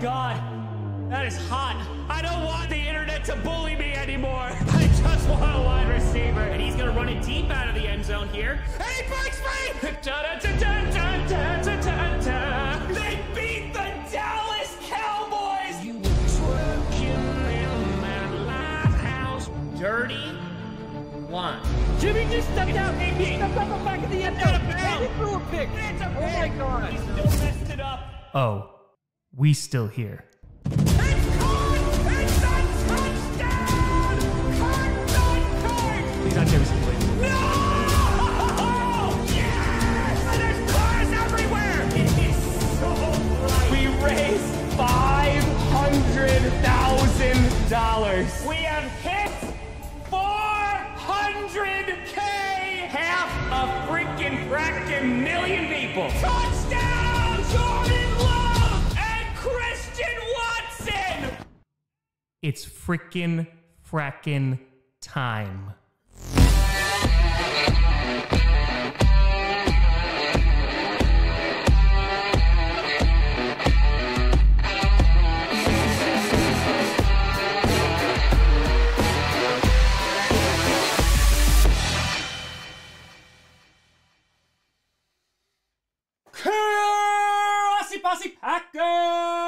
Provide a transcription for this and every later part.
god. That is hot. I don't want the internet to bully me anymore. I just want a wide receiver. And he's gonna run it deep out of the end zone here. And he breaks free! Da-da-da-da-da-da-da-da-da. They beat the Dallas Cowboys! You were twerking in that lighthouse. Dirty one. Jimmy just stepped out. He stepped out the back of the end zone. And he threw a pick. It's a Oh my god. He still messed it up. Oh, we still here. It's caught! It's a touchdown! Card, not card! Please not Jameson, please. No! Yes! There's cars everywhere! It is so bright. We raised $500,000. We have hit 400K! Half a freaking frackin' million people. Touchdown! Jordan Love It's frickin' frackin' time. Posse Packer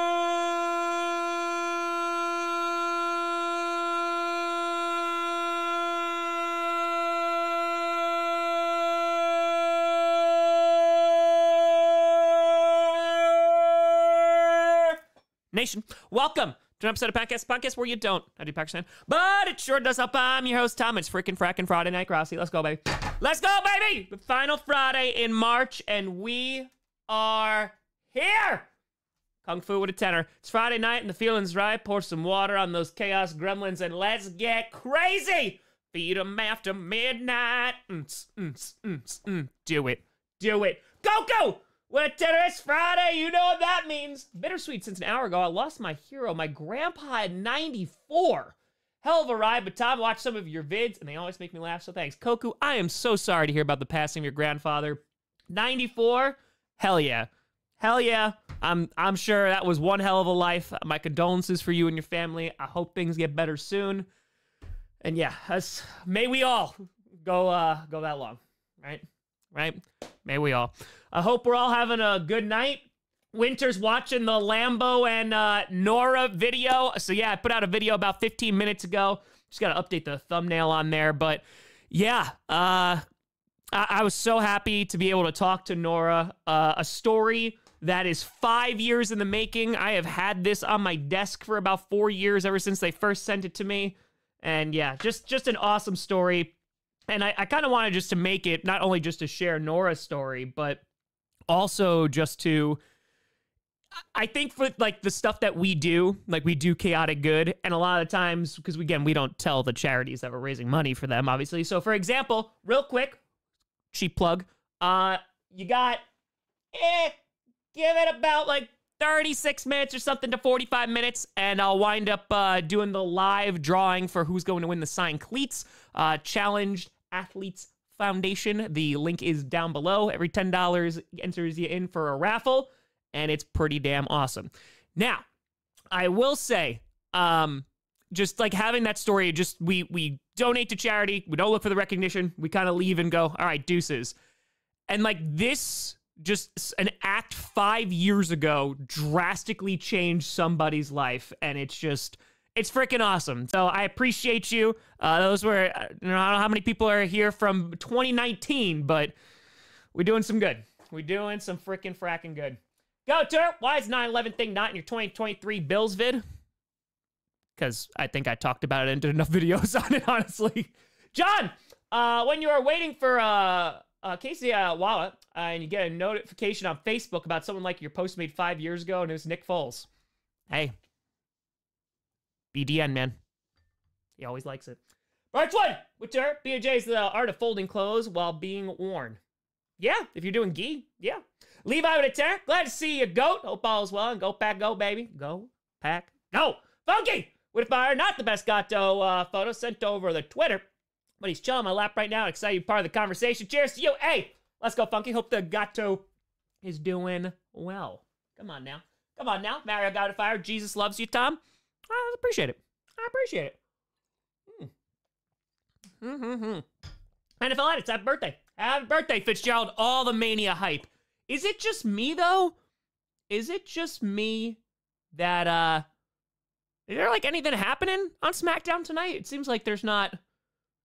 Nation, welcome to an episode of Packast Podcast where you don't. I do Pakistan, but it sure does help. I'm your host, Tom. It's freaking fracking Friday night, Crossy. Let's go, baby. Let's go, baby! The final Friday in March, and we are here. Kung Fu with a tenor. It's Friday night and the feeling's right. Pour some water on those chaos gremlins and let's get crazy. Feed 'em after midnight. Mm, mm, mm, mm. Do it. Do it. Go, go! A tenor, Friday. You know what that means. Bittersweet since an hour ago. I lost my hero, my grandpa at 94. Hell of a ride, but Tom, watch some of your vids and they always make me laugh, so thanks. Koku, I am so sorry to hear about the passing of your grandfather. 94? Hell yeah. Hell yeah. I'm I'm sure that was one hell of a life. My condolences for you and your family. I hope things get better soon. And yeah, that's, may we all go uh go that long. Right? Right? May we all. I hope we're all having a good night. Winter's watching the Lambo and uh, Nora video. So yeah, I put out a video about 15 minutes ago. Just got to update the thumbnail on there. But yeah, uh, I, I was so happy to be able to talk to Nora. Uh, a story that is five years in the making. I have had this on my desk for about four years, ever since they first sent it to me. And yeah, just just an awesome story. And I, I kind of wanted just to make it not only just to share Nora's story, but also just to I think for like the stuff that we do, like we do chaotic good, and a lot of times because again we don't tell the charities that we're raising money for them, obviously. So for example, real quick, cheap plug, uh, you got, eh, give it about like 36 minutes or something to 45 minutes, and I'll wind up uh, doing the live drawing for who's going to win the signed cleats. Uh, challenged athletes foundation. The link is down below. Every $10 enters you in for a raffle and it's pretty damn awesome. Now, I will say, um, just like having that story, just we we donate to charity, we don't look for the recognition, we kind of leave and go, all right, deuces. And like this, just an act five years ago drastically changed somebody's life, and it's just. It's freaking awesome. So I appreciate you. Uh, those were, I don't know how many people are here from 2019, but we're doing some good. We're doing some freaking fracking good. Go, Tur. Why is 9 11 thing not in your 2023 Bills vid? Because I think I talked about it and did enough videos on it, honestly. John, uh, when you are waiting for uh, uh, Casey uh, Wallet uh, and you get a notification on Facebook about someone like your post made five years ago and it was Nick Foles. Hey, BDN, man. He always likes it. Part one, which are is the art of folding clothes while being worn. Yeah, if you're doing gi, yeah. Levi with a 10. Glad to see you, goat. Hope all is well and go pack, go, baby. Go pack, go. Funky with fire. Not the best Gato uh, photo sent over the Twitter, but he's chilling on my lap right now. Excited to be part of the conversation. Cheers to you. Hey, let's go, Funky. Hope the Gato is doing well. Come on now. Come on now. Mario got a fire. Jesus loves you, Tom. I appreciate it. I appreciate it. Mm. Mm-hmm. NFL Edits, happy birthday. Happy birthday, Fitzgerald. All the mania hype. Is it just me, though? Is it just me that, uh, is there like anything happening on SmackDown tonight? It seems like there's not,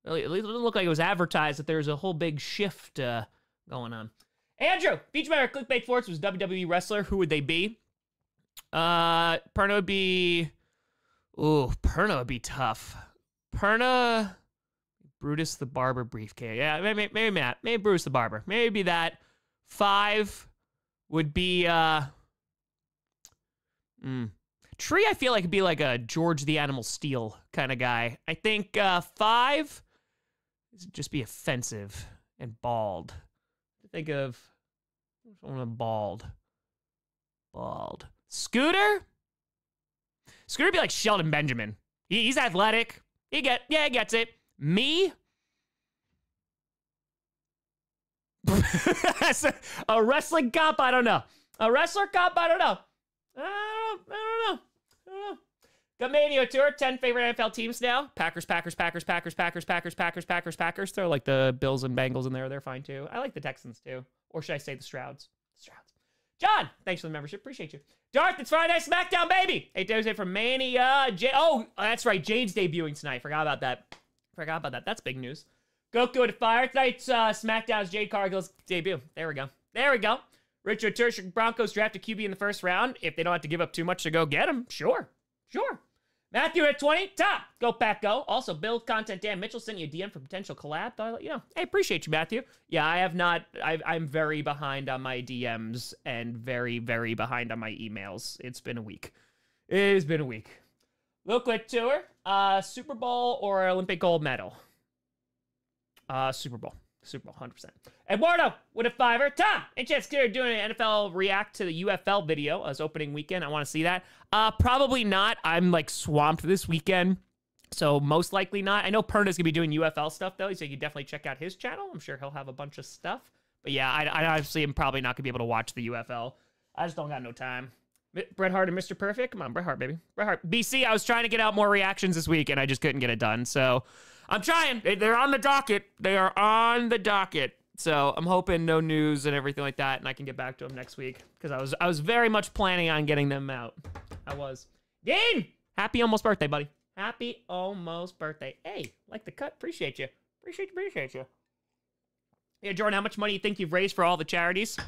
at least it didn't look like it was advertised that there's a whole big shift, uh, going on. Andrew, Beachmaker Clickbait Force was WWE wrestler. Who would they be? Uh, Perna would be, ooh, Perna would be tough. Perna, Brutus the Barber Beefcake. Yeah, maybe, maybe Matt. Maybe Bruce the Barber. Maybe that. Five would be uh mm. Tree, I feel like would be like a George the Animal Steele kind of guy. I think uh five just be offensive and bald. Think of someone bald. Bald. Scooter? Scooter be like Shelton Benjamin. He, he's athletic. He get yeah, he gets it. Me? a wrestling cop? I don't know. A wrestler cop? I don't know. I don't, I don't know. I don't know. Gamania Tour, 10 favorite NFL teams now. Packers, Packers, Packers, Packers, Packers, Packers, Packers, Packers, Packers. Throw like the Bills and Bengals in there. They're fine too. I like the Texans too. Or should I say the Strouds? John, thanks for the membership. Appreciate you. Darth, it's Friday Night SmackDown, baby. Hey, Tuesday from Mania. J- oh, that's right. Jade's debuting tonight. Forgot about that. Forgot about that. That's big news. Goku to fire tonight's uh, SmackDown's Jade Cargill's debut. There we go. There we go. Richard Turshik Broncos drafted QB in the first round. If they don't have to give up too much to go get him, sure, sure. Matthew at 20, top. Go Pack Go. Also, build content. Dan Mitchell sent you a DM for potential collab. Thought I'd let you know. Hey, appreciate you, Matthew. Yeah, I have not. i I'm very behind on my DMs and very, very behind on my emails. It's been a week. It's been a week. Real quick tour. Uh, Super Bowl or Olympic gold medal? Uh, Super Bowl. Super Bowl, 100%. Eduardo with a fiver. Tom, and Chance doing an NFL react to the UFL video as opening weekend. I want to see that. Uh, probably not. I'm like swamped this weekend. So most likely not. I know Perna's gonna be doing UFL stuff though, so you definitely check out his channel. I'm sure he'll have a bunch of stuff. But yeah, I, I obviously am probably not gonna be able to watch the UFL. I just don't got no time. Bret Hart and Mr. Perfect. Come on, Bret Hart, baby. Bret Hart. BC, I was trying to get out more reactions this week and I just couldn't get it done. So I'm trying. They're on the docket. They are on the docket. So I'm hoping no news and everything like that, and I can get back to them next week because I was I was very much planning on getting them out. I was. Dean, happy almost birthday, buddy. Happy almost birthday. Hey, like the cut. Appreciate you. Appreciate you. Appreciate you. Yeah, Jordan, how much money you think you've raised for all the charities?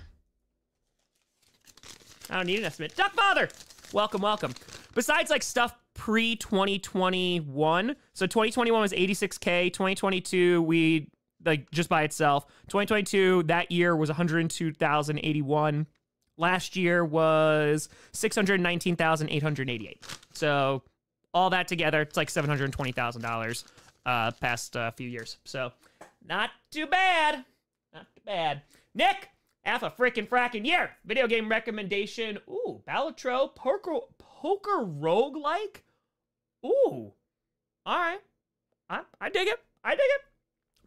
I don't need an estimate. Duck Father, welcome, welcome. Besides like stuff pre 2021. So 2021 was 86k. 2022 we like just by itself. 2022 that year was 102,081. Last year was 619,888. So all that together, it's like $720,000 uh past a uh, few years. So not too bad. Not too bad. Nick, half a freaking fracking year. Video game recommendation. Ooh, Balatro Poker Poker Rogue like? Ooh. All right. I, I dig it. I dig it.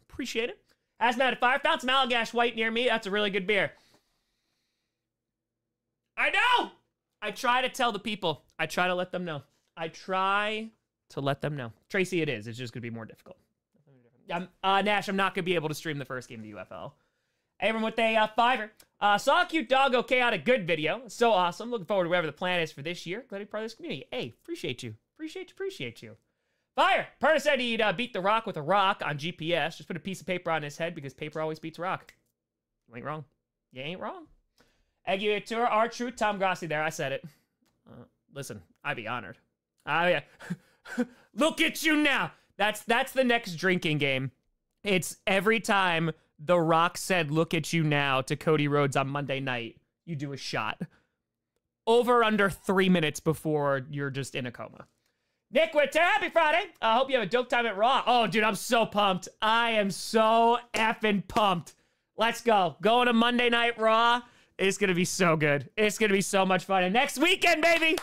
Appreciate it. At Fire. Found some Allagash White near me. That's a really good beer. I know. I try to tell the people. I try to let them know. I try to let them know. Tracy, it is. It's just going to be more difficult. Um, uh, Nash, I'm not going to be able to stream the first game of the UFL. Everyone with a uh, fiver. Uh, saw a cute doggo chaotic good video. So awesome. Looking forward to whatever the plan is for this year. Glad to be part of this community. Hey, appreciate you. Appreciate you. Appreciate you. Fire! Perna said he'd uh, beat the rock with a rock on GPS. Just put a piece of paper on his head because paper always beats rock. You ain't wrong. You ain't wrong. Eggy Tour, our true Tom Grossi there. I said it. Uh, listen, I'd be honored. I yeah. Look at you now. That's that's the next drinking game. It's every time The Rock said, "Look at you now" to Cody Rhodes on Monday night. You do a shot. Over under three minutes before you're just in a coma. Nick Witter, happy Friday. I hope you have a dope time at Raw. Oh, dude, I'm so pumped. I am so effing pumped. Let's go. Going to Monday Night Raw. It's going to be so good. It's going to be so much fun. And next weekend, baby.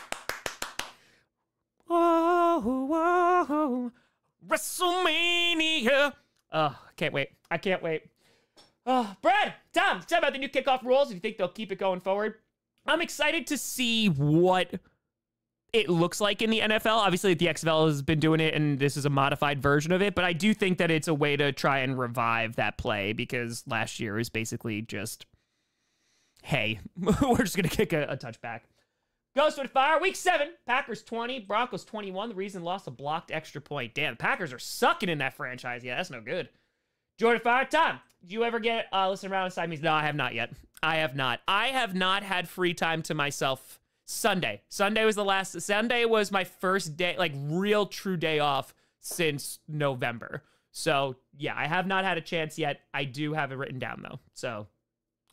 Whoa, whoa. WrestleMania. Oh, I can't wait. I can't wait. Oh, Brad, Tom, tell about the new kickoff rules. If you think they'll keep it going forward. I'm excited to see what it looks like in the NFL. Obviously, the XFL has been doing it, and this is a modified version of it. But I do think that it's a way to try and revive that play because last year was basically just, hey, we're just gonna kick a, a touchback. Ghost with fire. Week seven. Packers 20, Broncos 21. The reason lost a blocked extra point. Damn, the Packers are sucking in that franchise. Yeah, that's no good. Jordan Fire, Tom, did you ever get uh, listen around inside me? No, I have not yet. I have not. I have not had free time to myself. Sunday. Sunday was the last. Sunday was my first day, like real true day off since November. So yeah, I have not had a chance yet. I do have it written down though. So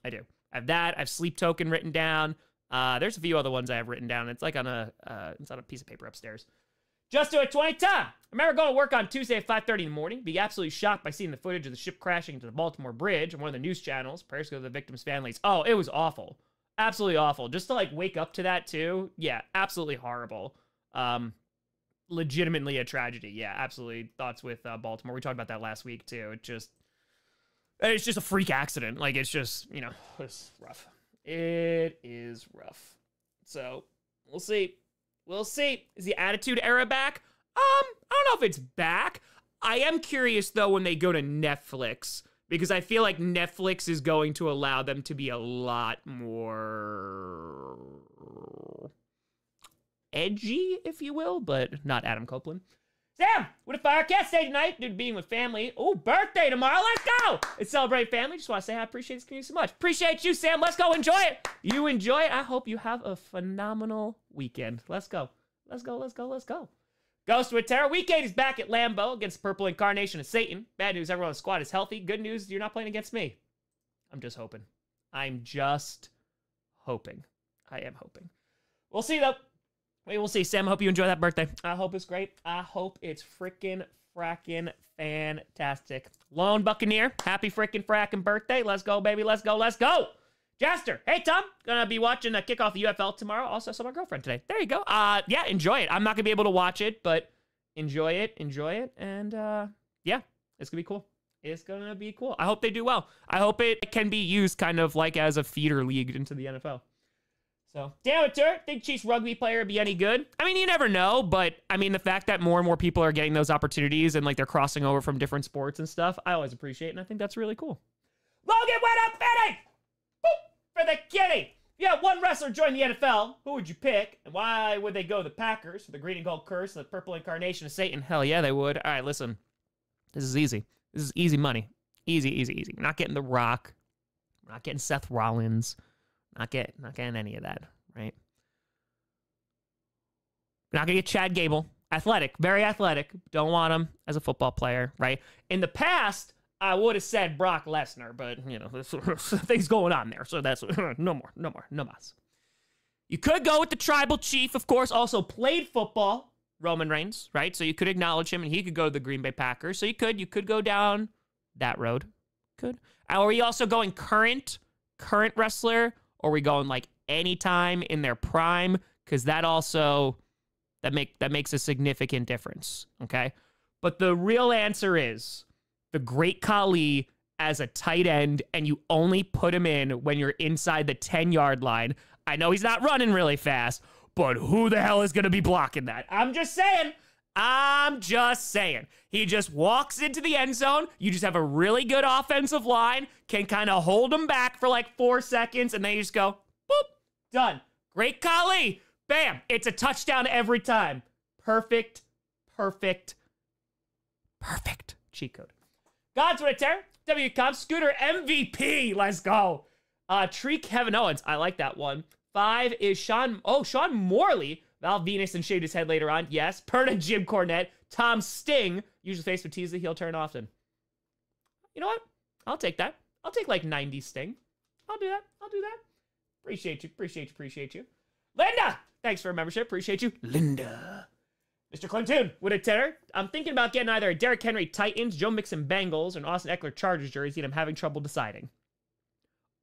I do. I have that. I have sleep token written down. Uh, there's a few other ones I have written down. It's like on a uh, it's on a piece of paper upstairs. Just do it 20 time. Remember going to work on Tuesday at 5:30 in the morning. Be absolutely shocked by seeing the footage of the ship crashing into the Baltimore Bridge on one of the news channels. Prayers go to the victims' families. Oh, it was awful. Absolutely awful. Just to like wake up to that too. Yeah, absolutely horrible. Um legitimately a tragedy. Yeah, absolutely. Thoughts with uh, Baltimore. We talked about that last week too. It just it's just a freak accident. Like it's just, you know, it's rough. It is rough. So, we'll see. We'll see. Is the Attitude Era back? Um, I don't know if it's back. I am curious though when they go to Netflix because I feel like Netflix is going to allow them to be a lot more edgy, if you will, but not Adam Copeland. Sam, what a Firecast day tonight, dude, being with family. Oh, birthday tomorrow. Let's go. It's celebrate family. Just want to say I appreciate this community so much. Appreciate you, Sam. Let's go enjoy it. You enjoy it. I hope you have a phenomenal weekend. Let's go. Let's go. Let's go. Let's go. Ghost with Terror. Week 8 is back at Lambeau against Purple Incarnation of Satan. Bad news, everyone on the squad is healthy. Good news, you're not playing against me. I'm just hoping. I'm just hoping. I am hoping. We'll see, though. We will see. Sam, I hope you enjoy that birthday. I hope it's great. I hope it's freaking fracking fantastic. Lone Buccaneer, happy freaking fracking birthday. Let's go, baby. Let's go. Let's go. Jaster, hey Tom, gonna be watching the kickoff of UFL tomorrow. Also saw my girlfriend today. There you go. Uh, yeah, enjoy it. I'm not gonna be able to watch it, but enjoy it, enjoy it, and uh, yeah, it's gonna be cool. It's gonna be cool. I hope they do well. I hope it can be used kind of like as a feeder league into the NFL. So, damn it, Turt. Think Chiefs rugby player would be any good? I mean, you never know, but I mean, the fact that more and more people are getting those opportunities and like they're crossing over from different sports and stuff, I always appreciate, and I think that's really cool. Logan went up, Benny! For the kitty. If you had one wrestler join the NFL, who would you pick? And why would they go the Packers for the green and gold curse and the purple incarnation of Satan? Hell yeah, they would. All right, listen. This is easy. This is easy money. Easy, easy, easy. We're not getting The Rock. We're not getting Seth Rollins. Not get, not getting any of that, right? We're not gonna get Chad Gable. Athletic, very athletic. Don't want him as a football player, right? In the past, I would have said Brock Lesnar, but you know, there's things going on there. So that's no more, no more, no mas. You could go with the tribal chief, of course, also played football, Roman Reigns, right? So you could acknowledge him and he could go to the Green Bay Packers. So you could, you could go down that road. Could. Uh, are we also going current, current wrestler? Or are we going like anytime in their prime? Because that also that make that makes a significant difference. Okay. But the real answer is the great Khali as a tight end and you only put him in when you're inside the 10 yard line. I know he's not running really fast, but who the hell is going to be blocking that? I'm just saying. I'm just saying. He just walks into the end zone. You just have a really good offensive line, can kind of hold him back for like four seconds, and then you just go, boop, done. Great Khali. Bam. It's a touchdown every time. Perfect, perfect, perfect cheat code. God's Winter, WCOM, Scooter MVP. Let's go. Uh, Tree Kevin Owens. I like that one. Five is Sean. Oh, Sean Morley. Val Venis and shaved his head later on. Yes. Perna Jim Cornette. Tom Sting. Usually face with tease the heel turn often. You know what? I'll take that. I'll take like 90 Sting. I'll do that. I'll do that. Appreciate you. Appreciate you. Appreciate you. Linda. Thanks for a membership. Appreciate you. Linda. Mr. Clinton, with a tenor, I'm thinking about getting either a Derrick Henry Titans, Joe Mixon Bengals, or Austin Ekeler Chargers jersey, and I'm having trouble deciding.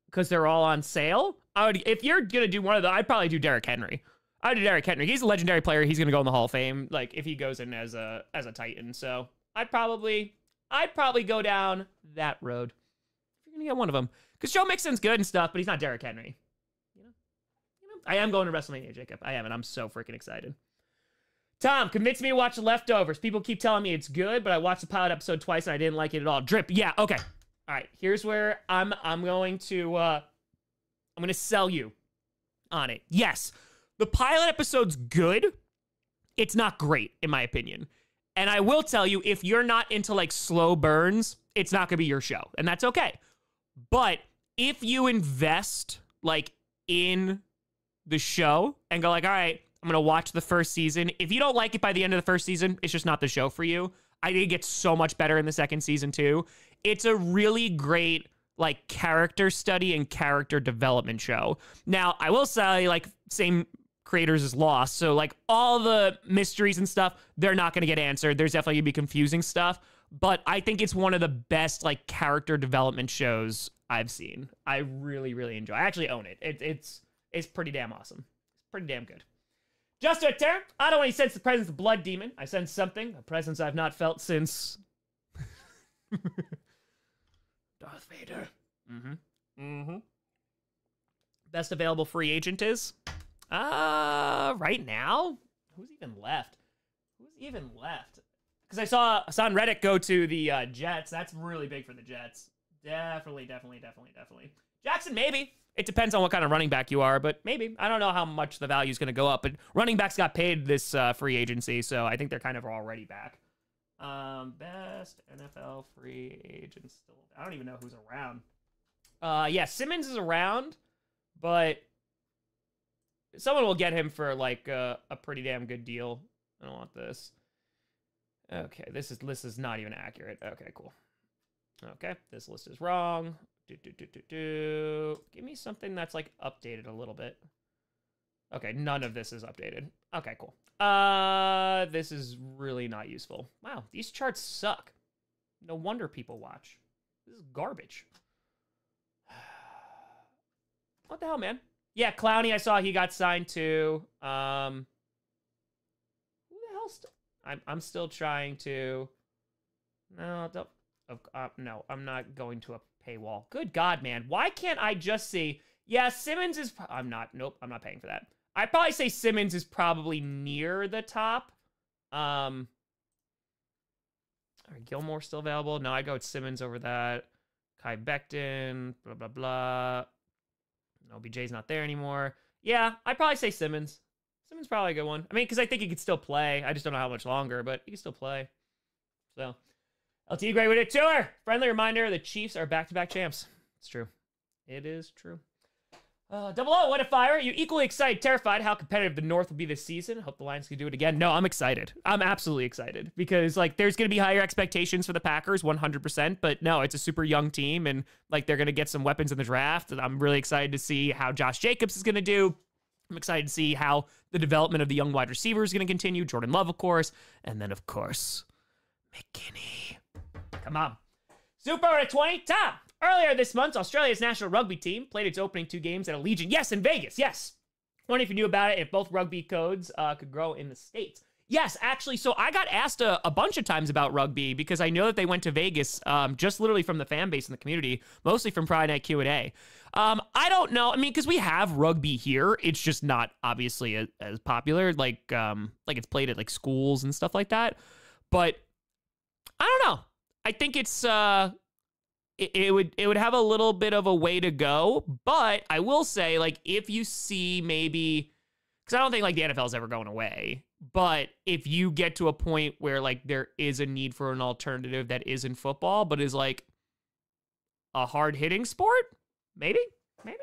Because they're all on sale? I would, if you're gonna do one of the, I'd probably do Derrick Henry. I'd do Derrick Henry. He's a legendary player. He's gonna go in the Hall of Fame, like if he goes in as a as a Titan. So I'd probably I'd probably go down that road. If you're gonna get one of them, because Joe Mixon's good and stuff, but he's not Derrick Henry. You know, you know, I am going to WrestleMania, Jacob. I am, and I'm so freaking excited. Tom, convince me to watch Leftovers. People keep telling me it's good, but I watched the pilot episode twice and I didn't like it at all. Drip, yeah, okay. All right, here's where I'm I'm going to uh I'm going to sell you on it. Yes, the pilot episode's good. It's not great in my opinion. And I will tell you if you're not into like slow burns, it's not going to be your show, and that's okay. But if you invest like in the show and go like, "All right, I'm gonna watch the first season. If you don't like it by the end of the first season, it's just not the show for you. I think it gets so much better in the second season too. It's a really great like character study and character development show. Now, I will say like same creators as Lost, so like all the mysteries and stuff, they're not gonna get answered. There's definitely gonna be confusing stuff, but I think it's one of the best like character development shows I've seen. I really, really enjoy. I actually own it. it it's it's pretty damn awesome. It's pretty damn good. Just a turn. I don't want to sense the presence of Blood Demon. I sense something, a presence I've not felt since. Darth Vader. Mm-hmm. Mm-hmm. Best available free agent is? Uh, right now? Who's even left? Who's even left? Because I saw, I saw on Reddick go to the uh, Jets. That's really big for the Jets. Definitely, definitely, definitely, definitely. Jackson, maybe. It depends on what kind of running back you are, but maybe. I don't know how much the value is going to go up, but running backs got paid this uh, free agency, so I think they're kind of already back. Um, best NFL free agents still. I don't even know who's around. Uh, yeah, Simmons is around, but someone will get him for like uh, a pretty damn good deal. I don't want this. Okay, this is this is not even accurate. Okay, cool. Okay, this list is wrong. Do, do, do, do, do. Give me something that's like updated a little bit. Okay, none of this is updated. Okay, cool. Uh, this is really not useful. Wow, these charts suck. No wonder people watch. This is garbage. What the hell, man? Yeah, Clowney, I saw he got signed to. Um, who the hell? St- I'm I'm still trying to. No, don't. Uh, no, I'm not going to a paywall. Good God, man. Why can't I just see? Yeah, Simmons is. I'm not. Nope, I'm not paying for that. I'd probably say Simmons is probably near the top. Um. Right, Gilmore still available? No, I'd go with Simmons over that. Kai Becton, blah, blah, blah. OBJ's not there anymore. Yeah, I'd probably say Simmons. Simmons probably a good one. I mean, because I think he could still play. I just don't know how much longer, but he can still play. So, LT Gray with a tour. Friendly reminder: the Chiefs are back-to-back champs. It's true. It is true. Uh, double O, what a fire. You equally excited, terrified how competitive the North will be this season? Hope the Lions can do it again. No, I'm excited. I'm absolutely excited because, like, there's going to be higher expectations for the Packers, 100%. But no, it's a super young team and, like, they're going to get some weapons in the draft. I'm really excited to see how Josh Jacobs is going to do. I'm excited to see how the development of the young wide receiver is going to continue. Jordan Love, of course. And then, of course, McKinney. Come on. Super at 20, Tom. Earlier this month, Australia's national rugby team played its opening two games at Allegiant. Yes, in Vegas. Yes. Wondering if you knew about it, if both rugby codes uh, could grow in the States. Yes, actually. So I got asked a, a, bunch of times about rugby because I know that they went to Vegas um, just literally from the fan base in the community, mostly from Friday Night Q&A. Um, I don't know. I mean, because we have rugby here, it's just not obviously as, as popular. Like, um, like it's played at like schools and stuff like that. But I don't know. I think it's uh, it, it would it would have a little bit of a way to go. But I will say, like, if you see maybe because I don't think like the NFL is ever going away. But if you get to a point where like there is a need for an alternative that isn't football, but is like a hard hitting sport, maybe, maybe.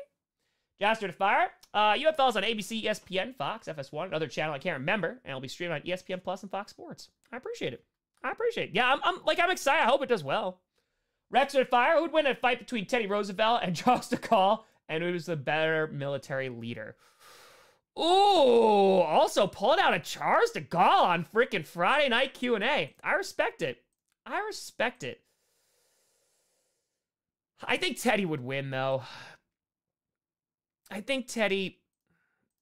Jaster to Fire. Uh, UFL's on ABC, ESPN, Fox, FS1, another channel I can't remember, and it'll be streamed on ESPN Plus and Fox Sports. I appreciate it. I appreciate it. Yeah, I'm, I'm like I'm excited. I hope it does well. Rex would fire. Who would win a fight between Teddy Roosevelt and Charles de Gaulle? And who was the better military leader? Ooh, also pulling out a Charles de Gaulle on freaking Friday night Q&A. I respect it. I respect it. I think Teddy would win, though. I think Teddy...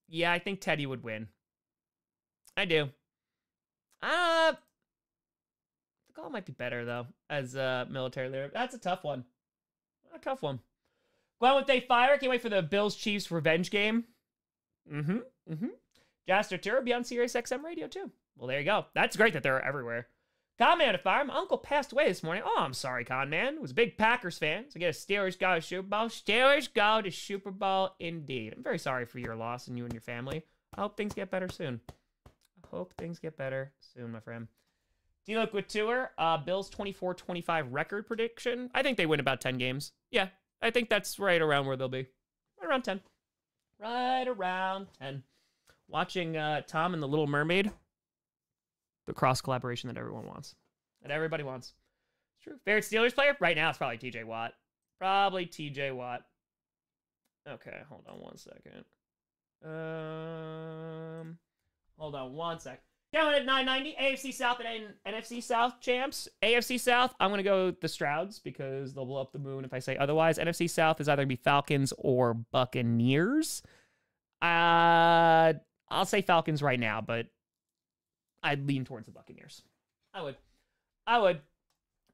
Yeah, I think Teddy would win. I do. Uh, Gaulle might be better though as a military leader. That's a tough one. A tough one. Glenn with Day Fire. Can't wait for the Bills Chiefs revenge game. Mm-hmm. Mm-hmm. Jaster Tour will be on Sirius XM radio too. Well, there you go. That's great that they're everywhere. Con man Conman Fire, my uncle passed away this morning. Oh, I'm sorry, Conman. Was a big Packers fan. So get a Steelers go to Super Bowl. Steelers go to Super Bowl indeed. I'm very sorry for your loss and you and your family. I hope things get better soon. I hope things get better soon, my friend. D-Liquid Tour, uh, Bills 24-25 record prediction. I think they win about 10 games. Yeah, I think that's right around where they'll be. Right around 10. Right around 10. Watching uh, Tom and the Little Mermaid. The cross collaboration that everyone wants. That everybody wants. It's true. Favorite Steelers player? Right now it's probably TJ Watt. Probably TJ Watt. Okay, hold on one second. Um, hold on one sec. Down at 990, AFC South and NFC South champs. AFC South, I'm going to go the Strouds because they'll blow up the moon if I say otherwise. NFC South is either going to be Falcons or Buccaneers. Uh, I'll say Falcons right now, but I'd lean towards the Buccaneers. I would. I would.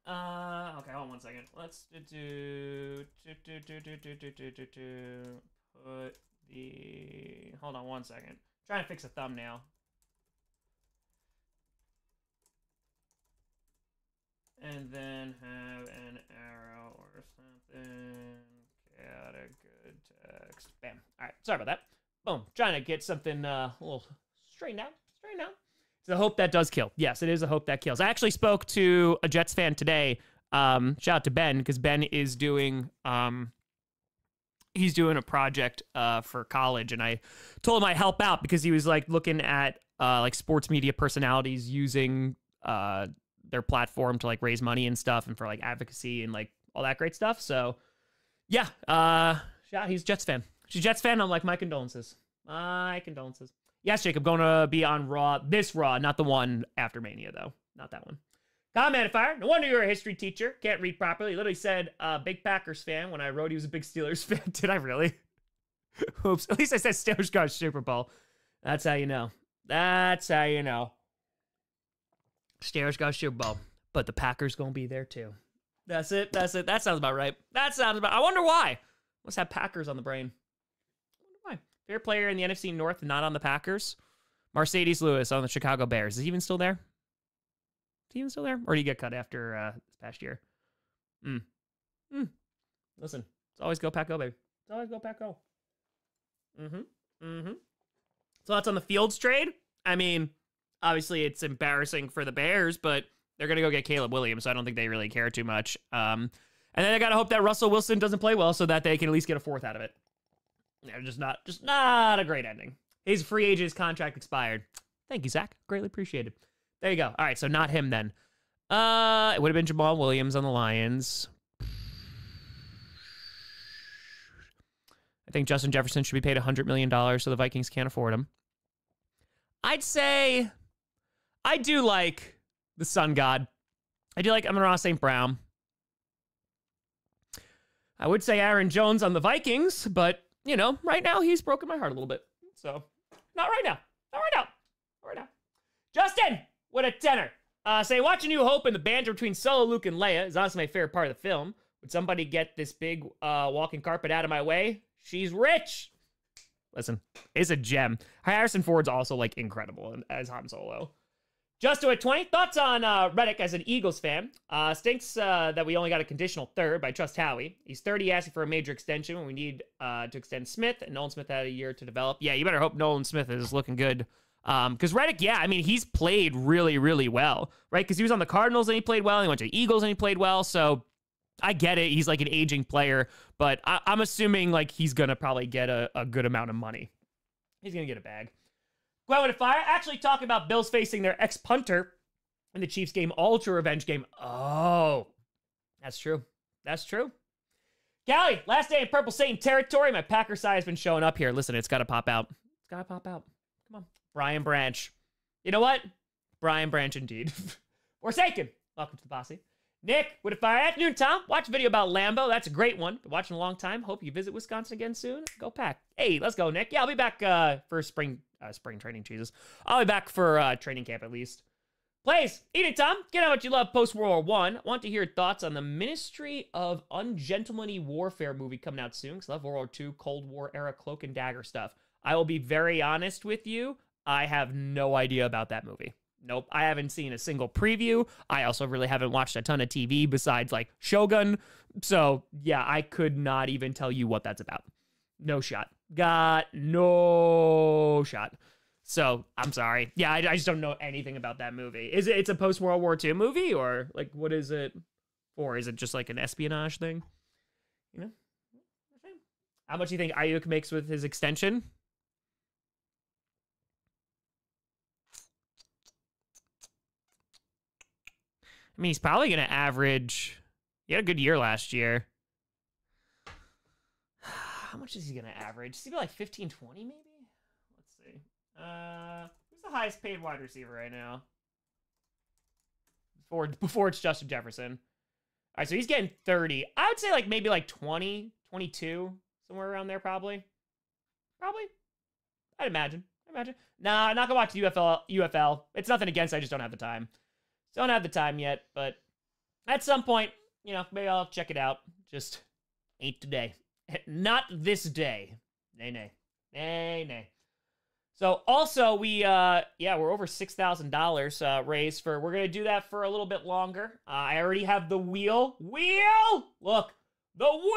Uh, okay, hold on one second. Let's do do do do do do do do do put the hold on one second. trying to fix a thumbnail. And then have an arrow or something. Got a good text. Bam. All right. Sorry about that. Boom. Trying to get something uh, a little straightened out. Straightened out. It's a hope that does kill. Yes, it is a hope that kills. I actually spoke to a Jets fan today. Um, shout out to Ben because Ben is doing um, he's doing a project uh, for college, and I told him I help out because he was like looking at uh, like sports media personalities using uh, their platform to like raise money and stuff, and for like advocacy and like all that great stuff. So yeah, uh, yeah, he's Jets fan. She's Jets fan. I'm like my condolences. My condolences. Yes, Jacob, to be on Raw. This Raw, not the one after Mania, though. Not that one. Comment fire. No wonder you're a history teacher. Can't read properly. Literally said, uh, big Packers fan when I wrote he was a big Steelers fan. Did I really? Oops. At least I said Steelers got Super Bowl. That's how you know. That's how you know. Steelers got Super Bowl. But the Packers to be there too. That's it. That's it. That sounds about right. That sounds about I wonder why. Let's have Packers on the brain. Favorite player in the NFC North, not on the Packers. Marcedes Lewis on the Chicago Bears. Is he even still there? Is he even still there? Or did he get cut after uh, this past year? Hmm. Hmm. Listen, it's always go Pack Go, baby. It's always go Pack Go. Mm-hmm. Mm-hmm. So that's on the Fields trade. I mean, obviously it's embarrassing for the Bears, but they're gonna go get Caleb Williams, so I don't think they really care too much. Um, and then I gotta hope that Russell Wilson doesn't play well so that they can at least get a fourth out of it. Yeah, just not just not a great ending. His free agent contract expired. Thank you, Zach. Greatly appreciated. There you go. All right, so not him then. Uh, it would have been Jamaal Williams on the Lions. I think Justin Jefferson should be paid $100 million so the Vikings can't afford him. I'd say I do like the Sun God. I do like Amon-Ra St. Brown. I would say Aaron Jones on the Vikings, but you know, right now he's broken my heart a little bit. So, not right now. Not right now. Not right now. Justin, what a tenor. Uh, say, watching New Hope and the banter between Solo, Luke, and Leia is honestly my favorite part of the film. Would somebody get this big uh, walking carpet out of my way? She's rich. Listen, it's a gem. Harrison Ford's also like incredible as Han Solo. Just to a 20. Thoughts on uh, Reddick as an Eagles fan? Uh, stinks uh, that we only got a conditional third, but I trust Howie. He's 30, asking for a major extension when we need uh, to extend Smith, and Nolan Smith had a year to develop. Yeah, you better hope Nolan Smith is looking good. Because um, Reddick, yeah, I mean, he's played really, really well, right? Because he was on the Cardinals and he played well, and he went to the Eagles and he played well. So I get it. He's like an aging player, but I- am assuming like he's going to probably get a, a good amount of money. He's going to get a bag. A fire. Actually, talking about Bills facing their ex punter in the Chiefs game, Ultra Revenge game. Oh, that's true. That's true. Callie, last day in Purple Satan territory. My Packer side has been showing up here. Listen, it's got to pop out. It's got to pop out. Come on. Brian Branch. You know what? Brian Branch indeed. Forsaken. Welcome to the posse. Nick, with a fire afternoon, Tom. Watch a video about Lambo. That's a great one. Been watching a long time. Hope you visit Wisconsin again soon. Go pack. Hey, let's go, Nick. Yeah, I'll be back uh, for spring uh, spring training. Jesus, I'll be back for uh, training camp at least. Plays, eat it, Tom. Get out what you love post World War One. Want to hear thoughts on the Ministry of Ungentlemanly Warfare movie coming out soon? Cause I love World War Two, Cold War era cloak and dagger stuff. I will be very honest with you. I have no idea about that movie. Nope. I haven't seen a single preview. I also really haven't watched a ton of TV besides like Shogun. So, yeah, I could not even tell you what that's about. No shot. Got no shot. So, I'm sorry. Yeah, I, I just don't know anything about that movie. Is it it's a post World War II movie or like what is it for? Is it just like an espionage thing? You know? How much do you think Aiyuk makes with his extension? I mean, he's probably going to average. He had a good year last year. How much is he going to average? Is he like 15, 20 maybe? Let's see. Uh, who's the highest paid wide receiver right now? Before, before it's Justin Jefferson. All right, so he's getting 30. I would say like maybe like 20, 22, somewhere around there probably. Probably. I'd imagine. I'd imagine. Nah, I'm not gonna watch the UFL. UFL. It's nothing against. I just don't have the time. Don't have the time yet, but at some point, you know, maybe I'll check it out. Just ain't today. Not this day. Nay, nay. Nay, nay. So also we uh yeah, we're over six thousand uh, dollars raised for we're gonna do that for a little bit longer. Uh, I already have the wheel. Wheel! Look, the wheel!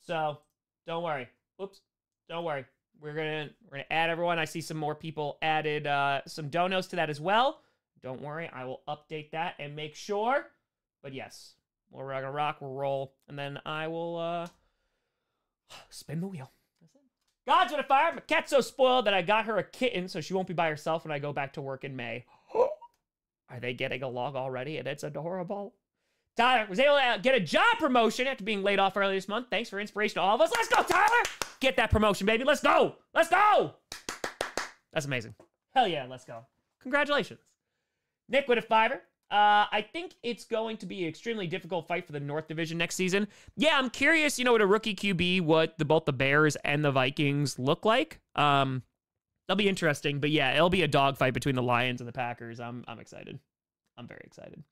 So don't worry. Oops. Don't worry. We're gonna we're gonna add everyone. I see some more people added uh some donos to that as well. Don't worry, I will update that and make sure. But yes, we're gonna rock, we'll roll, and then I will uh spin the wheel. That's it. God's gonna fire. My cat's so spoiled that I got her a kitten, so she won't be by herself when I go back to work in May. Are they getting a log already? And it's adorable. Tyler was able to get a job promotion after being laid off earlier this month. Thanks for inspiration to all of us. Let's go, Tyler! Get that promotion, baby. Let's go. Let's go. That's amazing. Hell yeah, let's go. Congratulations. Nick with a fiver. Uh, I think it's going to be an extremely difficult fight for the North Division next season. Yeah, I'm curious, you know, with a rookie QB, what the both the Bears and the Vikings look like. Um, that'll be interesting. But yeah, it'll be a dogfight between the Lions and the Packers. I'm I'm excited. I'm very excited.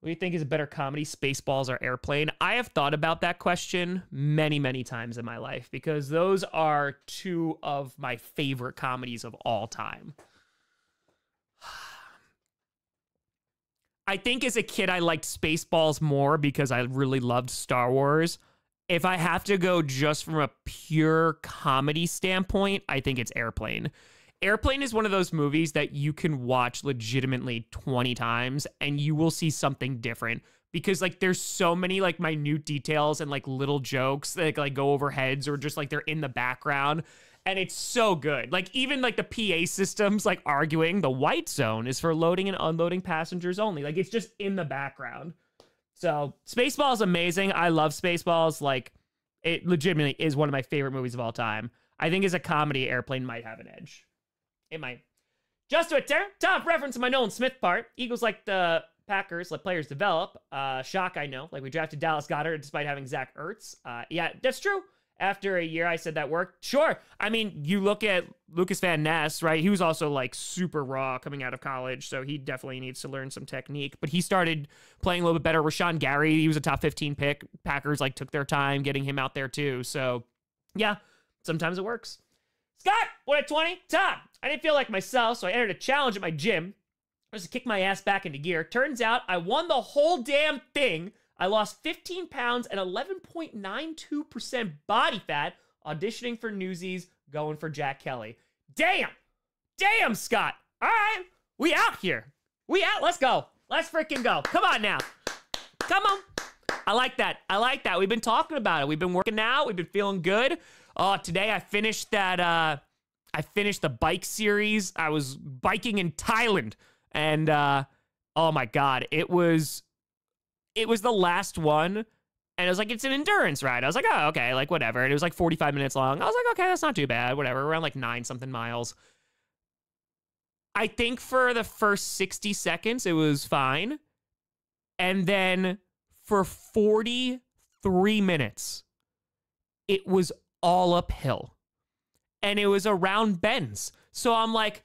What do you think is a better comedy, Spaceballs or Airplane? I have thought about that question many, many times in my life because those are two of my favorite comedies of all time. I think as a kid, I liked Spaceballs more because I really loved Star Wars. If I have to go just from a pure comedy standpoint, I think it's Airplane. Airplane is one of those movies that you can watch legitimately 20 times and you will see something different because like there's so many like minute details and like little jokes that like go over heads or just like they're in the background and it's so good. Like even like the PA systems like arguing the white zone is for loading and unloading passengers only. Like it's just in the background. So Spaceball is amazing. I love Spaceballs. Like it legitimately is one of my favorite movies of all time. I think as a comedy, Airplane might have an edge. It might. Just to a tear, top reference to my Nolan Smith part. Eagles like the Packers let players develop. Uh, shock, I know. Like we drafted Dallas Goedert despite having Zach Ertz. Uh, yeah, that's true. After a year, I said that worked. Sure. I mean, you look at Lucas Van Ness, right? He was also like super raw coming out of college, so he definitely needs to learn some technique. But he started playing a little bit better. Rashan Gary, he was a top 15 pick. Packers like took their time getting him out there too. So, yeah, sometimes it works. Scott, what at 20? Tom, I didn't feel like myself, so I entered a challenge at my gym just to kick my ass back into gear. Turns out I won the whole damn thing. I lost 15 pounds and 11.92% body fat auditioning for Newsies, going for Jack Kelly. Damn! Damn, Scott! All right, we out here. We out. Let's go. Let's freaking go. Come on now. Come on. I like that. I like that. We've been talking about it. We've been working out. We've been feeling good. Oh, today I finished that. Uh, I finished the bike series. I was biking in Thailand, and uh, oh my god, it was, it was the last one, and it was like it's an endurance ride. I was like, oh okay, like whatever. And it was like 45 minutes long. I was like, okay, that's not too bad. Whatever, around like nine something miles. I think for the first 60 seconds it was fine, and then for 43 minutes, it was all uphill. And it was around bends. So I'm like,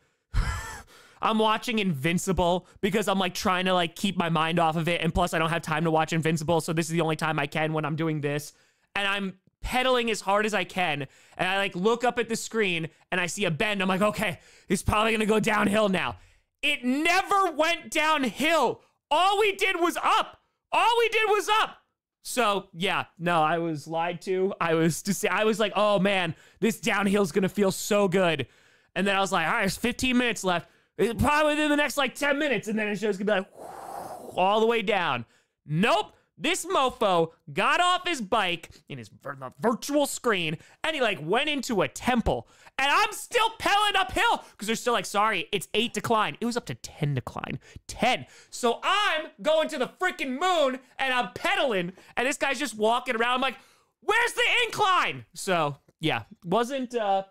I'm watching Invincible because I'm like trying to like keep my mind off of it. And plus, I don't have time to watch Invincible. So this is the only time I can when I'm doing this. And I'm pedaling as hard as I can. And I like look up at the screen and I see a bend. I'm like, okay, it's probably gonna go downhill now. It never went downhill. All we did was up. All we did was up. So yeah, no, I was lied to. I was to say I was like, oh man, this downhill's gonna feel so good. And then I was like, all right, there's 15 minutes left. Probably within the next like 10 minutes, and then it's just gonna be like all the way down. Nope. This mofo got off his bike in his virtual screen and he like went into a temple. And I'm still pedaling uphill because they're still like, sorry, it's eight decline. It was up to 10 decline. 10. So I'm going to the freaking moon and I'm pedaling, and this guy's just walking around. I'm like, where's the incline? So yeah, wasn't uh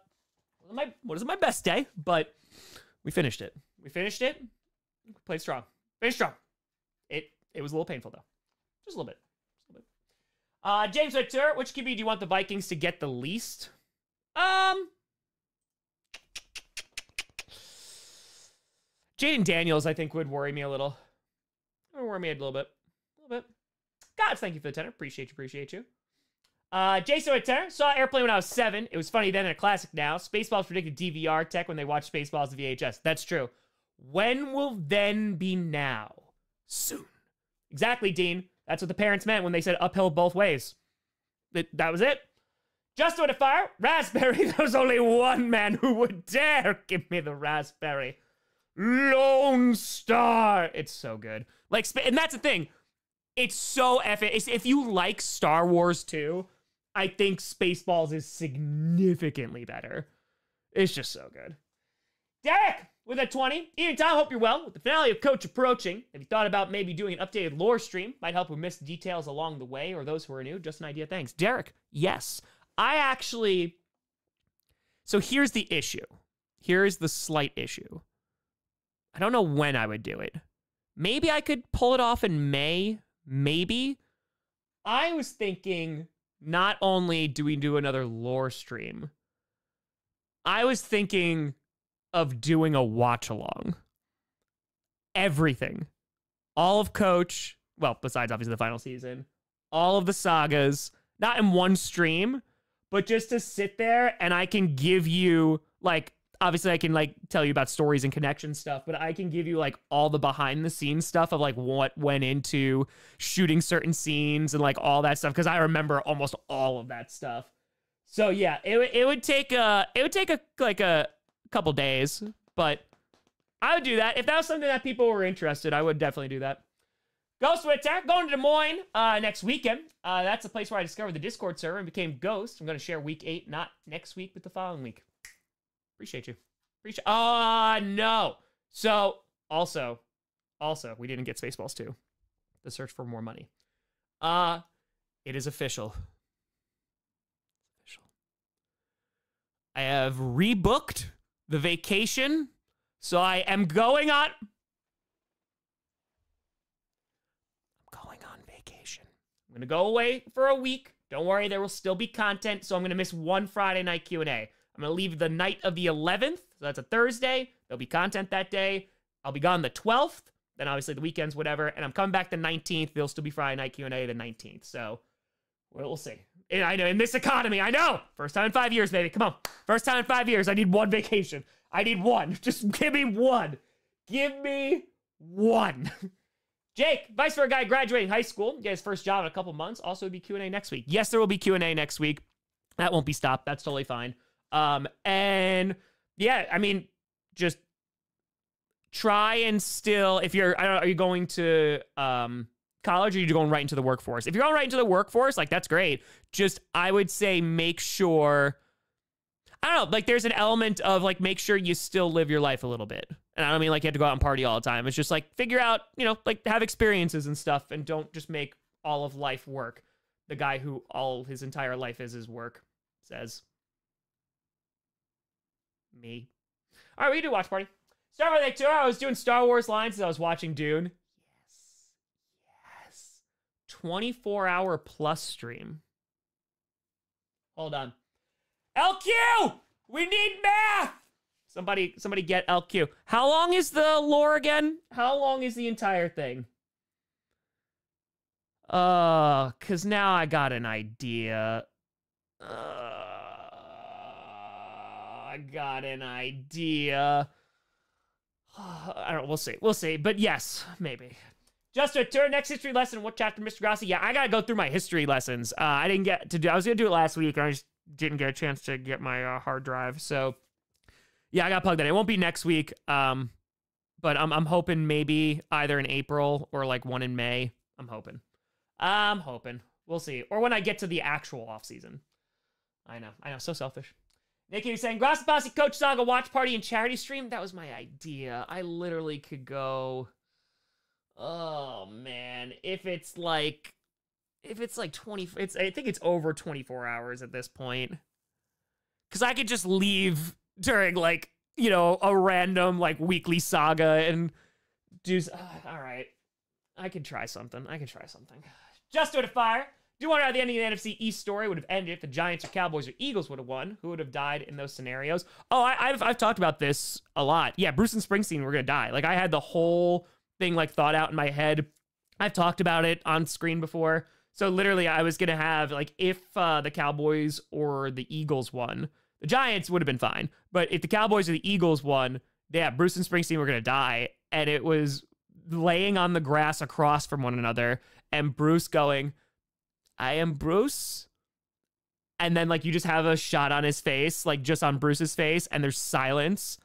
my is my best day, but we finished it. We finished it. Played strong. Finished strong. It it was a little painful though. Just a little bit. Just a little bit. Uh, James Victor, which QB do you want the Vikings to get the least? Um, Jaden Daniels, I think, would worry me a little. Would worry me a little bit. A little bit. Guys, thank you for the tenor. Appreciate you. Appreciate you. Uh, Jason Whitaker saw Airplane when I was seven. It was funny then and a classic now. Spaceballs predicted DVR tech when they watched Spaceballs VHS. That's true. When will then be now? Soon. Exactly, Dean. That's what the parents meant when they said uphill both ways. That, that was it. Just with a fire, raspberry. There's only one man who would dare give me the raspberry. Lone Star. It's so good. Like, and that's the thing. It's so epic. If you like Star Wars 2, I think Spaceballs is significantly better. It's just so good. Derek with a 20. Ian Tom, hope you're well. With the finale of Coach approaching, have you thought about maybe doing an updated lore stream? Might help with missed details along the way or those who are new. Just an idea. Thanks. Derek, yes. I actually. So here's the issue. Here's the slight issue. I don't know when I would do it. Maybe I could pull it off in May. Maybe. I was thinking not only do we do another lore stream, I was thinking of doing a watch along. Everything. All of Coach, well, besides obviously the final season, all of the sagas, not in one stream, but just to sit there and I can give you like obviously I can like tell you about stories and connection stuff, but I can give you like all the behind the scenes stuff of like what went into shooting certain scenes and like all that stuff because I remember almost all of that stuff. So yeah, it would- it would take a it would take a like a couple days, but I would do that if that was something that people were interested. I would definitely do that. Ghost Attack going to Des Moines uh, next weekend. Uh, that's the place where I discovered the Discord server and became Ghost. I'm going to share week eight, not next week, but the following week. Appreciate you. Appreciate. Ah, no. So also, also, we didn't get Spaceballs 2. The search for more money. Uh, it is official. Official. I have rebooked the vacation, so I am going on. I'm going on vacation. I'm gonna go away for a week. Don't worry, there will still be content. So I'm gonna miss one Friday night Q and A. I'm gonna leave the night of the 11th. So that's a Thursday. There'll be content that day. I'll be gone the 12th. Then obviously the weekends, whatever. And I'm coming back the 19th. There'll still be Friday night Q and A the 19th. So we'll see. And I know in this economy, I know. First time in five years, baby. Come on. First time in five years. I need one vacation. I need one. Just give me one. Give me one. Jake, advice for a guy graduating high school, get his first job in a couple months. Also, be Q and A next week. Yes, there will be Q and A next week. That won't be stopped. That's totally fine. Um, and yeah, I mean, just try and still, if you're, I don't are you going to um college or are you going right into the workforce? If you're going right into the workforce, like that's great. Just I would say make sure. I don't know, like there's an element of like make sure you still live your life a little bit. And I don't mean like you have to go out and party all the time. It's just like figure out, you know, like have experiences and stuff and don't just make all of life work. The guy who all his entire life is his work says. Me. All right, we do watch party. Star Wars Day Tour. I was doing Star Wars lines as I was watching Dune. Yes. Yes. 24 hour plus stream. Hold on. LQ! We need math! Somebody somebody get LQ. How long is the lore again? How long is the entire thing? Uh, cause now I got an idea. Uh, got an idea. I don't. We'll see. We'll see. But yes, maybe. Just a turn. Next history lesson. What chapter, Mr. Grossi? Yeah, I gotta go through my history lessons. Uh, I didn't get to do. I was gonna do it last week, and I just didn't get a chance to get my uh, hard drive. So, yeah, I gotta plug that. in. It won't be next week. Um, but I'm I'm hoping maybe either in April or like one in May. I'm hoping. I'm hoping. We'll see. Or when I get to the actual off season. I know. I know. So selfish. Nikki was saying, Grossi Posse Coach Saga watch party and charity stream. That was my idea. I literally could go. Oh man, if it's like, if it's like twenty, it's I think it's over twenty four hours at this point. Cause I could just leave during like you know a random like weekly saga and do. ah, all right, I could try something. I could try something. Just to fire. Do you wonder how the ending of the NFC East story would have ended if the Giants or Cowboys or Eagles would have won? Who would have died in those scenarios? Oh, I, I've I've talked about this a lot. Yeah, Bruce and Springsteen were gonna die. Like I had the whole thing like thought out in my head. I've talked about it on screen before. So literally, I was gonna have like if uh, the Cowboys or the Eagles won, the Giants would have been fine. But if the Cowboys or the Eagles won, yeah, Bruce and Springsteen were gonna die, and it was laying on the grass across from one another, and Bruce going, "I am Bruce." And then like you just have a shot on his face, like just on Bruce's face, and there's silence.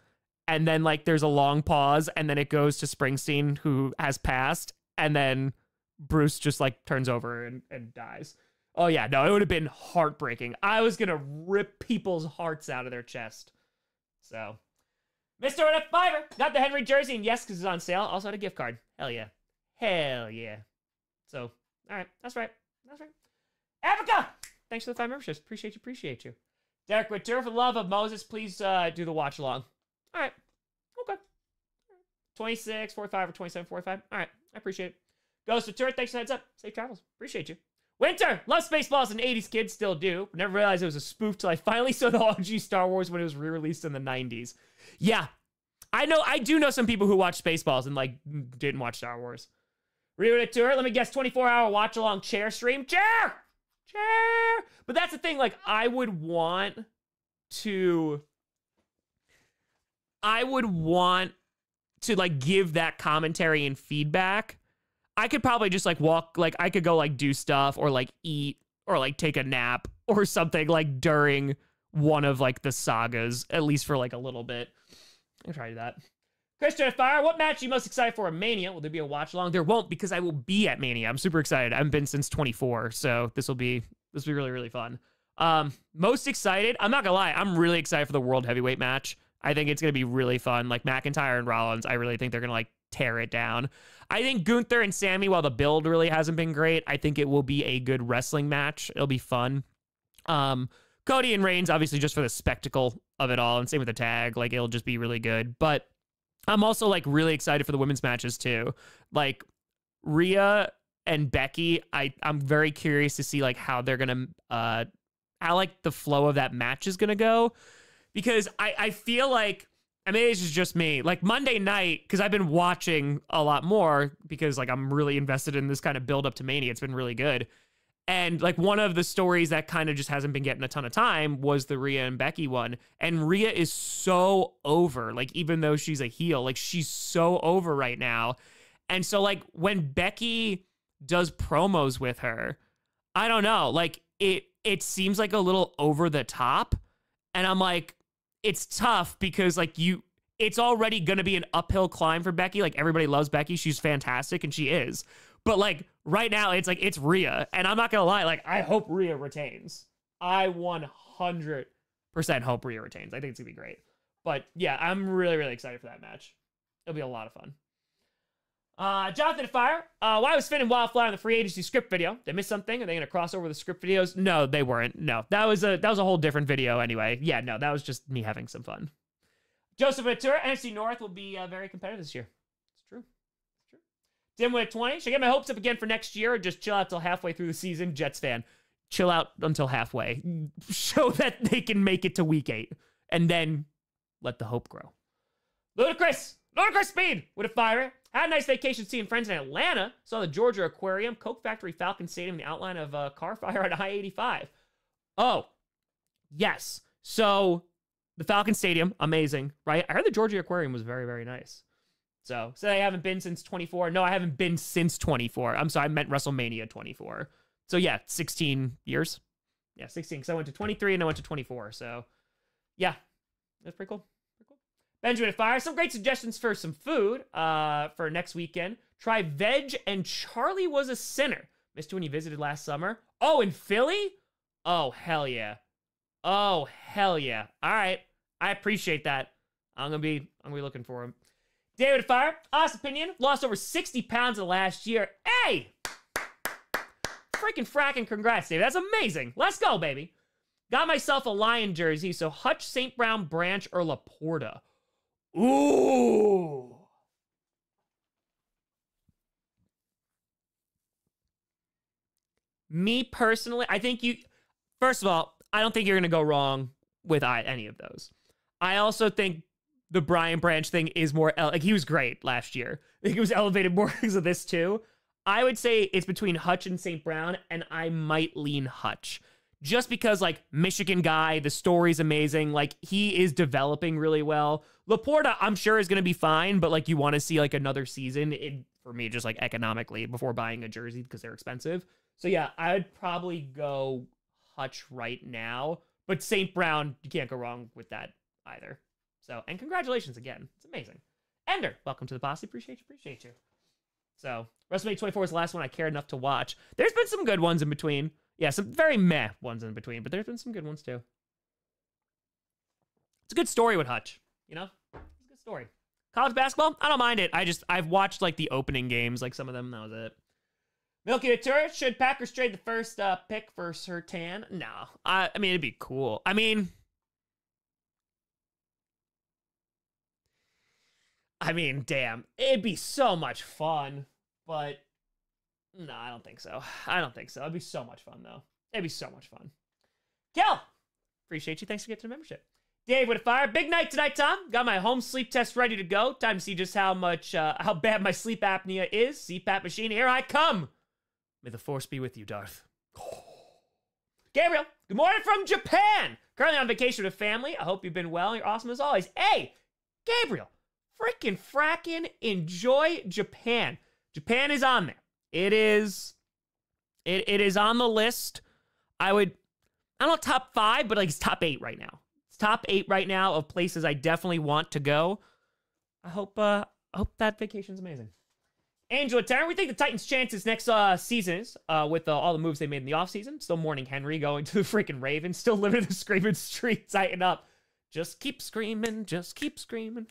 And then like there's a long pause and then it goes to springsteen who has passed. And then bruce just like turns over and, and dies. Oh yeah no it would have been heartbreaking. I was gonna rip people's hearts out of their chest. So mr fiver got the henry jersey and yes because it's on sale. Also had a gift card. Hell yeah. Hell yeah. So all right that's right that's right africa thanks for the five memberships appreciate you appreciate you derek Witter, for the love of moses please uh, do the watch along all right. Okay. 26, 45, or 27, 45. All right. I appreciate it. Ghost of Turret, thanks for the heads up. Safe travels. Appreciate you. Winter! Love Spaceballs and 80s kids still do. Never realized it was a spoof till I finally saw the OG Star Wars when it was re-released in the 90s. Yeah. I know, I do know some people who watch Spaceballs and like didn't watch Star Wars. Read tour. Let me guess, 24 hour watch along chair stream. Chair! Chair! But that's the thing, like, I would want to I would want to like give that commentary and feedback. I could probably just like walk, like I could go like do stuff or like eat or like take a nap or something like during one of like the sagas, at least for like a little bit. To do that. Christian Fire, what match you most excited for at Mania? Will there be a watch along? There won't because I will be at Mania. I'm super excited. I haven't been since 24, so this will be this will be really really fun. Um, most excited. I'm not gonna lie. I'm really excited for the World Heavyweight match. I think it's gonna be really fun. Like McIntyre and Rollins, I really think they're gonna like tear it down. I think Gunther and Sami, while the build really hasn't been great, I think it will be a good wrestling match. It'll be fun. Um, Cody and Reigns, obviously, just for the spectacle of it all, and same with the tag. Like it'll just be really good. But I'm also like really excited for the women's matches too. Like Rhea and Becky, I I'm very curious to see like how they're gonna uh how like the flow of that match is gonna go because I I feel like I mean it's just me like Monday night because I've been watching a lot more because like I'm really invested in this kind of build up to Mania. It's been really good. And like one of the stories that kind of just hasn't been getting a ton of time was the Rhea and Becky one. And Rhea is so over, like even though she's a heel, like she's so over right now. And so like when Becky does promos with her, I don't know, like it it seems like a little over the top. And I'm like, it's tough because like you it's already going to be an uphill climb for Becky. Like everybody loves Becky. She's fantastic and she is. But like right now it's like it's Rhea and I'm not to lie, like I hope Rhea retains. I 100% hope Rhea retains. I think it's to be great. But yeah, I'm really really excited for that match. It'll be a lot of fun. Uh, Jonathan Fire, uh, why was Finn and Wildflower in the free agency script video? They missed something? Are they gonna cross over the script videos? No, they weren't. No, that was a that was a whole different video anyway. Yeah, no, that was just me having some fun. Joseph Ventura, NFC North will be uh, very competitive this year. It's true. It's true. Dimwit at 20. Should I get my hopes up again for next year or just chill out till halfway through the season? Jets fan. Chill out until halfway. Show that they can make it to week eight. And then let the hope grow. Ludicrous! Ludicrous speed! With a fire. Had a nice vacation seeing friends in Atlanta. Saw the Georgia Aquarium, Coke Factory Falcon Stadium, the outline of a car fire on I 85. Oh, Yes. So the Falcon Stadium, amazing, right? I heard the Georgia Aquarium was very, very nice. So, so I haven't been since 24. No, I haven't been since 24. I'm sorry, I meant WrestleMania 24. So yeah, 16 years. Yeah, 16. Because I went to 23 and I went to 24. So yeah, that's pretty cool. Pretty cool. Benjamin Fire, some great suggestions for some food uh, for next weekend. Try veg and Charlie was a sinner. Missed you when you visited last summer. Oh, in Philly? Oh, hell yeah. Oh, hell yeah. All right. I appreciate that. I'm gonna be I'm gonna be looking for him. David Fire, honest opinion, lost over 60 pounds in the last year. Hey! Freaking fracking congrats, David. That's amazing. Let's go, baby. Got myself a Lion jersey, so Hutch, St. Brown, Branch, or Laporta. Ooh. Me personally, I think you, first of all, I don't think you're going to go wrong with any of those. I also think the Brian Branch thing is more, like, he was great last year. Think he was elevated more because of this, too. I would say it's between Hutch and St. Brown, and I might lean Hutch. Just because, like, Michigan guy, the story's amazing. Like, he is developing really well. Laporta, I'm sure, is going to be fine, but, like, you want to see, like, another season, in, for me, just, like, economically before buying a jersey because they're expensive. So, yeah, I would probably go Hutch right now. But St. Brown, you can't go wrong with that either. So, and congratulations again. It's amazing. Ender, welcome to the posse. Appreciate you. Appreciate you. So, WrestleMania 24 is the last one I cared enough to watch. There's been some good ones in between. Yeah, some very meh ones in between, but there's been some good ones too. It's a good story with Hutch, you know? It's a good story. College basketball, I don't mind it. I just, I've watched like the opening games, like some of them, that was it. Milky Ventura, should Packers trade the first uh, pick for Surtain? No. I, I mean, it'd be cool. I mean, I mean, damn, it'd be so much fun, but no, I don't think so. I don't think so. It'd be so much fun though. It'd be so much fun. Kel, appreciate you. Thanks for getting the membership. Dave with a fire. Big night tonight, Tom. Got my home sleep test ready to go. Time to see just how much, uh, how bad my sleep apnea is. CPAP machine, here I come. May the force be with you, Darth. Gabriel, good morning from Japan. Currently on vacation with family. I hope you've been well. You're awesome as always. Hey, Gabriel, freaking fracking enjoy Japan. Japan is on there. It is it, it is on the list. I would I don't know top five, but like it's top eight right now. It's top eight right now of places I definitely want to go. I hope uh I hope that vacation's amazing. Angela Tarrant, we think the Titans' chances next uh, season is uh, with uh, all the moves they made in the offseason. Still mourning Henry going to the freaking Ravens. Still living the screaming street. Tighten up. Just keep screaming. Just keep screaming.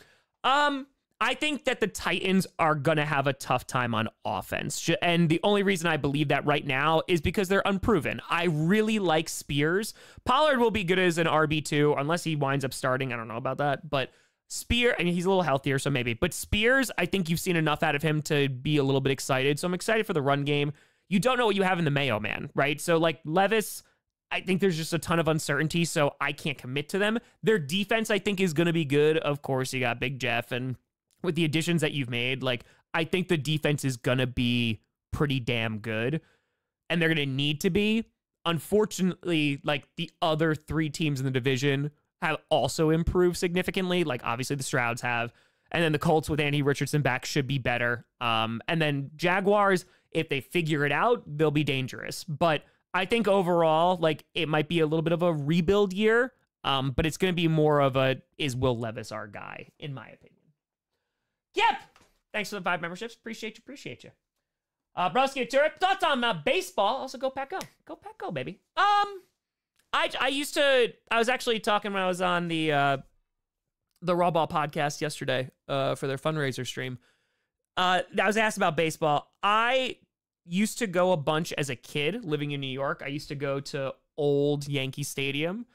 Um, I think that the Titans are going to have a tough time on offense. And the only reason I believe that right now is because they're unproven. I really like Spears. Pollard will be good as an RB2 unless he winds up starting. I don't know about that. But Spear, I mean, he's a little healthier, so maybe. But Spears, I think you've seen enough out of him to be a little bit excited. So I'm excited for the run game. You don't know what you have in the Mayo man, right? So, like, Levis. I think there's just a ton of uncertainty, so I can't commit to them. Their defense, I think, is going to be good. Of course, you got Big Jeff and with the additions that you've made, like I think the defense is gonna be pretty damn good, and they're gonna need to be. Unfortunately, like the other three teams in the division have also improved significantly. Like obviously the Strouds have, and then the Colts with Andy Richardson back should be better. Um, and then Jaguars, if they figure it out, they'll be dangerous. But I think overall, like it might be a little bit of a rebuild year. Um, but it's going to be more of a is Will Levis our guy, in my opinion. Yep. Thanks for the five memberships. Appreciate you. Appreciate you. Uh, Broski Turret, thoughts on uh, baseball? Also, go Pack Go. Go Pack Go, baby. Um, I I used to. I was actually talking when I was on the uh, the Raw Ball podcast yesterday uh, for their fundraiser stream. Uh, I was asked about baseball. I used to go a bunch as a kid living in New York. I used to go to old Yankee Stadium,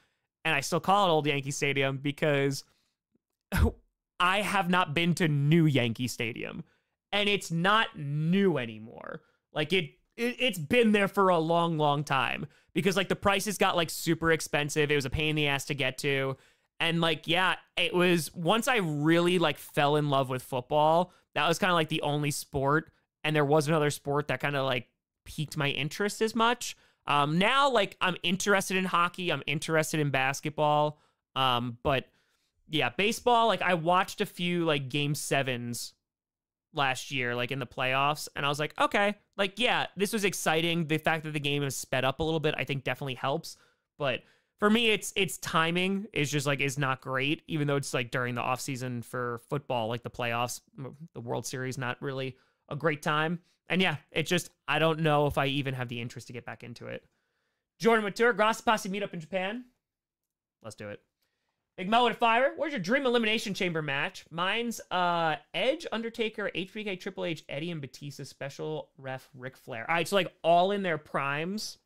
and I still call it Old Yankee Stadium because I have not been to new Yankee Stadium and it's not new anymore. Like it, it it's been there for a long long time because like the prices got like super expensive. It was a pain in the ass to get to. And like yeah, it was once I really like fell in love with football, that was kind of like the only sport and there was another sport that kind of like piqued my interest as much. Um, now, like I'm interested in hockey, I'm interested in basketball. Um, but yeah, baseball. Like I watched a few like game sevens last year, like in the playoffs, and I was like, okay, like yeah, this was exciting. The fact that the game is sped up a little bit, I think, definitely helps. But for me, it's it's timing is just like is not great, even though it's like during the off season for football, like the playoffs, the World Series, not really a great time. And yeah, it's just I don't know if I even have the interest to get back into it. Jordan Mature, Grass Posse meet up in Japan. Let's do it. Big Melwood Fire, where's your dream elimination chamber match? Mine's uh Edge, Undertaker, HBK, Triple H, Eddie, and Batista, special ref Ric Flair. All right, so like all in their primes.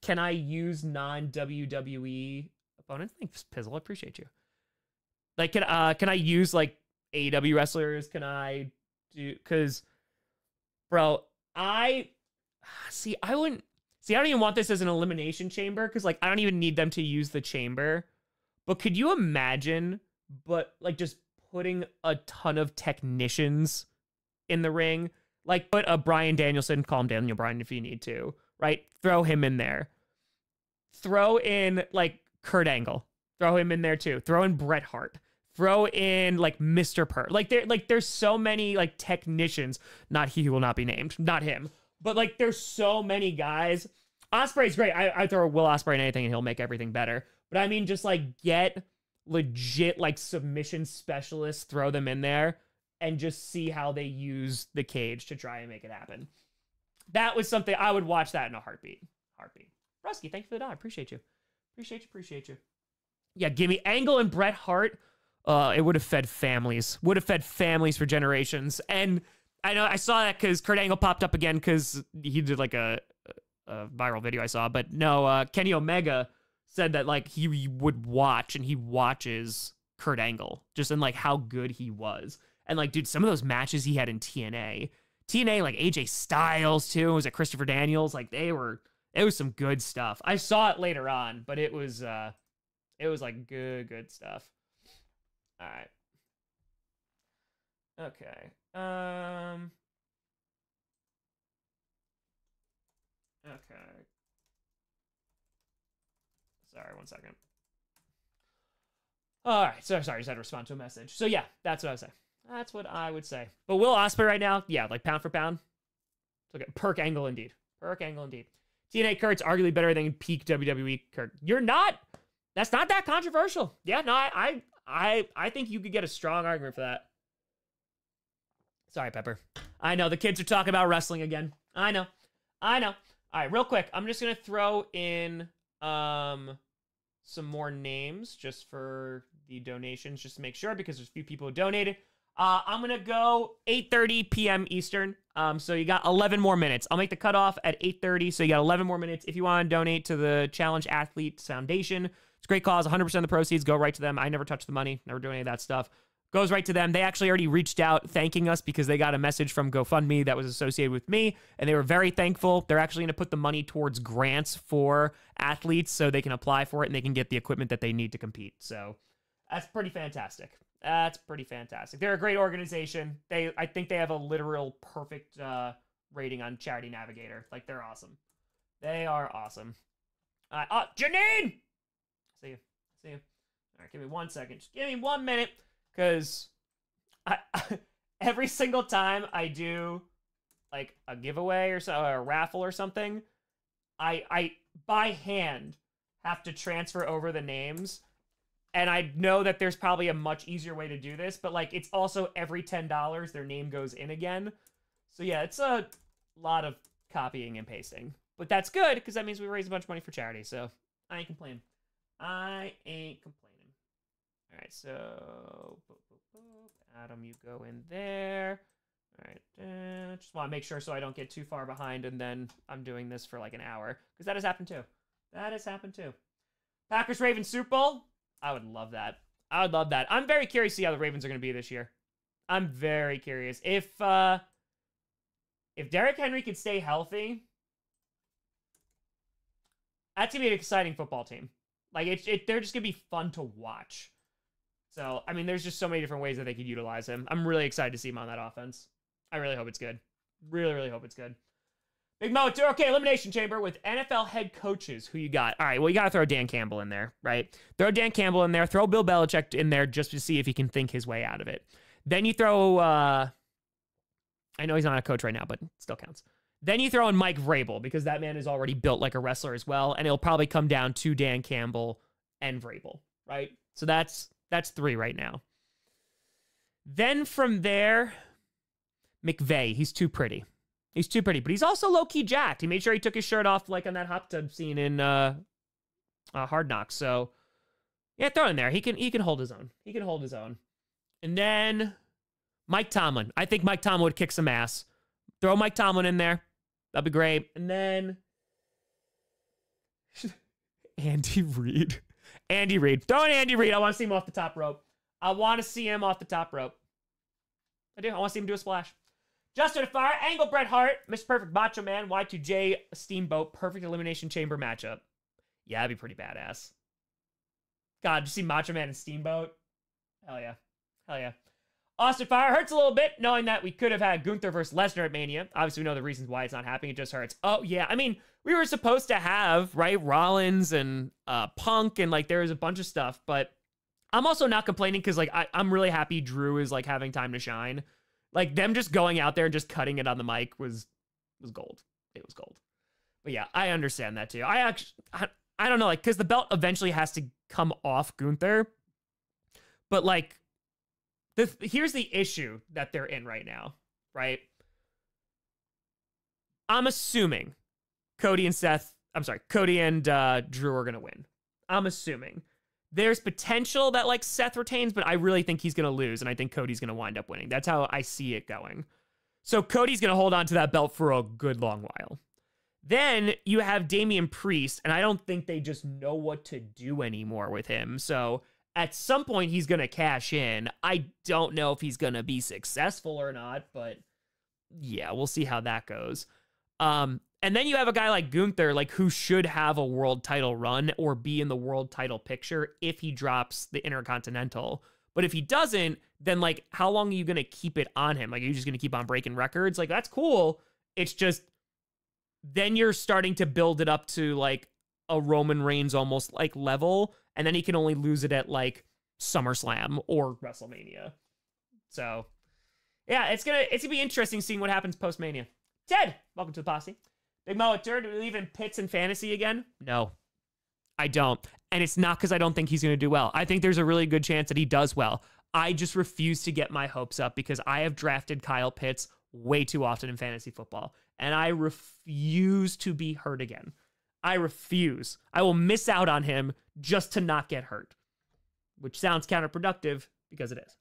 Can I use non WWE opponents? Thanks, Pizzle. I appreciate you. Like, can uh can I use like AW wrestlers? Can I do because bro, I see I wouldn't see I don't even want this as an elimination chamber because like I don't even need them to use the chamber. But could you imagine but like just putting a ton of technicians in the ring? Like put a Bryan Danielson, call him Daniel Bryan if you need to, right? Throw him in there. Throw in like Kurt Angle. Throw him in there too. Throw in Bret Hart throw in like Mr. Per. Like there like there's so many like technicians, not he who will not be named, not him. But like there's so many guys. Ospreay's great. I, I throw Will Ospreay in anything and he'll make everything better. But I mean just like get legit like submission specialists, throw them in there and just see how they use the cage to try and make it happen. That was something I would watch that in a heartbeat. Heartbeat. Rusky, thank you for the dog. Appreciate you. Appreciate you. Appreciate you. Yeah, give me Angle and Bret Hart uh, it would have fed families, would have fed families for generations. And I know I saw that because Kurt Angle popped up again because he did like a, a, viral video I saw. But no, uh, Kenny Omega said that like he would watch and he watches Kurt Angle just in like how good he was. And like, dude, some of those matches he had in TNA, TNA like AJ Styles too, was it Christopher Daniels? Like they were, it was some good stuff. I saw it later on, but it was, uh, it was like good, good stuff. All right. Okay. Um. Okay. Sorry, one second. All right. So sorry, I just had to respond to a message. So yeah, that's what I would say. That's what I would say. But Will Ospreay right now, yeah, like pound for pound. Look at Perk Angle indeed. Perk Angle indeed. TNA Kurt's arguably better than peak WWE Kurt. You're not. That's not that controversial. Yeah, no, I, I I I think you could get a strong argument for that. Sorry, Pepper. I know the kids are talking about wrestling again. I know. I know. All right, real quick. I'm just gonna throw in um some more names just for the donations, just to make sure because there's a few people who donated. Uh, I'm gonna go 8:30 p.m. Eastern. Um, so you got 11 more minutes. I'll make the cutoff at 8:30, so you got 11 more minutes if you want to donate to the Challenge Athlete Foundation. It's a great cause. 100% of the proceeds go right to them. I never touch the money, never do any of that stuff. Goes right to them. They actually already reached out thanking us because they got a message from GoFundMe that was associated with me, and they were very thankful. They're actually going to put the money towards grants for athletes so they can apply for it and they can get the equipment that they need to compete. So that's pretty fantastic. That's pretty fantastic. They're a great organization. They, I think they have a literal perfect uh, rating on Charity Navigator. Like they're awesome. They are awesome. Uh, uh Janine, See. All right, give me one second. Just give me one minute, because I every single time I do like a giveaway or so, or a raffle or something, I I by hand have to transfer over the names. And I know that there's probably a much easier way to do this, but like it's also every $10 their name goes in again. So yeah, it's a lot of copying and pasting. But that's good because that means we raise a bunch of money for charity. So I ain't complaining. I ain't complaining. All right, so boop, boop, boop. Adam, you go in there. All right, uh, just want to make sure so I don't get too far behind, and then I'm doing this for like an hour because that has happened too. That has happened too. Packers Ravens Super Bowl. I would love that. I would love that. I'm very curious to see how the Ravens are going to be this year. I'm very curious if uh if Derrick Henry could stay healthy. That's gonna be an exciting football team. Like it, it, they're just gonna be fun to watch. So I mean, there's just so many different ways that they could utilize him. I'm really excited to see him on that offense. I really hope it's good. Really, really hope it's good. Big Mo, it's okay, Elimination Chamber with NFL head coaches. Who you got? All right, well, you got to throw Dan Campbell in there, right? Throw Dan Campbell in there. Throw Bill Belichick in there just to see if he can think his way out of it. Then you throw, uh, I know he's not a coach right now, but still counts. Then you throw in Mike Vrabel because that man is already built like a wrestler as well, and it'll probably come down to Dan Campbell and Vrabel, right? So that's that's three right now. Then from there, McVay, he's too pretty. He's too pretty, but he's also low key jacked. He made sure he took his shirt off like on that hot tub scene in uh, uh, Hard Knocks. So yeah, throw in there. He can he can hold his own. He can hold his own. And then Mike Tomlin. I think Mike Tomlin would kick some ass. Throw Mike Tomlin in there. That'd be great. And then Andy Reid. Andy Reid. Throw in Andy Reid. I want to see him off the top rope. I want to see him off the top rope. I do. I want to see him do a splash. Justin Fire, Angle Bret Hart, Mr. Perfect Macho Man, Y2J Steamboat, perfect elimination chamber matchup. Yeah, that'd be pretty badass. God, you see Macho Man and Steamboat? Hell yeah. Hell yeah. Austin Fire hurts a little bit knowing that we could have had Gunther versus Lesnar at Mania. Obviously, we know the reasons why it's not happening. It just hurts. Oh, yeah. I mean, we were supposed to have, right, Rollins and uh, Punk, and like there was a bunch of stuff, but I'm also not complaining because like I, I'm really happy Drew is like having time to shine. Like them just going out there and just cutting it on the mic was was gold. It was gold. But yeah, I understand that too. I actually I, I don't know like cuz the belt eventually has to come off Gunther. But like the here's the issue that they're in right now, right? I'm assuming Cody and Seth, I'm sorry, Cody and uh, Drew are going to win. I'm assuming there's potential that like Seth retains, but I really think he's going to lose, and I think Cody's going to wind up winning. That's how I see it going. So Cody's going to hold on to that belt for a good long while. Then you have Damian Priest, and I don't think they just know what to do anymore with him. So at some point, he's going to cash in. I don't know if he's going to be successful or not, but yeah, we'll see how that goes. Um, and then you have a guy like Gunther, like who should have a world title run or be in the world title picture if he drops the Intercontinental. But if he doesn't, then like how long are you gonna keep it on him? Like are you just gonna keep on breaking records? Like that's cool. It's just then you're starting to build it up to like a Roman Reigns almost like level, and then he can only lose it at like SummerSlam or WrestleMania. So yeah, it's gonna it's gonna be interesting seeing what happens post Mania. Ted, welcome to the posse. Big Mo, do we believe in Pitts and fantasy again? No, I don't. And it's not because I don't think he's to do well. I think there's a really good chance that he does well. I just refuse to get my hopes up because I have drafted Kyle Pitts way too often in fantasy football. And I refuse to be hurt again. I refuse. I will miss out on him just to not get hurt, which sounds counterproductive because it is.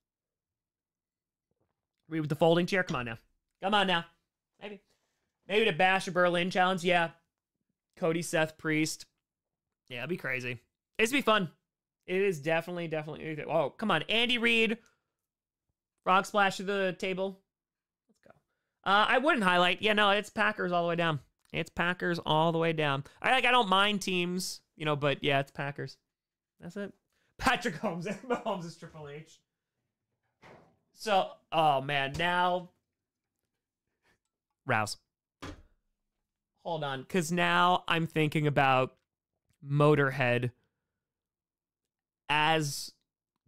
Read with the folding chair. Come on now. Come on now. Maybe. Maybe the Bash of Berlin challenge. Yeah. Cody, Seth, Priest. Yeah, it'd be crazy. It'd be fun. It is definitely, definitely. Oh, come on. Andy Reid. Frog splash to the table. Let's go. Uh, I wouldn't highlight. Yeah, no, it's Packers all the way down. It's Packers all the way down. I like. I don't mind teams, you know, but yeah, it's Packers. That's it. Patrick Holmes. Mahomes is Triple H. So, oh man, now Rouse hold on, because now I'm thinking about Motorhead as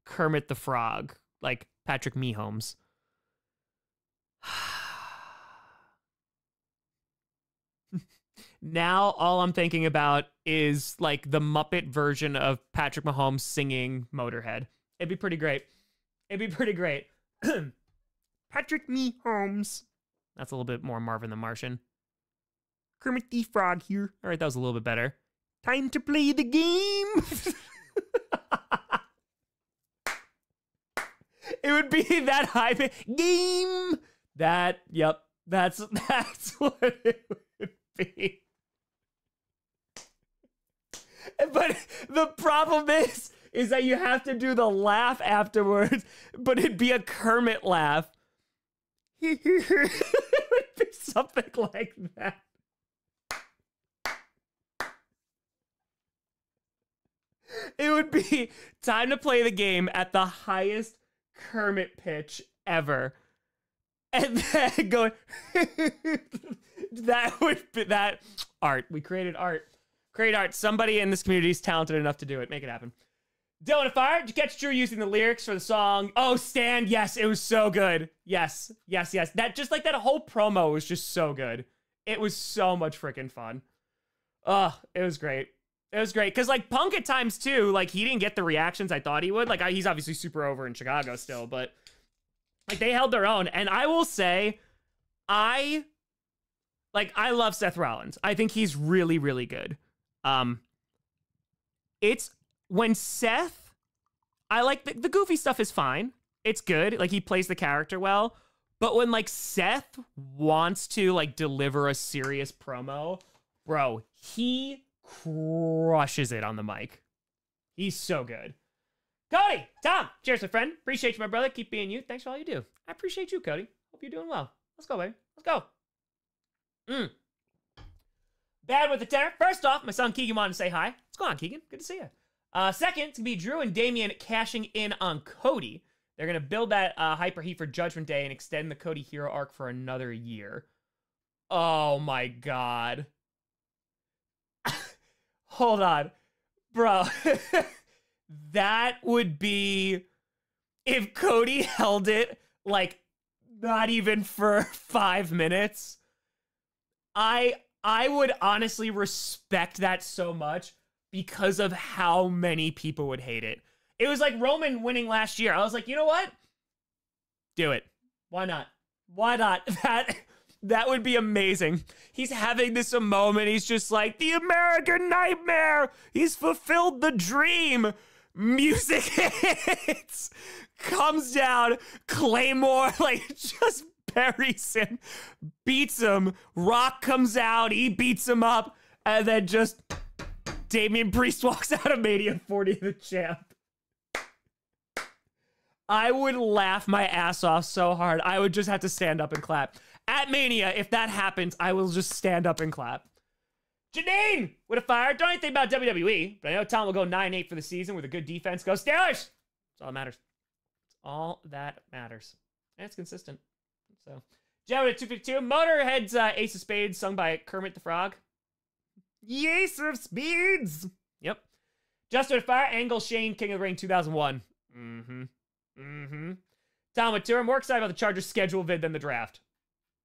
Kermit the Frog, like Patrick Meholmes. now all I'm thinking about is like the Muppet version of Patrick Mahomes singing Motorhead. It'd be pretty great. It'd be pretty great. Patrick Mahomes. That's a little bit more Marvin the Martian. Kermit the Frog here. All right, that was a little bit better. Time to play the game. it would be that high game. That yep. That's that's what it would be. But the problem is, is that you have to do the laugh afterwards, but it'd be a Kermit laugh. it would be something like that. It would be time to play the game at the highest Kermit pitch ever. and then going that would be that art. We created art. Create art. Somebody in this community is talented enough to do it. Make it happen. Dylan Fire, did you catch Drew using the lyrics for the song? Oh, Stand. Yes, it was so good. Yes, yes, yes. That just like that whole promo was just so good. It was so much freaking fun. Ugh, it was great. It was great because like Punk at times too, like he didn't get the reactions I thought he would. Like I, he's obviously super over in Chicago still, but like they held their own. And I will say, I like I love Seth Rollins. I think he's really really good. Um, it's when Seth, I like the, the goofy stuff is fine. It's good. Like he plays the character well. But when like Seth wants to like deliver a serious promo, bro, he crushes it on the mic. He's so good. Cody, Tom, cheers, my friend. Appreciate you, my brother. Keep being you. Thanks for all you do. I appreciate you, Cody. Hope you're doing well. Let's go, baby. Let's go. Mm. Bad with the tenor. First off, my son Keegan wanted to say hi. What's going on, Keegan? Good to see you. Uh, second, it's gonna be Drew and Damian cashing in on Cody. They're gonna build that uh, hyper heat for Judgment Day and extend the Cody hero arc for another year. Oh my god. Hold on, bro. that would be if Cody held it like not even for five minutes. I I would honestly respect that so much because of how many people would hate it. It was like Roman winning last year. I was like, you know what? Do it. Why not? Why not? That that would be amazing. He's having this moment. He's just like the American nightmare. He's fulfilled the dream. Music hits, comes down, Claymore like just buries him, beats him. Rock comes out, he beats him up, and then just Damian Priest walks out of Mania 40 the champ. I would laugh my ass off so hard. I would just have to stand up and clap. At Mania, if that happens, I will just stand up and clap. Janine with a fire. Don't anything about WWE, but I know Tom will go 9 8 for the season with a good defense. Go Steelers! That's all that matters. That's all that matters. And it's consistent. So, at 252. Motorhead's uh, Ace of Spades, sung by Kermit the Frog. Ace of Spades! Yep. Justin Fire, Angle, Shane, King of the Ring 2001. Mm hmm. Mm hmm. Tom. I'm more excited about the Chargers schedule vid than the draft.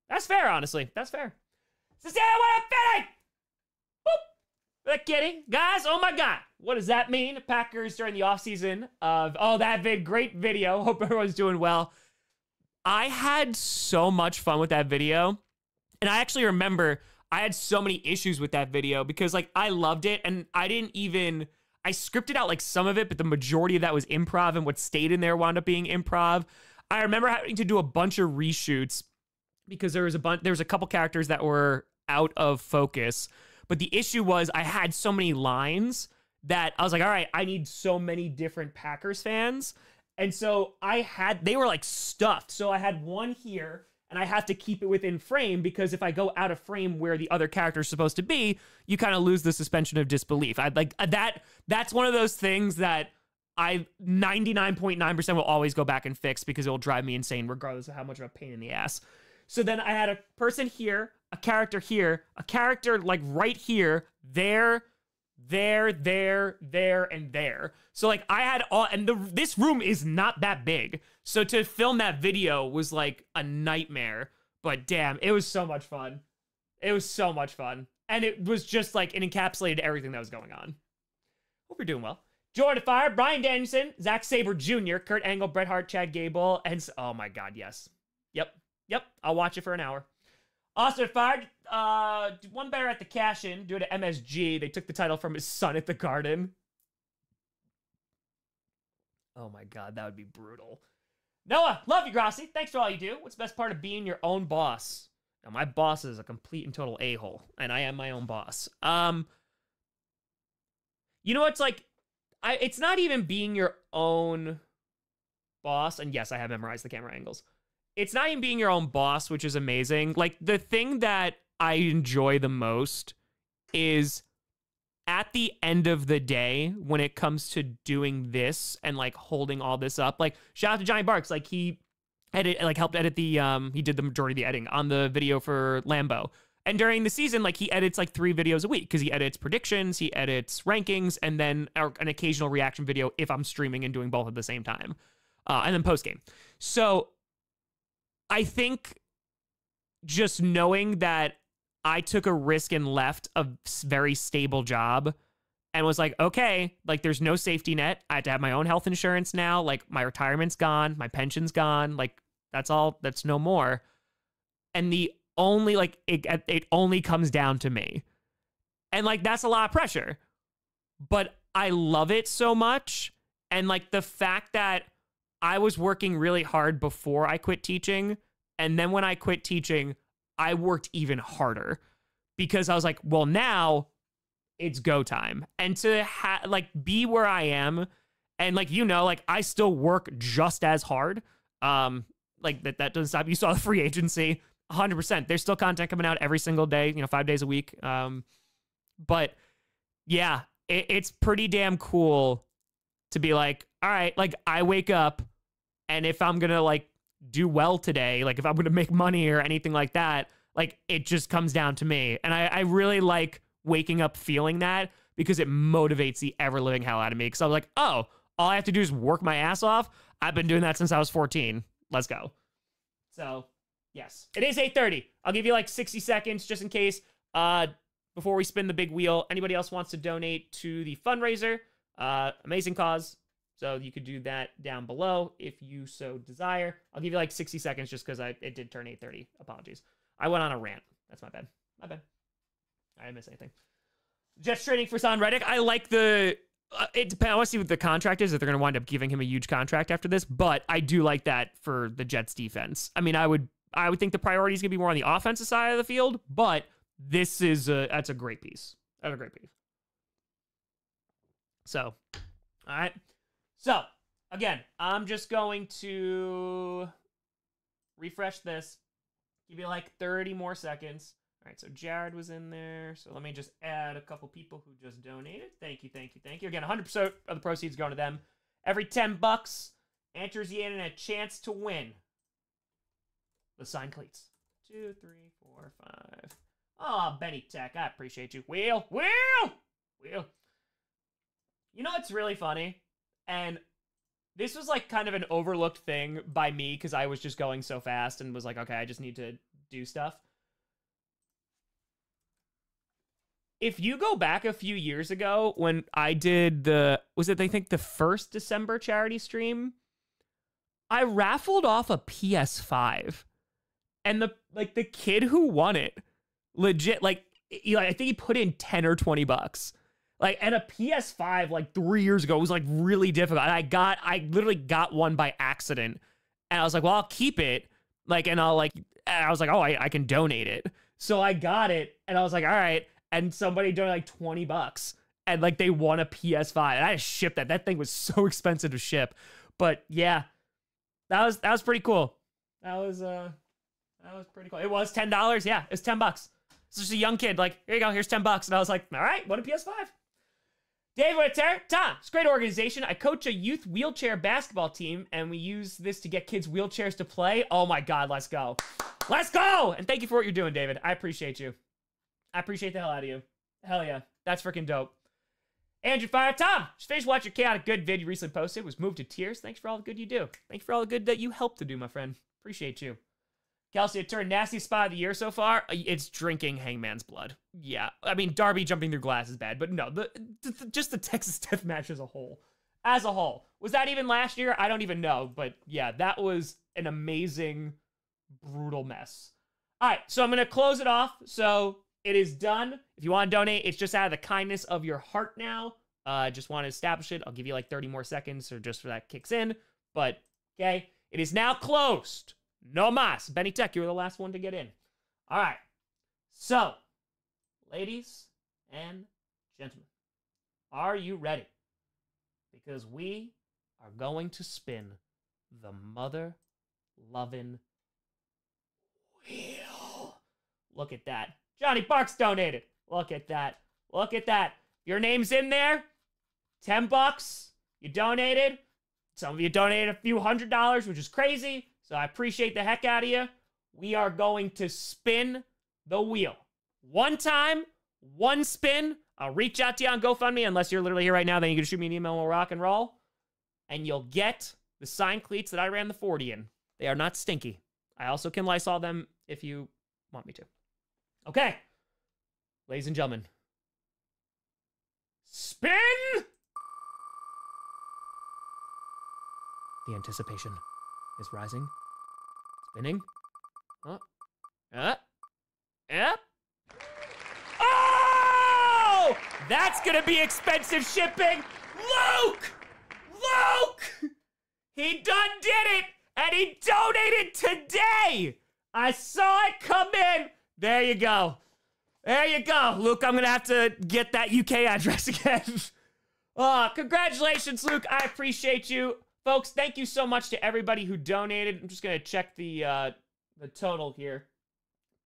That's fair, honestly. That's fair. Cecilia, what a fitting! Boop! That kidding. Guys, oh my god. What does that mean? Packers during the offseason of, oh, that vid, great video. Hope everyone's doing well. I had so much fun with that video. And I actually remember I had so many issues with that video because, like, I loved it and I didn't even. I scripted out like some of it, but the majority of that was improv, and what stayed in there wound up being improv. I remember having to do a bunch of reshoots because there was a bunch there was a couple characters that were out of focus. But the issue was I had so many lines that I was like, all right, I need so many different Packers fans. And so I had they were like stuffed. So I had one here and I have to keep it within frame because if I go out of frame where the other character is supposed to be, you kind of lose the suspension of disbelief. I'd like uh, that that's one of those things that I 99.9% will always go back and fix because it'll drive me insane regardless of how much of a pain in the ass. So then I had a person here, a character here, a character like right here, there, there, there, there, and there. So like I had all, and the, this room is not that big. So to film that video was like a nightmare. But damn, it was so much fun. It was so much fun. And it was just like it encapsulated everything that was going on. Hope you're doing well. Jordan Fire, Bryan Danielson, Zack Sabre Jr., Kurt Angle, Bret Hart, Chad Gable, and oh my god, yes. Yep. Yep. I'll watch it for an hour. Austin Fire, uh, one better at the cash in, due to MSG. They took the title from his son at the Garden. Oh my god, that would be brutal. Noah, love you, Grossi. Thanks for all you do. What's the best part of being your own boss? Now, my boss is a complete and total a hole, and I am my own boss. Um, you know what's like, I it's not even being your own boss. And yes, I have memorized the camera angles. It's not even being your own boss, which is amazing. Like the thing that I enjoy the most is at the end of the day when it comes to doing this and like holding all this up like shout out to johnny barks like he edit like helped edit the um he did the majority of the editing on the video for Lambo. And during the season, like he edits like three videos a week because he edits predictions, he edits rankings, and then an occasional reaction video if I'm streaming and doing both at the same time, uh, and then post game. So I think just knowing that I took a risk and left a very stable job and was like, okay, like there's no safety net. I had to have my own health insurance now. Like my retirement's gone, my pension's gone. Like that's all, that's no more. And the only, like, it, it only comes down to me. And like that's a lot of pressure. But I love it so much. And like the fact that I was working really hard before I quit teaching. And then when I quit teaching, I worked even harder because I was like, well, now it's go time. And to ha- like be where I am and like you know, like I still work just as hard. Um like that that doesn't stop. You saw the free agency 100%. There's still content coming out every single day, you know, 5 days a week. Um but yeah, it, it's pretty damn cool to be like, all right, like I wake up and if I'm going to like do well today, like if I'm going to make money or anything like that, like it just comes down to me. And I, I really like waking up feeling that because it motivates the ever living hell out of me. Cause I'm like, oh, all I have to do is work my ass off. I've been doing that since I was 14. Let's go. So yes, it is 8:30. I'll give you like 60 seconds just in case. Uh, before we spin the big wheel, anybody else wants to donate to the fundraiser? Uh, amazing cause. So you could do that down below if you so desire. I'll give you like 60 seconds just because I it did turn 8:30. Apologies. I went on a rant. That's my bad. My bad. I didn't miss anything. Jets trading for Haason Reddick. I like the. Uh, it depends. I want to see what the contract is. If they're going to wind up giving him a huge contract after this, but I do like that for the Jets defense. I mean, I would. I would think the priority is going to be more on the offensive side of the field, but this is a that's a great piece. That's a great piece. So, all right. So again, I'm just going to refresh this. Give you like 30 more seconds. All right, so Jared was in there. So let me just add a couple people who just donated. Thank you, thank you, thank you. Again, 100% of the proceeds going to them. Every 10 bucks enters you in a chance to win the sign cleats. Two, three, four, five. Oh, Benny Tech, I appreciate you. Wheel, wheel, wheel. You know what's really funny? And this was like kind of an overlooked thing by me because I was just going so fast and was like, okay, I just need to do stuff. If you go back a few years ago when I did the, was it, they think, the first December charity stream? I raffled off a PS5. And the, like, the kid who won it, legit, like, he, like, I think he put in 10 or 20 bucks. Like, and a PS5 like three years ago was like really difficult. And I got, I literally got one by accident. And I was like, well, I'll keep it. Like, and I'll like, and I was like, oh, I, I can donate it. So I got it. And I was like, all right. And somebody donated like 20 bucks. And like they won a PS5. And I shipped that. That thing was so expensive to ship. But yeah, that was, that was pretty cool. That was, uh, that was pretty cool. It was $10. Yeah, It was 10 bucks. It's just a young kid. Like, here you go. Here's 10 bucks. And I was like, all right, what a PS5. Dave Witter, Tom, it's a great organization. I coach a youth wheelchair basketball team, and we use this to get kids wheelchairs to play. Oh my God, let's go. Let's go! And thank you for what you're doing, David. I appreciate you. I appreciate the hell out of you. Hell yeah. That's freaking dope. Andrew Fire, Tom, just finished watching your chaotic good vid you recently posted. Was moved to tears. Thanks for all the good you do. Thanks for all the good that you help to do, my friend. Appreciate you. Kelsey, it turned nasty spot of the year so far. It's drinking Hangman's blood. Yeah, I mean Darby jumping through glass is bad, but no, the, the, just the Texas Death Match as a whole, as a whole, was that even last year? I don't even know, but yeah, that was an amazing, brutal mess. All right, so I'm gonna close it off. So it is done. If you want to donate, it's just out of the kindness of your heart now. Uh, just want to establish it. I'll give you like 30 more seconds or just for that kicks in. But okay, it is now closed. No mas. Benny Tech, you were the last one to get in. All right. So, ladies and gentlemen, are you ready? Because we are going to spin the mother loving wheel. Look at that. Johnny Parks donated. Look at that. Look at that. Your name's in there. 10 bucks. You donated. Some of you donated a few hundred dollars, which is crazy. So I appreciate the heck out of you. We are going to spin the wheel. One time, one spin. I'll reach out to you on GoFundMe. Unless you're literally here right now, then you can shoot me an email. We'll rock and roll. And you'll get the signed cleats that I ran the 40 in. They are not stinky. I also can Lysol them if you want me to. Okay. Ladies and gentlemen. Spin! The anticipation is rising. Spinning. Uh, uh, uh. Oh! That's gonna be expensive shipping! Luke! Luke! He done did it! And he donated today! I saw it come in! There you go. There you go. Luke, I'm gonna have to get that UK address again. oh, congratulations, Luke. I appreciate you. Folks, thank you so much to everybody who donated. I'm just gonna check the uh the total here.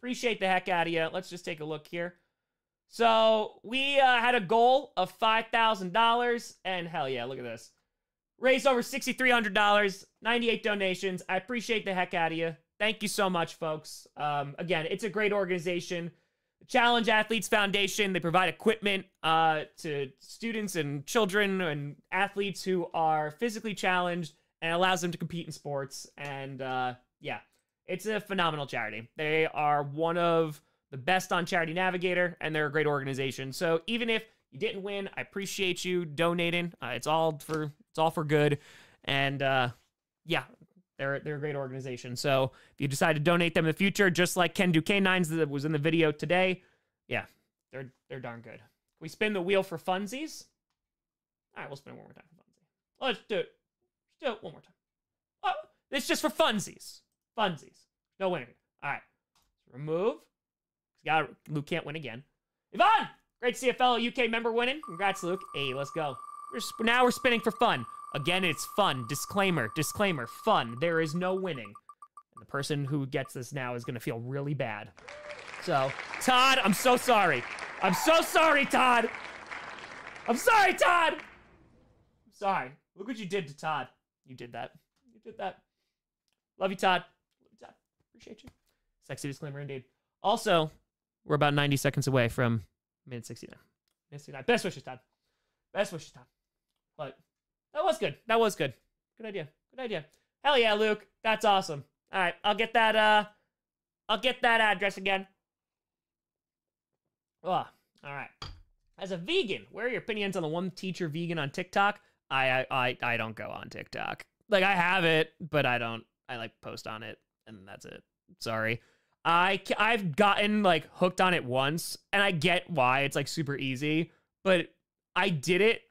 Appreciate the heck out of you. Let's just take a look here. So we uh, had a goal of five thousand dollars, and hell yeah, look at this. Raised over sixty three hundred dollars, ninety eight donations. I appreciate the heck out of you. Thank you so much, folks. Um, again, it's a great organization. Challenged Athletes Foundation. They provide equipment uh, to students and children and athletes who are physically challenged and allows them to compete in sports. And uh, yeah, it's a phenomenal charity. They are one of the best on Charity Navigator, and they're a great organization. So even if you didn't win, I appreciate you donating. Uh, it's all for it's all for good, and uh, yeah, they're they're a great organization. So if you decide to donate them in the future, just like Ken do Canines that was in the video today, yeah, they're they're darn good. We spin the wheel for funsies. All right, we'll spin one more time for funsies. Let's do it. Let's do it one more time. Oh, it's just for funsies. Funsies. No winner. All right. Remove. Got Luke can't win again. Yvonne, great to see a fellow UK member winning. Congrats, Luke. Hey, let's go. We're now we're spinning for fun. Again, it's fun. Disclaimer, disclaimer, fun. There is no winning. And the person who gets this now is going to feel really bad. So, Todd, I'm so sorry. I'm so sorry, Todd. I'm sorry, Todd. I'm sorry. Look what you did to Todd. You did that. You did that. Love you, Todd. Love you, Todd. Appreciate you. Sexy disclaimer indeed. Also, we're about 90 seconds away from minute 69. Minute 69. Best wishes, Todd. Best wishes, Todd. But that was good. That was good. Good idea. Good idea. Hell yeah, Luke. That's awesome. All right, I'll get that. Uh, I'll get that address again. Oh, all right. As a vegan, where are your opinions on the one teacher vegan on TikTok? I I I don't go on TikTok. Like I have it, but I don't. I like post on it, and that's it. Sorry. I I've gotten like hooked on it once, and I get why it's like super easy, but I did it.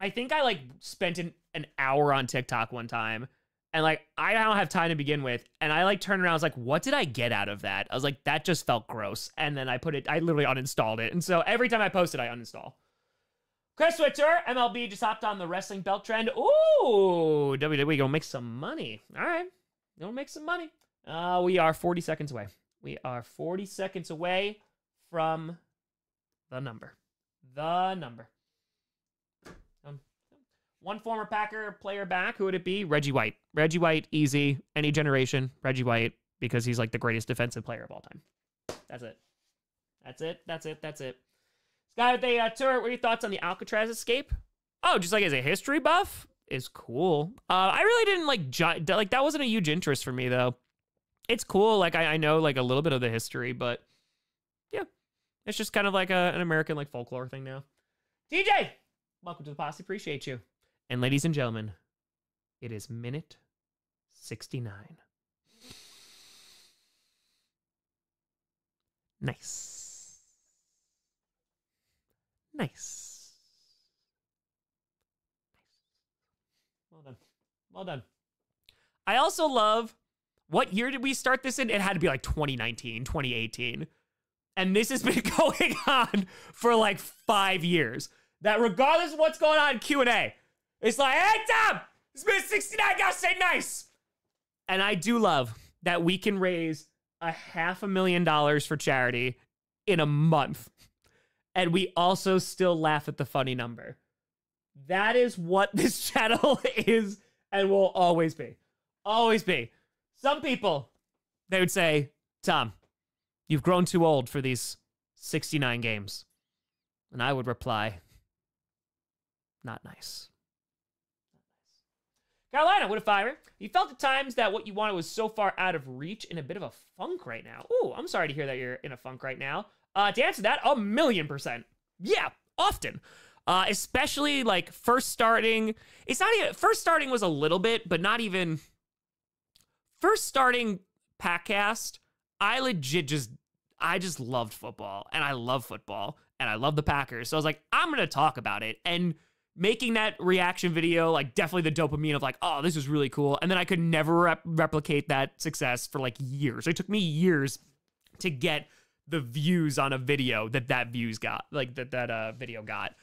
I think I like spent an, an hour on TikTok one time, and like I don't have time to begin with, and I like turned around. I was like, "What did I get out of that?" I was like, "That just felt gross," and then I put it. I literally uninstalled it, and so every time I post it, I uninstall. Chris Switzer, MLB just hopped on the wrestling belt trend. Ooh, WWE gonna make some money. All right, gonna make some money. Uh, we are 40 seconds away. We are 40 seconds away from the number. The number. One former Packer player back. Who would it be? Reggie White. Reggie White, easy. Any generation. Reggie White, because he's like the greatest defensive player of all time. That's it. That's it. That's it. That's it. Sky with a uh, tour. What are your thoughts on the Alcatraz escape? Oh, just like as a history buff, is cool. Uh, I really didn't like ju- like that wasn't a huge interest for me though it's cool. Like I, I know like a little bit of the history, but yeah, it's just kind of like a, an American like folklore thing now. DJ, welcome to the posse. Appreciate you. And ladies and gentlemen, it is minute sixty nine. Nice. Nice. Well done. Well done. I also love what year did we start this in? It had to be like 2019, 2018. And this has been going on for like five years. That regardless of what's going on in Q&A, it's like, hey, Tom, it's been 69, gotta say nice. And I do love that we can raise a half a million dollars for charity in a month. And we also still laugh at the funny number. That is what this channel is and will always be. Always be. Some people, they would say, Tom, you've grown too old for these 69 games. And I would reply, not nice. Carolina, what a fire. You felt at times that what you wanted was so far out of reach in a bit of a funk right now. Ooh, I'm sorry to hear that you're in a funk right now. Uh, to answer that, a million percent. Yeah, often. Uh, especially like first starting. It's not even, first starting was a little bit, but not even. First starting Packast, I legit just, I just loved football and I love football and I love the Packers. So I was like, I'm going to talk about it. And making that reaction video, like definitely the dopamine of like, oh, this is really cool. And then I could never rep- replicate that success for like years. It took me years to get the views on a video that that views got, like that that uh video got.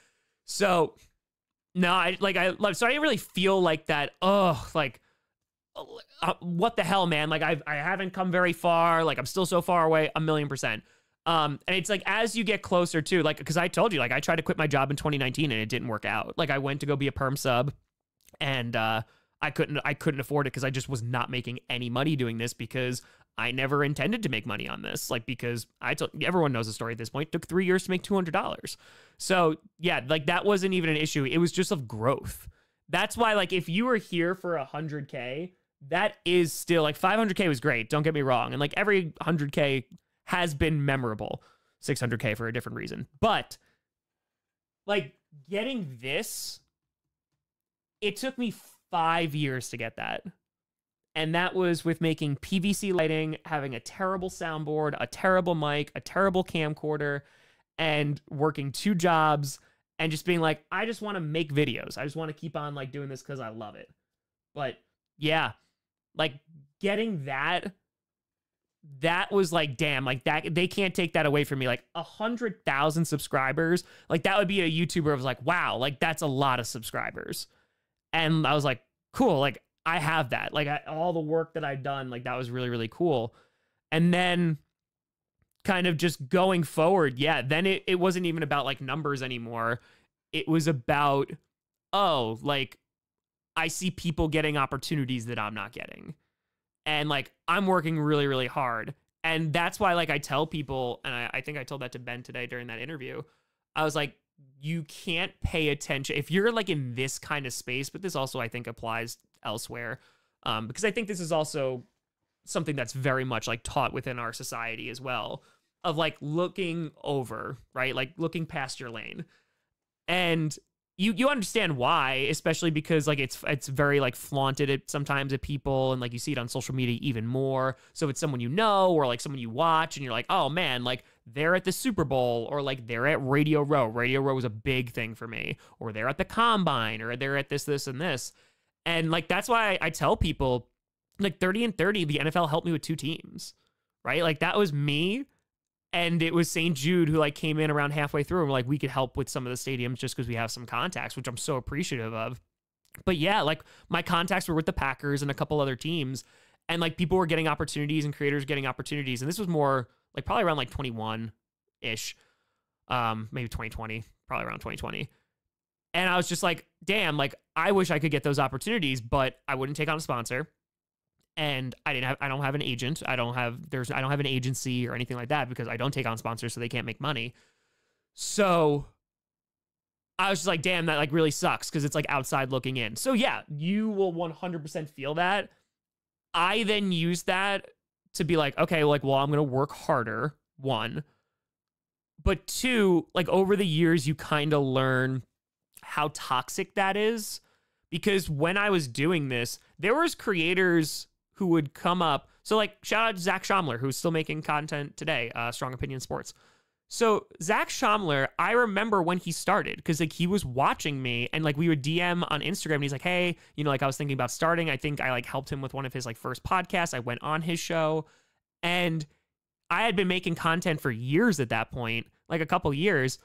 So no, I like I love. So I didn't really feel like that. Oh, like uh, what the hell, man? Like I I haven't come very far. Like I'm still so far away. A million percent. Um, and it's like as you get closer to like, because I told you, like I tried to quit my job in 2019 and it didn't work out. Like I went to go be a perm sub, and uh, I couldn't I couldn't afford it because I just was not making any money doing this because I never intended to make money on this. Like because I told everyone knows the story at this point. It took three years to make two hundred dollars. So yeah, like that wasn't even an issue. It was just of growth. That's why like if you were here for a hundred k, that is still like 500k was great. Don't get me wrong, and like every 100k has been memorable. 600k for a different reason. But like getting this, it took me five years to get that. And that was with making PVC lighting, having a terrible soundboard, a terrible mic, a terrible camcorder, and working two jobs and just being like, I just want to make videos. I just want to keep on like doing this because I love it. But yeah, like getting that that was like damn like that they can't take that away from me. Like a hundred thousand subscribers like that would be a youtuber was like wow like that's a lot of subscribers. And i was like cool like i have that like I, all the work that i've done like that was really really cool. And then kind of just going forward yeah then it, it wasn't even about like numbers anymore. It was about oh like i see people getting opportunities that i'm not getting and like I'm working really, really hard. And that's why, like, I tell people, and I, I think I told that to Ben today during that interview. I was like, you can't pay attention if you're like in this kind of space, but this also I think applies elsewhere. Um, because I think this is also something that's very much like taught within our society as well of like looking over, right? Like looking past your lane. And you you understand why, especially because like it's it's very like flaunted at sometimes at people, and like you see it on social media even more. So if it's someone you know or like someone you watch, and you're like, oh man, like they're at the Super Bowl or like they're at Radio Row. Radio Row was a big thing for me, or they're at the Combine, or they're at this, this, and this, and like that's why I, I tell people like 30 and 30, the NFL helped me with two teams, right? Like that was me and it was St. Jude who like came in around halfway through and like we could help with some of the stadiums just because we have some contacts, which I'm so appreciative of. But yeah, like my contacts were with the Packers and a couple other teams, and like people were getting opportunities and creators getting opportunities, and this was more like probably around like 21 ish, um, maybe 2020, probably around 2020. And I was just like, damn, like I wish I could get those opportunities, but I wouldn't take on a sponsor and I didn't have I don't have an agent. I don't have there's I don't have an agency or anything like that because I don't take on sponsors so they can't make money. So I was just like, damn, that like really sucks because it's like outside looking in. So yeah, you will 100% feel that. I then use that to be like, okay, like, well, I'm going to work harder. One. But two, like over the years, you kind of learn how toxic that is. Because when I was doing this, there was creators who would come up. So, like, shout out to Zach Schaumler, who's still making content today, uh, Strong Opinion Sports. So, Zach Schaumler, I remember when he started because, like, he was watching me and, like, we would DM on Instagram and he's like, hey, you know, like, I was thinking about starting. I think I, like, helped him with one of his, like, first podcasts. I went on his show and I had been making content for years at that point, like a couple years.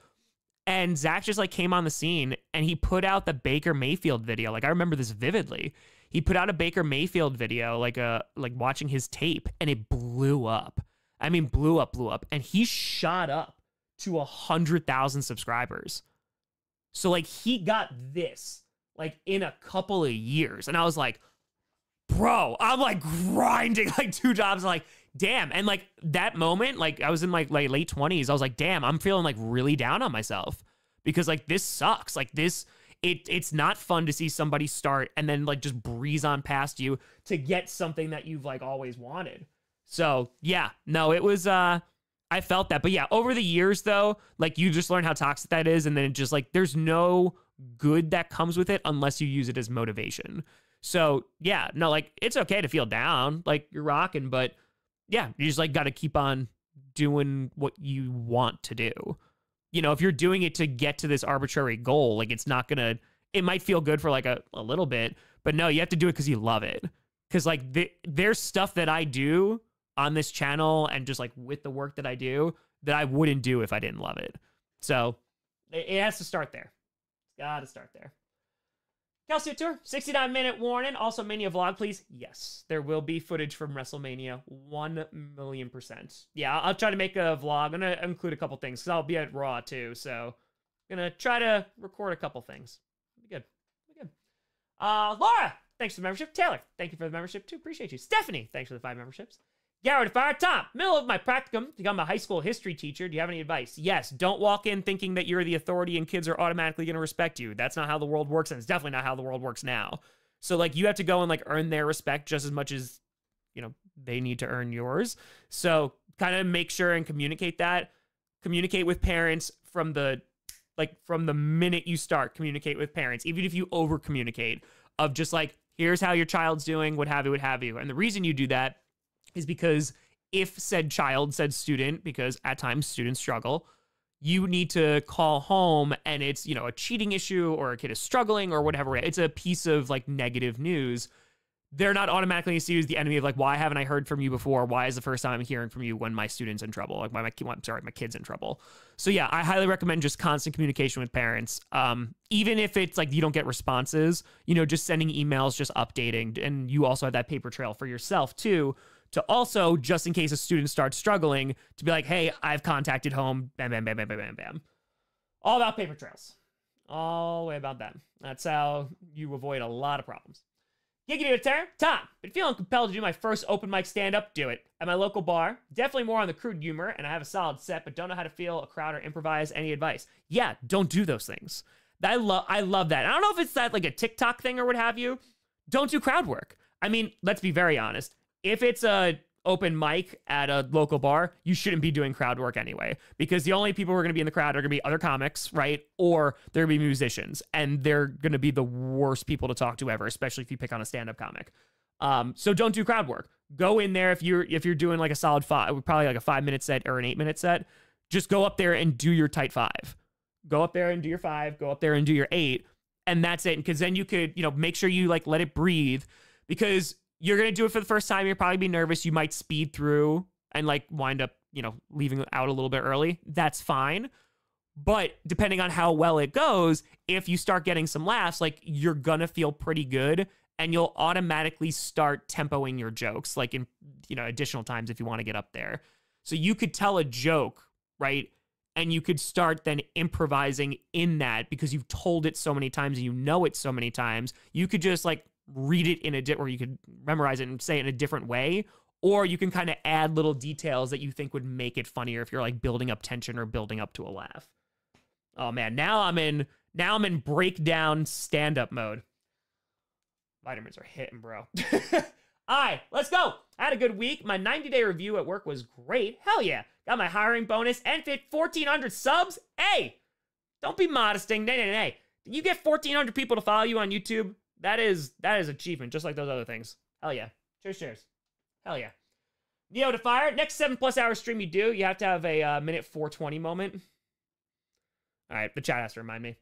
And Zach just, like, came on the scene and he put out the Baker Mayfield video. Like, I remember this vividly he put out a Baker Mayfield video, like a uh, like watching his tape, and it blew up. I mean, blew up, blew up, and he shot up to a hundred thousand subscribers. So like he got this like in a couple of years, and I was like, bro, I'm like grinding like two jobs. Like, damn. And like that moment, like I was in like, like late 20s. I was like, damn, I'm feeling like really down on myself because like this sucks. Like this, it it's not fun to see somebody start and then like just breeze on past you to get something that you've like always wanted. So yeah, no, it was uh I felt that. But yeah, over the years though, like you just learn how toxic that is, and then it just like there's no good that comes with it unless you use it as motivation. So yeah, no, like it's okay to feel down, like you're rocking, but yeah, you just like got to keep on doing what you want to do. You know, if you're doing it to get to this arbitrary goal, like it's not gonna. It might feel good for like a, a little bit, but no, you have to do it because you love it. Because like the, there's stuff that I do on this channel and just like with the work that I do that I wouldn't do if I didn't love it. So it, it has to start there. It's got to start there. Calcio Tour, 69 minute warning. Also, Mania vlog, please. Yes, there will be footage from WrestleMania. 1 million percent. Yeah, I'll try to make a vlog. I'm going to include a couple things because I'll be at Raw too. So, I'm going to try to record a couple things. Be good. Be good. Uh, Laura, thanks for the membership. Taylor, thank you for the membership too. Appreciate you. Stephanie, thanks for the five memberships. Garrett Fire Tom, middle of my practicum become a high school history teacher. Do you have any advice? Yes, don't walk in thinking that you're the authority and kids are automatically going to respect you. That's not how the world works, and it's definitely not how the world works now. So, like, you have to go and like earn their respect just as much as you know they need to earn yours. So, kind of make sure and communicate that. Communicate with parents from the like from the minute you start. Communicate with parents, even if you over communicate. Of just like, here's how your child's doing, what have you, what have you. And the reason you do that is because if said child, said student, because at times students struggle, you need to call home and it's, you know, a cheating issue or a kid is struggling or whatever. It's a piece of like negative news. They're not automatically going to see you as the enemy of like, why haven't I heard from you before? Why is the first time I'm hearing from you when my student's in trouble? Like, my, my I'm sorry, my kid's in trouble. So yeah, I highly recommend just constant communication with parents. Um, even if it's like you don't get responses, you know, just sending emails, just updating, and you also have that paper trail for yourself too to also, just in case a student starts struggling, to be like, hey, I've contacted home, bam, bam, bam, bam, bam, bam, bam. All about paper trails. All the way about that. That's how you avoid a lot of problems. Giggity to Terror, Tom, been feeling compelled to do my first open mic stand up, do it. At my local bar, definitely more on the crude humor, and I have a solid set, but don't know how to feel a crowd or improvise. Any advice? Yeah, don't do those things. I love I love that. I don't know if it's that like a TikTok thing or what have you. Don't do crowd work. I mean, let's be very honest if it's a open mic at a local bar, you shouldn't be doing crowd work anyway, because the only people who are going to be in the crowd are going to be other comics, right? Or they're going to be musicians, and they're going to be the worst people to talk to ever, especially if you pick on a stand-up comic. Um, so don't do crowd work. Go in there if you're if you're doing like a solid five, probably like a five minute set or an eight minute set. Just go up there and do your tight five. Go up there and do your five. Go up there and do your eight, and that's it. Because then you could you know make sure you like let it breathe because you're going to do it for the first time. You'll probably be nervous. You might speed through and like wind up, you know, leaving out a little bit early. That's fine. But depending on how well it goes, if you start getting some laughs, like you're going to feel pretty good and you'll automatically start tempoing your jokes like in, you know, additional times if you want to get up there. So you could tell a joke, right? And you could start then improvising in that because you've told it so many times and you know it so many times. You could just like read it in a di- or you could memorize it and say it in a different way or you can kind of add little details that you think would make it funnier if you're like building up tension or building up to a laugh. Oh man now i'm in now i'm in breakdown stand-up mode. Vitamins are hitting bro. All right let's go. I had a good week. My 90 day review at work was great. Hell yeah. Got my hiring bonus and fit 1400 subs. Hey don't be modesting. Nay nay nay you get 1400 people to follow you on youtube that is that is achievement, just like those other things. Hell yeah. Cheers, cheers. Hell yeah. Neo to fire. Next seven plus hour stream you do, you have to have a uh, minute 420 moment. All right, the chat has to remind me.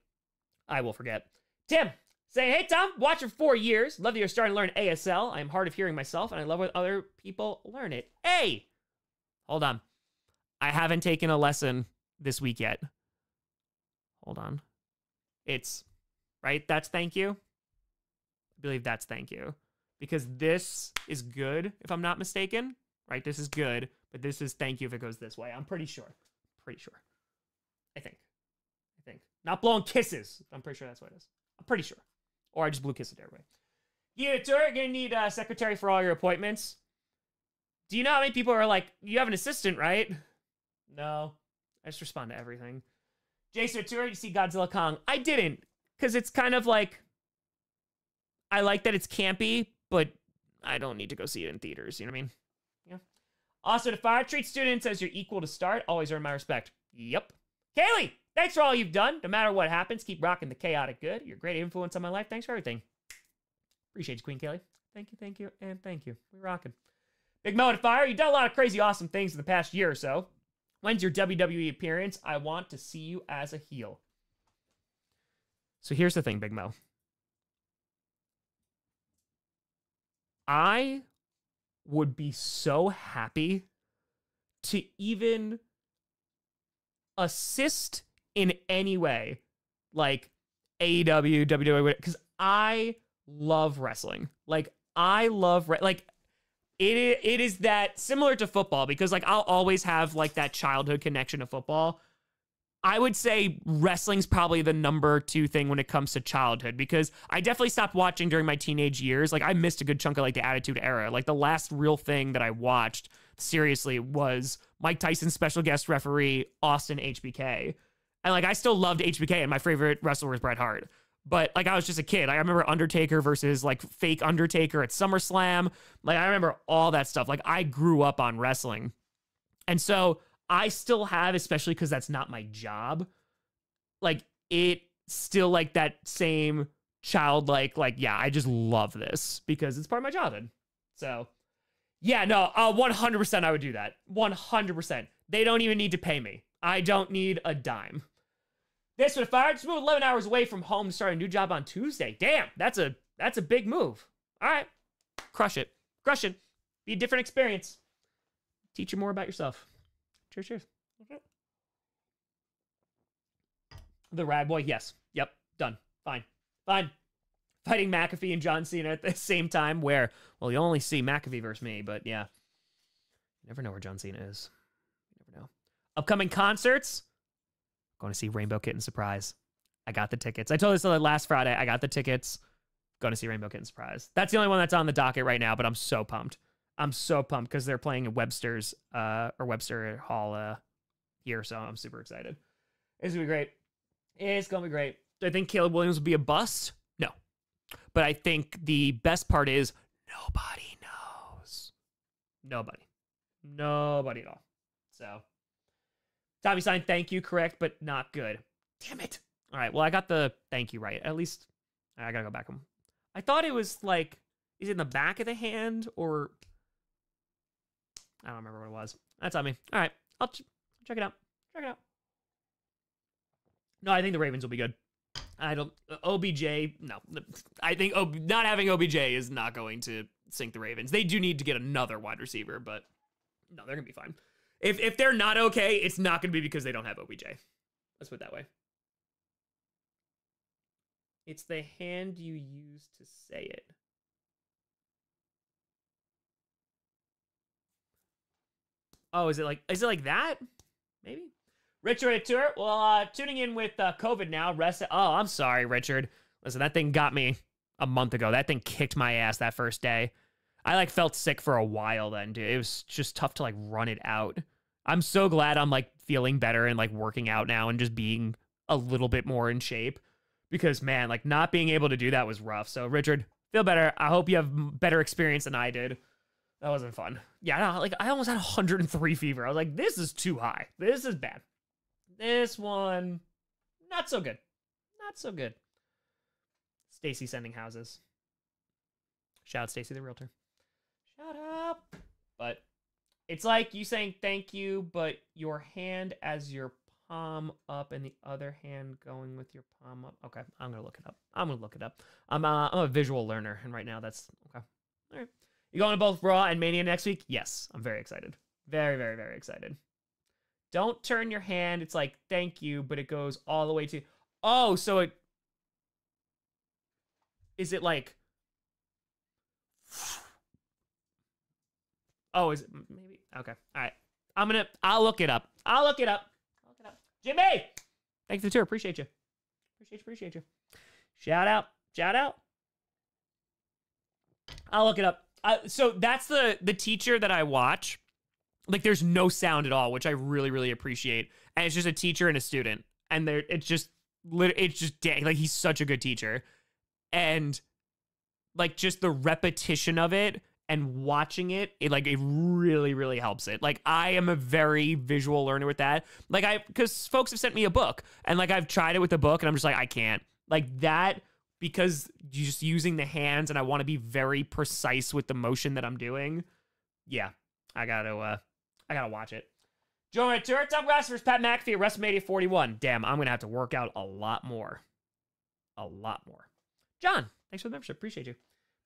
I will forget. Tim say, "Hey Tom, watch for four years. Love that you're starting to learn ASL. I am hard of hearing myself, and I love when other people learn it. Hey, hold on. I haven't taken a lesson this week yet. Hold on. It's right. That's thank you. I believe that's thank you. Because this is good, if I'm not mistaken. Right? This is good, but this is thank you if it goes this way. I'm pretty sure. Pretty sure. I think. I think. Not blowing kisses. I'm pretty sure that's what it is. I'm pretty sure. Or I just blew kisses. Yeah, tour, you're gonna need a secretary for all your appointments. Do you know how many people are like, you have an assistant, right? No. I just respond to everything. Jason, tour, you see Godzilla Kong? I didn't, because it's kind of like, I like that it's campy, but I don't need to go see it in theaters. You know what I mean? Yeah. Also, to fire treat students as your equal to start, always earn my respect. Yep. Kaylee, thanks for all you've done. No matter what happens, keep rocking the chaotic good. You're a great influence on my life. Thanks for everything. Appreciate you, Queen Kaylee. Thank you, thank you, and thank you. We're rocking. Big Mo to Fire, you've done a lot of crazy, awesome things in the past year or so. When's your WWE appearance? I want to see you as a heel. So here's the thing, Big Mo. I would be so happy to even assist in any way, like AEW, WWE, because I love wrestling. Like I love re- like it. It is that similar to football because like I'll always have like that childhood connection to football. I would say wrestling's probably the number two thing when it comes to childhood because I definitely stopped watching during my teenage years. Like I missed a good chunk of like the Attitude Era. Like the last real thing that I watched seriously was Mike Tyson's special guest referee Austin HBK. And like I still loved HBK and my favorite wrestler was Bret Hart. But like I was just a kid. I remember Undertaker versus like fake Undertaker at SummerSlam. Like I remember all that stuff. Like I grew up on wrestling. And so I still have, especially because that's not my job, like it still like that same childlike, like, yeah, I just love this because it's part of my childhood. So yeah, no, uh, 100% I would do that. 100%. They don't even need to pay me. I don't need a dime. This would fired. Just moved 11 hours away from home to start a new job on Tuesday. Damn, that's a that's a big move. All right, crush it, crush it. Be a different experience. Teach you more about yourself. Cheers, cheers. Okay. The Rad Boy, yes, yep, done, fine, fine. Fighting McAfee and John Cena at the same time, where well, you only see McAfee versus me, but yeah, you never know where John Cena is. You never know. Upcoming concerts. Going to see Rainbow Kitten Surprise. I got the tickets. I told this last Friday. I got the tickets. Going to see Rainbow Kitten Surprise. That's the only one that's on the docket right now, but I'm so pumped. I'm so pumped because they're playing at Webster's uh or Webster Hall uh here, so I'm super excited. It's gonna be great. It's gonna be great. Do I think Caleb Williams will be a bust? No. But I think the best part is nobody knows. Nobody. Nobody at all. So Tommy sign thank you, correct, but not good. Damn it. All right. Well, I got the thank you right. At least I gotta go back. I thought it was like, is it in the back of the hand or I don't remember what it was. That's on me. All right. I'll ch- check it out. Check it out. No, I think the Ravens will be good. I don't. uh, OBJ, no. I think oh, not having OBJ is not going to sink the Ravens. They do need to get another wide receiver, but no, they're gonna be fine. If if they're not okay, it's not gonna be because they don't have OBJ. Let's put it that way. It's the hand you use to say it. Oh, is it like is it like that? Maybe. Richard Tour. Well, uh, tuning in with uh, COVID now. Rest. Oh, I'm sorry, Richard. Listen, that thing got me a month ago. That thing kicked my ass that first day. I like felt sick for a while then, dude. It was just tough to like run it out. I'm so glad I'm like feeling better and like working out now and just being a little bit more in shape because man, like not being able to do that was rough. So Richard, feel better. I hope you have better experience than I did. That wasn't fun. Yeah, no, like I almost had 103 fever. I was like, this is too high. This is bad. This one, not so good. Not so good. Stacy sending houses. Shout out Stacy the realtor. Shout out. But it's like you saying thank you, but your hand as your palm up and the other hand going with your palm up. Okay, I'm gonna look it up. I'm gonna look it up. I'm uh, I'm a visual learner, and right now that's okay. All right. You going to both Raw and Mania next week? Yes, I'm very excited. Very, very, very excited. Don't turn your hand. It's like thank you, but it goes all the way to. Oh, so it is it like. Oh, is it maybe okay? All right, I'm gonna. I'll look it up. I'll look it up. I'll look it up. Jimmy, thanks for the tour. Appreciate you. Appreciate you. Appreciate you. Shout out. Shout out. I'll look it up. So that's the the teacher that I watch. Like, there's no sound at all, which I really really appreciate. And it's just a teacher and a student, and they're it's just it's just dang like he's such a good teacher, and like just the repetition of it and watching it, it like it really really helps it. Like I am a very visual learner with that. Like I because folks have sent me a book and like I've tried it with a book and I'm just like I can't like that because just using the hands and I want to be very precise with the motion that I'm doing. Yeah, I gotta uh I gotta watch it. Joe Tour, Tom Grossi versus Pat McAfee at WrestleMania 41. Damn, I'm gonna have to work out a lot more. A lot more. John, thanks for the membership. Appreciate you.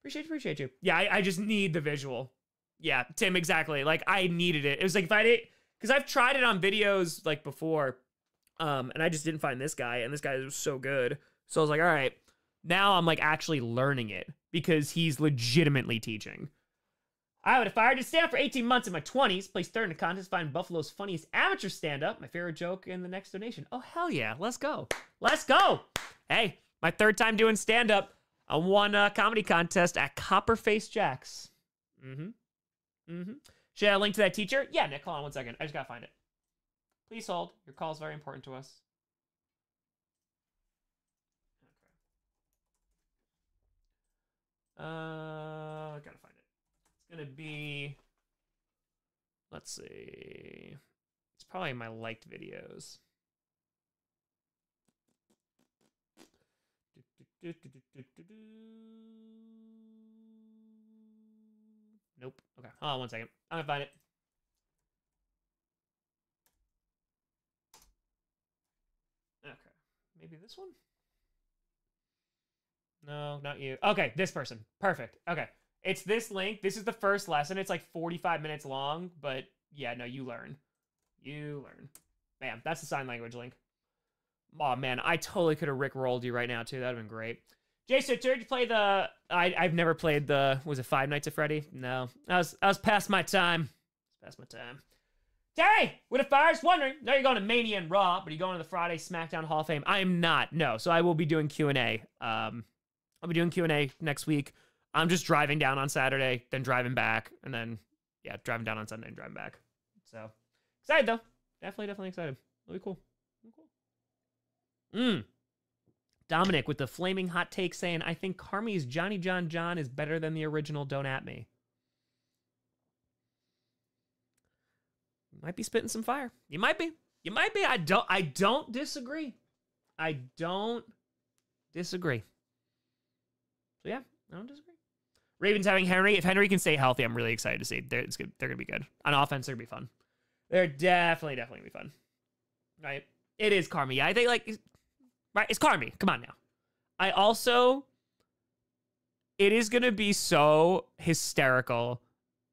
Appreciate you, appreciate you. Yeah, I, I just need the visual. Yeah, Tim, exactly. Like I needed it. It was like if I did because I've tried it on videos like before. Um, and I just didn't find this guy, and this guy was so good. So I was like, all right, now I'm like actually learning it because he's legitimately teaching. I would have fired to stand for 18 months in my 20s, placed third in a contest, find Buffalo's funniest amateur stand up, my favorite joke in the next donation. Oh, hell yeah. Let's go. Let's go. Hey, my third time doing stand up. I won a comedy contest at Copperface Jacks. Mm hmm. Mm hmm. Should I link to that teacher? Yeah, Nick, hold on one second. I just gotta find it. Please hold. Your call is very important to us. Uh, gotta find it. It's gonna be. Let's see. It's probably my liked videos. Nope. Okay. Hold on one second. I'm gonna find it. Okay. Maybe this one? No, not you. Okay, this person. Perfect. Okay. It's this link. This is the first lesson. It's like 45 minutes long, but yeah, no, you learn. You learn. Bam. That's the sign language link. Oh man, I totally could have Rick rolled you right now too. That'd have been great. Jason, did you play the? I I've never played the. Was it Five Nights at Freddy? No, I was I was past my time. Past my time. Terry, with a fire's wondering. No, you're going to Mania and Raw, but you're going to the Friday SmackDown Hall of Fame. I am not. No, so I will be doing Q and A. Um, I'll be doing Q and A next week. I'm just driving down on Saturday, then driving back, and then yeah, driving down on Sunday and driving back. So excited though. Definitely, definitely excited. It'll be cool. It'll be cool. Mm. Dominic with the flaming hot take saying, I think Carmi's Johnny John John is better than the original Don't At Me. Might be spitting some fire. You might be. You might be. I don't I don't disagree. I don't disagree. So yeah, I don't disagree. Ravens having Henry. If Henry can stay healthy, I'm really excited to see. They're, it's good. They're gonna be good. On offense, they're gonna be fun. They're definitely, definitely gonna be fun. Right? It is Carmi. Yeah, I think like right, it's Carmi. Come on now. I also it is gonna be so hysterical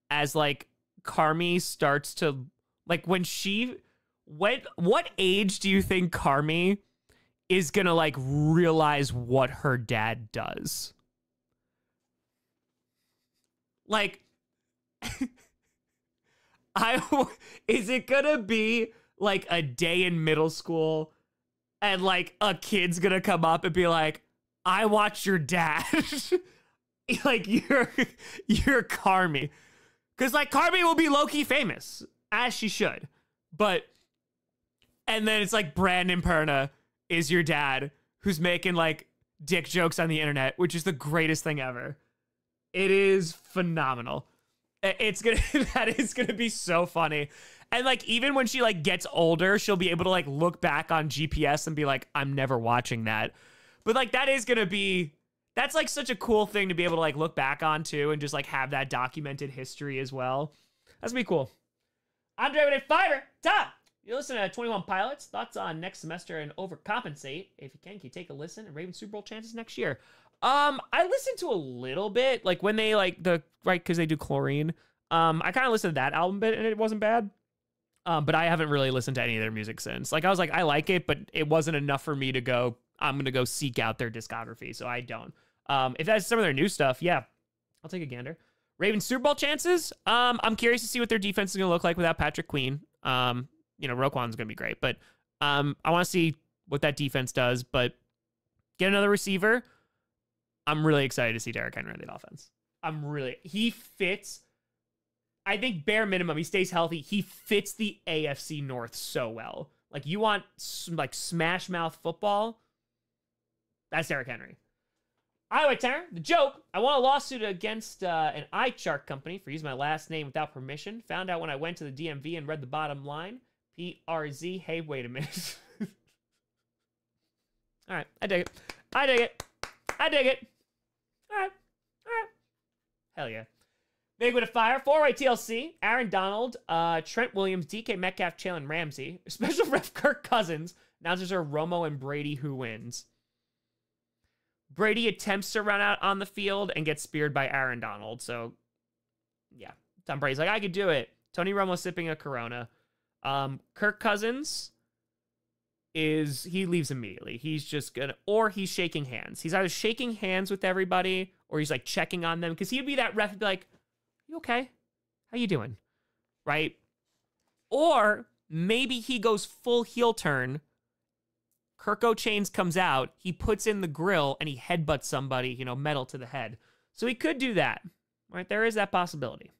as like Carmi starts to like when she when what age do you think Carmi is gonna like realize what her dad does? Like I is it gonna be like a day in middle school and like a kid's gonna come up and be like, I watched your dad. like you're you're Carmi. Cause like Carmi will be low-key famous, as she should. But and then it's like Brandon Perna is your dad who's making like dick jokes on the internet, which is the greatest thing ever. It is phenomenal. It's gonna that is gonna be so funny. And like even when she like gets older, she'll be able to like look back on GPS and be like, I'm never watching that. But like that is gonna be that's like such a cool thing to be able to like look back on too and just like have that documented history as well. That's gonna be cool. Andre with a fiver. Top. You listen to 21 Pilots. Thoughts on next semester and overcompensate. If you can, can you take a listen and Ravens Super Bowl chances next year? Um, I listened to a little bit, like when they like the right because they do chlorine. Um, I kind of listened to that album bit and it wasn't bad. Um, but I haven't really listened to any of their music since. Like I was like, I like it, but it wasn't enough for me to go. I'm gonna go seek out their discography, so I don't. Um, if that's some of their new stuff, yeah, I'll take a gander. Ravens Super Bowl chances. Um, I'm curious to see what their defense is gonna look like without Patrick Queen. Um, you know, Roquan's gonna be great, but um, I want to see what that defense does. But get another receiver. I'm really excited to see Derrick Henry on the offense. I'm really he fits. I think bare minimum he stays healthy. He fits the AFC North so well. Like you want like smash mouth football. That's Derrick Henry. Highway Tanner, the joke. I won a lawsuit against uh, an eye chart company for using my last name without permission. Found out when I went to the DMV and read the bottom line. PRZ. Hey, wait a minute. All right, I dig it. I dig it. I dig it. All right, all right. Hell yeah. Big with a fire. Four way TLC. Aaron Donald, uh, Trent Williams, DK Metcalf, Jalen Ramsey. Special ref Kirk Cousins. Announcers are Romo and Brady who wins. Brady attempts to run out on the field and gets speared by Aaron Donald. So, yeah. Tom Brady's like, I could do it. Tony Romo sipping a Corona. Um, Kirk Cousins is he leaves immediately. He's just gonna, or he's shaking hands. He's either shaking hands with everybody or he's like checking on them because he'd be that ref, be like, "You okay? How you doing?" Right? Or maybe he goes full heel turn. Kirk Chains comes out, he puts in the grill and he headbutts somebody, you know, metal to the head. So he could do that. Right? There is that possibility.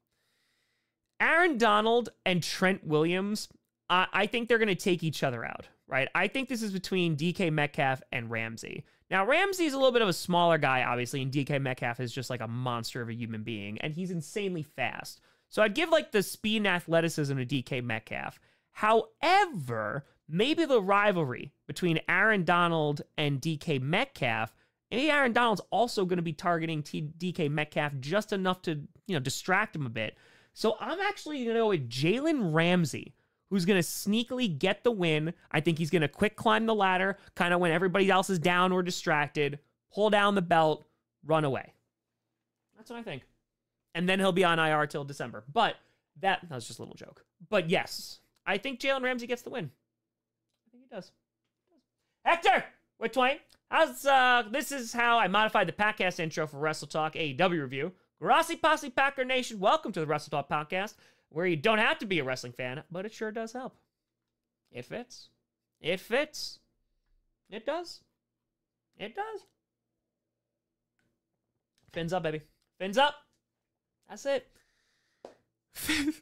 Aaron Donald and Trent Williams, I, I think they're going to take each other out, right? I think this is between DK Metcalf and Ramsey. Now, Ramsey's a little bit of a smaller guy, obviously, and DK Metcalf is just like a monster of a human being, and he's insanely fast. So I'd give like the speed and athleticism to DK Metcalf. However, maybe the rivalry between Aaron Donald and DK Metcalf, maybe Aaron Donald's also going to be targeting T- DK Metcalf just enough to, you know, distract him a bit. So I'm actually going to go with Jalen Ramsey, who's going to sneakily get the win. I think he's going to quick climb the ladder, kind of when everybody else is down or distracted, pull down the belt, run away. That's what I think. And then he'll be on IR till December. But that, that was just a little joke. But yes, I think Jalen Ramsey gets the win. I think he does. Hector Twain. How's uh this is how I modified the podcast intro for Wrestle Talk AEW review. Grossi Posse Packer Nation, welcome to the Wrestle Talk podcast, where you don't have to be a wrestling fan, but it sure does help. It fits. It fits. It does. It does. Fins up, baby. Fins up. That's it.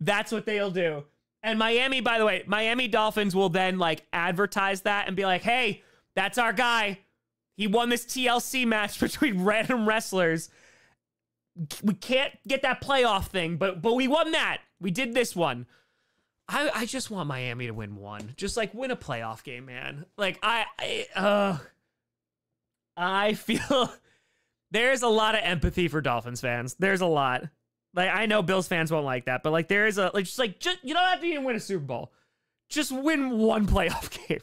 That's what they'll do. And Miami, by the way, Miami Dolphins will then like advertise that and be like, hey, that's our guy. He won this TLC match between random wrestlers. We can't get that playoff thing, but but we won that. We did this one. I I just want Miami to win one. Just like win a playoff game, man. Like I I uh I feel there's a lot of empathy for Dolphins fans. There's a lot. Like I know Bills fans won't like that, but like there is a like just like just you don't have to even win a Super Bowl. Just win one playoff game.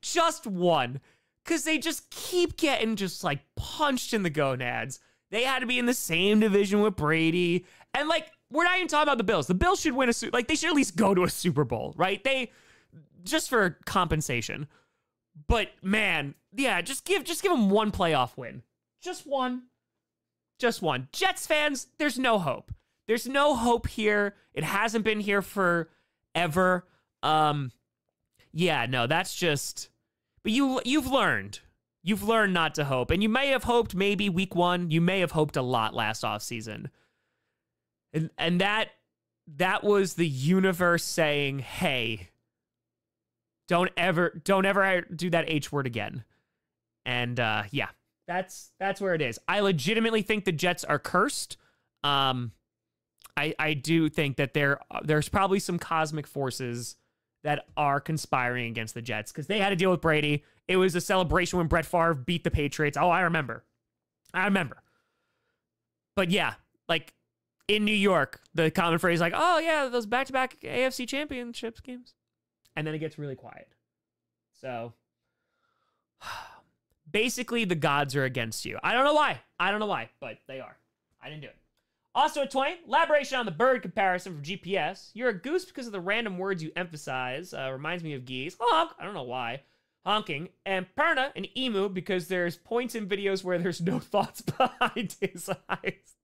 Just one. Cause they just keep getting just like punched in the gonads. They had to be in the same division with Brady. And like, we're not even talking about the Bills. The Bills should win a Super like they should at least go to a Super Bowl, right? They just for compensation. But man, yeah, just give just give them one playoff win. Just one. Just one. Jets fans, there's no hope. There's no hope here. It hasn't been here forever. Um yeah, no, that's just but you you've learned. You've learned not to hope. And you may have hoped maybe week 1, you may have hoped a lot last offseason. And and that that was the universe saying, "Hey, don't ever don't ever do that H word again." And uh yeah, that's that's where it is. I legitimately think the Jets are cursed. Um, I I do think that there there's probably some cosmic forces that are conspiring against the Jets because they had to deal with Brady. It was a celebration when Brett Favre beat the Patriots. Oh, I remember. I remember. But yeah, like in New York, the common phrase like, "Oh yeah, those back-to-back AFC Championships games," and then it gets really quiet. So basically the gods are against you. I don't know why. I don't know why, but they are. I didn't do it. Also at Twain, elaboration on the bird comparison from GPS. You're a goose because of the random words you emphasize. Uh, reminds me of geese. Honk. I don't know why. Honking. And Perna, an emu, because there's points in videos where there's no thoughts behind his eyes.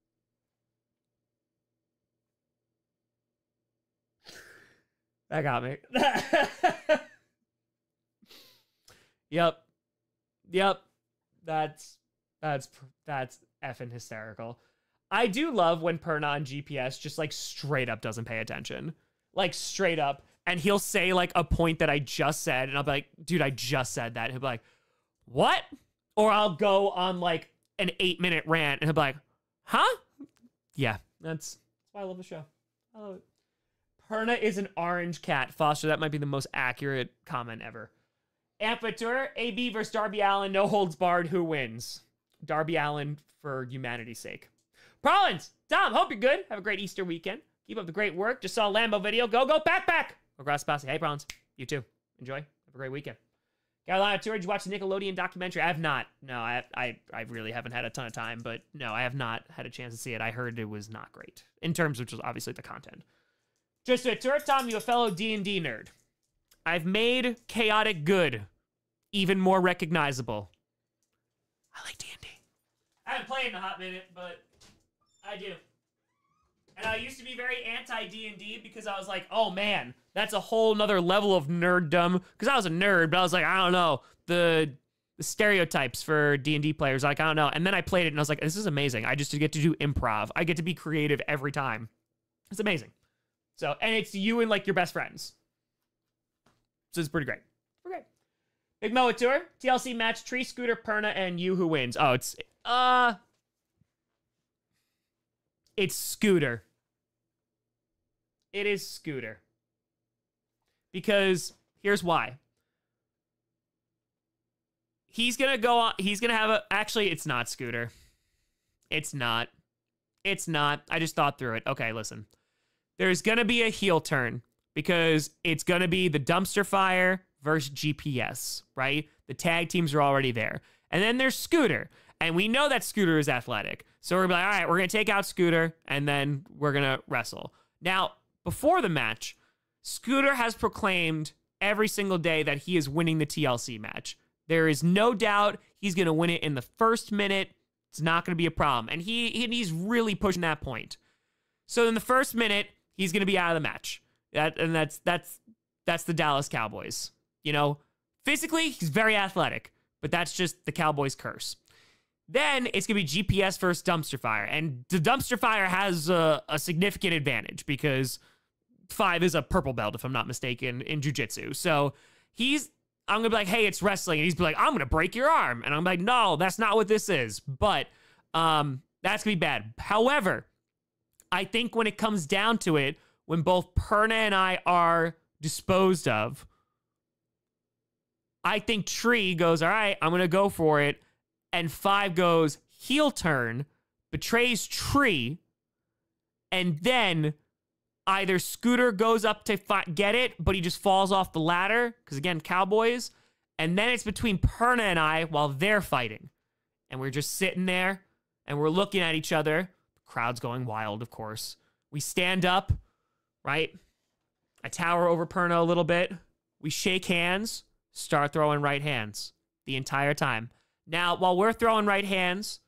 That got me. yep. Yep. That's that's that's effing hysterical. I do love when Perna on GPS just like straight up doesn't pay attention. Like straight up. And he'll say like a point that I just said, and I'll be like, dude, I just said that. He'll be like, what? Or I'll go on like an eight minute rant and he'll be like, huh? Yeah, that's, that's why I love the show. I love it. Perna is an orange cat. Foster, that might be the most accurate comment ever. Amphiteur, AB versus Darby Allin, no holds barred. Who wins? Darby Allin for humanity's sake. Prolins, Tom, hope you're good. Have a great Easter weekend. Keep up the great work. Just saw a Lambo video. Go, go, backpack. Grass Passy. Hey, Prolins. You too. Enjoy. Have a great weekend. Carolina Tour, did you watch the Nickelodeon documentary? I have not. No, I, I, I really haven't had a ton of time, but no, I have not had a chance to see it. I heard it was not great in terms of just obviously the content. Just a tour, Tom, you a fellow D&D nerd. I've made chaotic good even more recognizable. I like D&D. I haven't played in a hot minute, but I do. And I used to be very anti D&D because I was like, oh man, that's a whole nother level of nerddom. Because I was a nerd, but I was like, I don't know. The, the stereotypes for D&D players, like, I don't know. And then I played it and I was like, this is amazing. I just get to do improv. I get to be creative every time. It's amazing. So, and it's you and like your best friends. So it's pretty great. Great. Big Moa Tour, TLC match, Tree Scooter, Perna, and you who wins. Oh, it's uh it's Scooter. It is Scooter. Because here's why. He's gonna go on he's gonna have a actually it's not Scooter. It's not. It's not. I just thought through it. Okay, listen there's going to be a heel turn because it's going to be the dumpster fire versus GPS, right? The tag teams are already there. And then there's Scooter. And we know that Scooter is athletic. So we're like, all right, we're going to take out Scooter and then we're going to wrestle. Now, before the match, Scooter has proclaimed every single day that he is winning the TLC match. There is no doubt he's going to win it in the first minute. It's not going to be a problem. And he, he's really pushing that point. So in the first minute, he's going to be out of the match. That and that's that's that's the Dallas Cowboys. You know, physically he's very athletic, but that's just the Cowboys curse. Then it's going to be GPS versus dumpster fire, and the dumpster fire has a, a significant advantage because five is a purple belt, if I'm not mistaken, in jujitsu. So he's I'm gonna be like, hey, it's wrestling, and he's be like, I'm gonna break your arm, and I'm like, no, that's not what this is. But um, that's gonna be bad. However, I think when it comes down to it, when both Perna and I are disposed of, I think Tree goes, all right, I'm to go for it. And Five goes heel turn, betrays Tree, and then either Scooter goes up to get it, but he just falls off the ladder, because again, Cowboys. And then it's between Perna and I while they're fighting. And we're just sitting there and we're looking at each other Crowd's going wild, of course. We stand up, right? I tower over Perna a little bit. We shake hands, start throwing right hands the entire time. Now, while we're throwing right hands,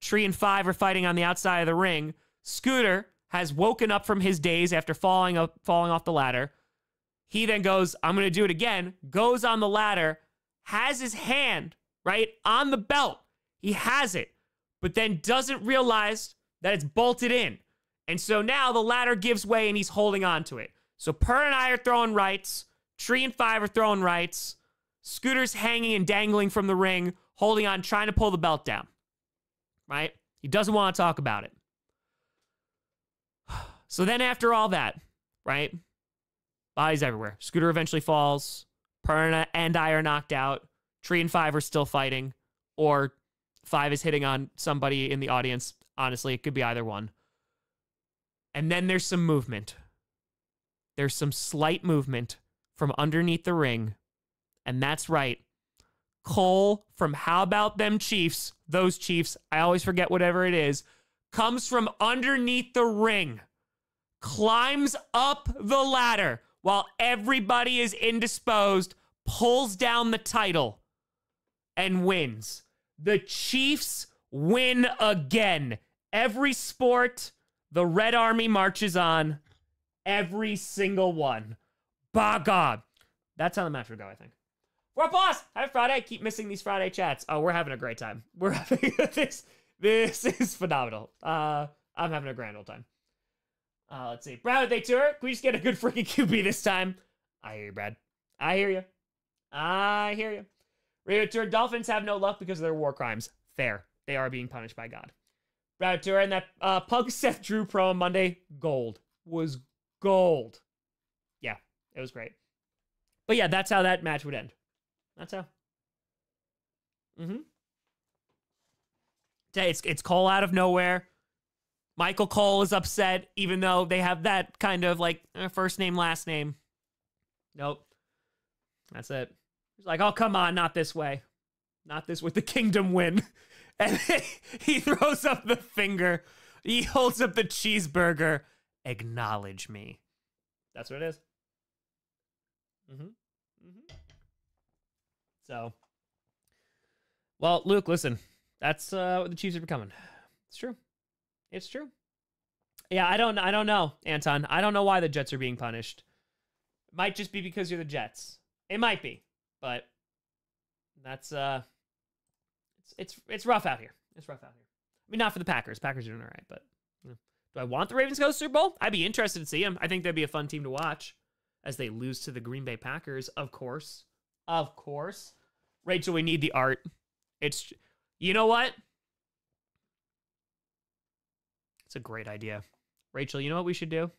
Tree and Five are fighting on the outside of the ring. Scooter has woken up from his daze after falling up, falling off the ladder. He then goes, I'm going to do it again, goes on the ladder, has his hand, right, on the belt. He has it, but then doesn't realize that it's bolted in. And so now the ladder gives way and he's holding on to it. So Per and I are throwing rights. Tree and Five are throwing rights. Scooter's hanging and dangling from the ring, holding on, trying to pull the belt down. Right? He doesn't want to talk about it. So then after all that, right? Bodies everywhere. Scooter eventually falls. Perna and I are knocked out. Tree and Five are still fighting. Or Five is hitting on somebody in the audience Honestly, it could be either one. And then there's some movement. There's some slight movement from underneath the ring. And that's right. Cole from How About Them Chiefs, those Chiefs, I always forget whatever it is, comes from underneath the ring, climbs up the ladder while everybody is indisposed, pulls down the title, and wins. The Chiefs win again. Every sport, the Red Army marches on. Every single one. By God. That's how the match would go, I think. We're boss. Happy Friday. I keep missing these Friday chats. Oh, we're having a great time. We're having this. This is phenomenal. Uh, I'm having a grand old time. Uh, let's see. Brad, they tour. Can we just get a good freaking QB this time? I hear you, Brad. I hear you. I hear you. Radio Tour Dolphins have no luck because of their war crimes. Fair. They are being punished by God. Brad Tour and that uh, Pug Seth Drew pro on Monday, gold. Was gold. Yeah, it was great. But yeah, that's how that match would end. That's how. Mm-hmm. It's it's Cole out of nowhere. Michael Cole is upset, even though they have that kind of like uh, first name, last name. Nope. That's it. He's like, oh, come on, not this way. Not this with the kingdom win. And he throws up the finger. He holds up the cheeseburger. Acknowledge me. That's what it is. Mm-hmm. Mm-hmm. So, well, Luke, listen. That's uh, what the Chiefs are becoming. It's true. It's true. Yeah, I don't. I don't know, Anton. I don't know why the Jets are being punished. Might just be because you're the Jets. It might be, but that's uh, it's it's it's rough out here. It's rough out here. I mean, not for the Packers. Packers are doing all right, but you know. do I want the Ravens to go to Super Bowl? I'd be interested to see them. I think that'd be a fun team to watch as they lose to the Green Bay Packers. Of course, of course. Rachel, we need the art. It's you know what? It's a great idea. Rachel, you know what we should do?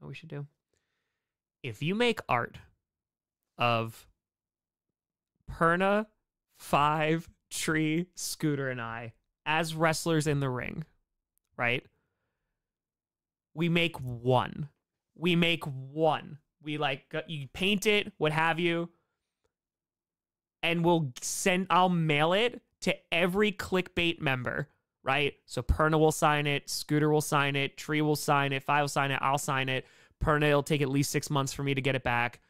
What we should do? If you make art of Perna, Five, Tree, Scooter, and I as wrestlers in the ring, right? We make one. We make one. We like, you paint it, what have you, and we'll send, I'll mail it to every clickbait member right? So Perna will sign it, Scooter will sign it, Tree will sign it, Five will sign it, I'll sign it. Perna will take at least six months for me to get it back.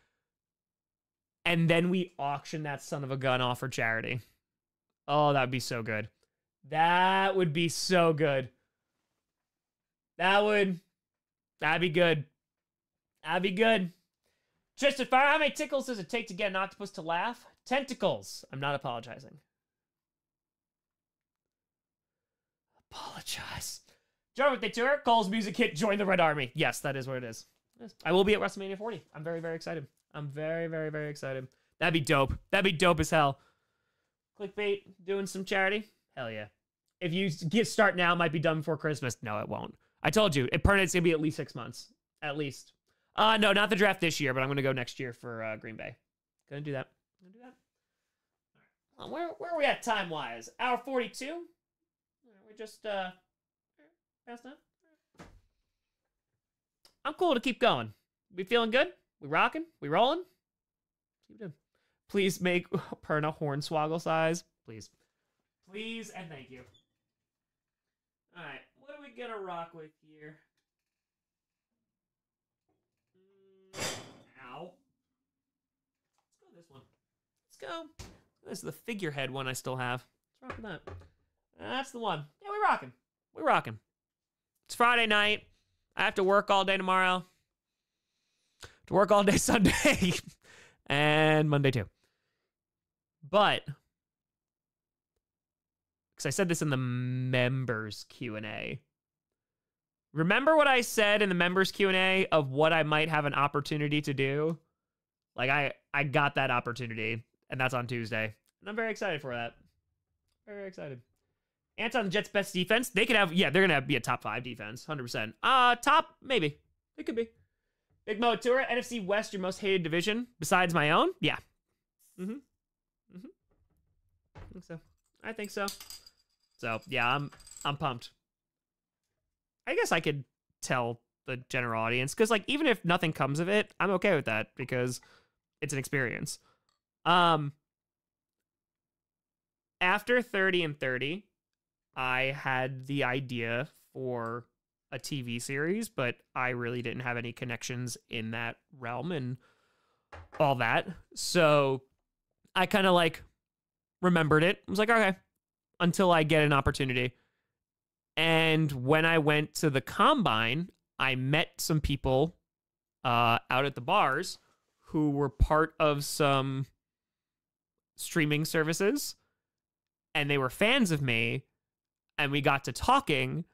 And then we auction that son of a gun off for charity. Oh, that would be so good. That would be so good. That would, that'd be good. That'd be good. Tristan Fire, how many tickles does it take to get an octopus to laugh? Tentacles. I'm not apologizing. Apologize. They tour. Cole's music hit. Join the Red Army. Yes, that is where it is. Yes. I will be at WrestleMania 40. I'm very, very excited. I'm very, very, very excited. That'd be dope. That'd be dope as hell. Clickbait doing some charity. Hell yeah. If you get start now, might be done before Christmas. No, it won't. I told you, it permanent's gonna be at least six months, at least. Uh no, not the draft this year, but I'm gonna go next year for uh, Green Bay. Gonna do that. Gonna do that. Where where are we at time wise? Hour 42 just uh fast enough. I'm cool to keep going. We feeling good? We rocking? We rolling? Please make Perna hornswoggle size. Please. Please and thank you. Alright, what are we gonna rock with here? Mm, ow. Let's go this one. Let's go. This is the figurehead one I still have. Let's rock with that. That's the one. Yeah, we rocking. We rocking. It's Friday night. I have to work all day tomorrow. To work all day Sunday and Monday too. But because I said this in the members Q&A. Remember what I said in the members Q&A of what I might have an opportunity to do? Like I I got that opportunity and that's on Tuesday. And I'm very excited for that. Very excited. Anton the Jets' best defense. They could have, yeah, they're gonna be a top five defense, hundred percent. Uh, top maybe. It could be. Big Mo Tour, NFC West, your most hated division besides my own. Yeah. Mm-hmm. Mm-hmm. I think so. I think so. So yeah, I'm I'm pumped. I guess I could tell the general audience because like even if nothing comes of it, I'm okay with that because it's an experience. Um. After 30 and 30, I had the idea for a TV series, but I really didn't have any connections in that realm and all that. So I kind of like remembered it. I was like, okay, until I get an opportunity. And when I went to the combine, I met some people uh, out at the bars who were part of some streaming services and they were fans of me and we got to talking.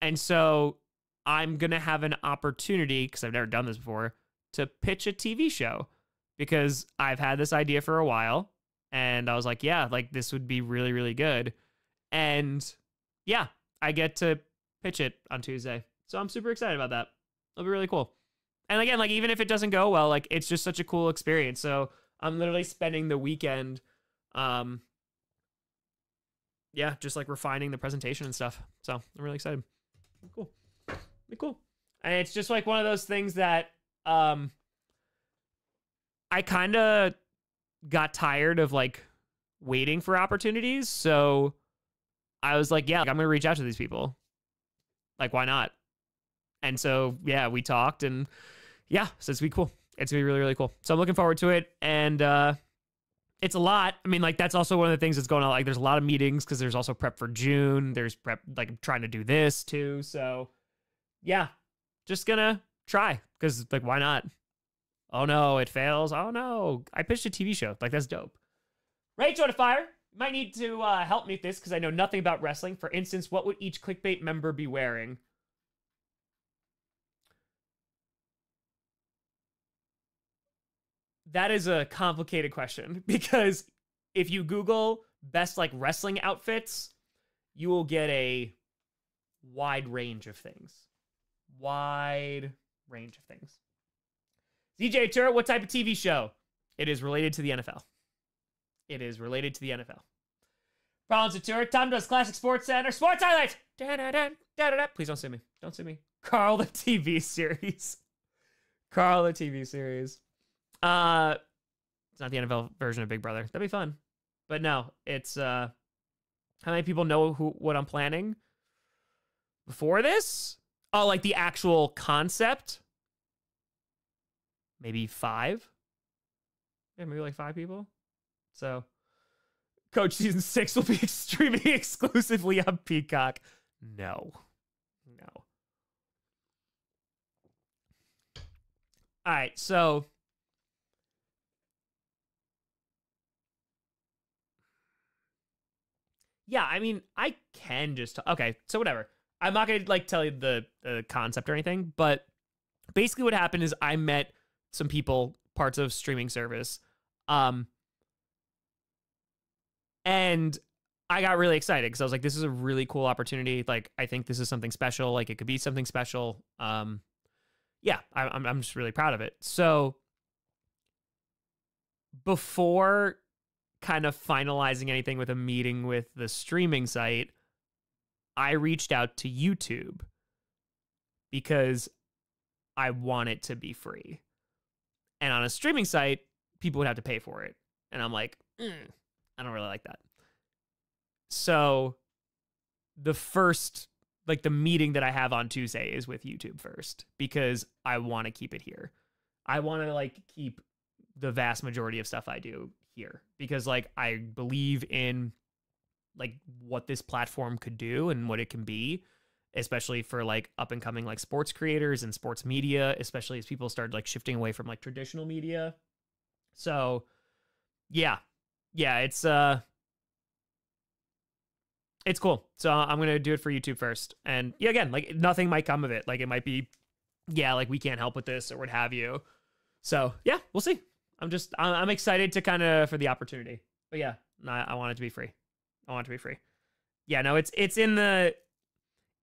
And so I'm going to have an opportunity, because I've never done this before, to pitch a TV show because I've had this idea for a while. And I was like, yeah, like this would be really, really good. And yeah, I get to pitch it on Tuesday. So I'm super excited about that. It'll be really cool. And again, like even if it doesn't go well, like it's just such a cool experience. So I'm literally spending the weekend um yeah, just like refining the presentation and stuff. So I'm really excited. Cool. Be cool. And it's just like one of those things that um I kind of got tired of like waiting for opportunities. So I was like, yeah, like, I'm going to reach out to these people. Like, why not? And so, yeah, we talked and yeah, so it's gonna be cool. It's gonna be really, really cool. So I'm looking forward to it. And uh it's a lot. I mean, like that's also one of the things that's going on. Like there's a lot of meetings because there's also prep for June. There's prep like I'm trying to do this too. So yeah, just gonna try because like why not? Oh no, it fails. Oh no, I pitched a TV show. Like that's dope. Rachel to fire. Might need to uh, help me with this because I know nothing about wrestling. For instance, what would each clickbait member be wearing? That is a complicated question because if you Google best like wrestling outfits, you will get a wide range of things. Wide range of things. ZJ Turret, what type of TV show? It is related to the NFL. It is related to the NFL. Problems with Turret. Tom does classic sports center. Sports highlights. Da-da-da. Please don't sue me. Don't sue me. Carl the TV series. Carl the TV series. Uh it's not the NFL version of Big Brother. That'd be fun. But no, it's uh how many people know who what I'm planning before this? Oh, like the actual concept? Maybe five? Yeah, maybe like five people. So Coach season six will be streaming exclusively on Peacock. No. No. All right, so yeah, I mean, I can just okay. So whatever. I'm not gonna like tell you the the concept or anything, but basically what happened is I met some people, parts of streaming service, um, and I got really excited because I was like, this is a really cool opportunity. Like, I think this is something special. Like, it could be something special. Um, yeah, I, I'm I'm just really proud of it. So before kind of finalizing anything with a meeting with the streaming site, I reached out to YouTube because I want it to be free. And on a streaming site, people would have to pay for it. And I'm like, mm, I don't really like that. So the first like the meeting that I have on Tuesday is with YouTube first because I want to keep it here. I want to like keep the vast majority of stuff I do here because like I believe in like what this platform could do and what it can be especially for like up and coming like sports creators and sports media especially as people start like shifting away from like traditional media. So yeah. Yeah it's uh it's cool. So i'm gonna do it for youtube first. And yeah again like nothing might come of it. Like it might be yeah like we can't help with this or what have you. So yeah we'll see i'm just i'm, excited to kind of for the opportunity. But yeah I, want it to be free. I want it to be free. Yeah no it's it's in the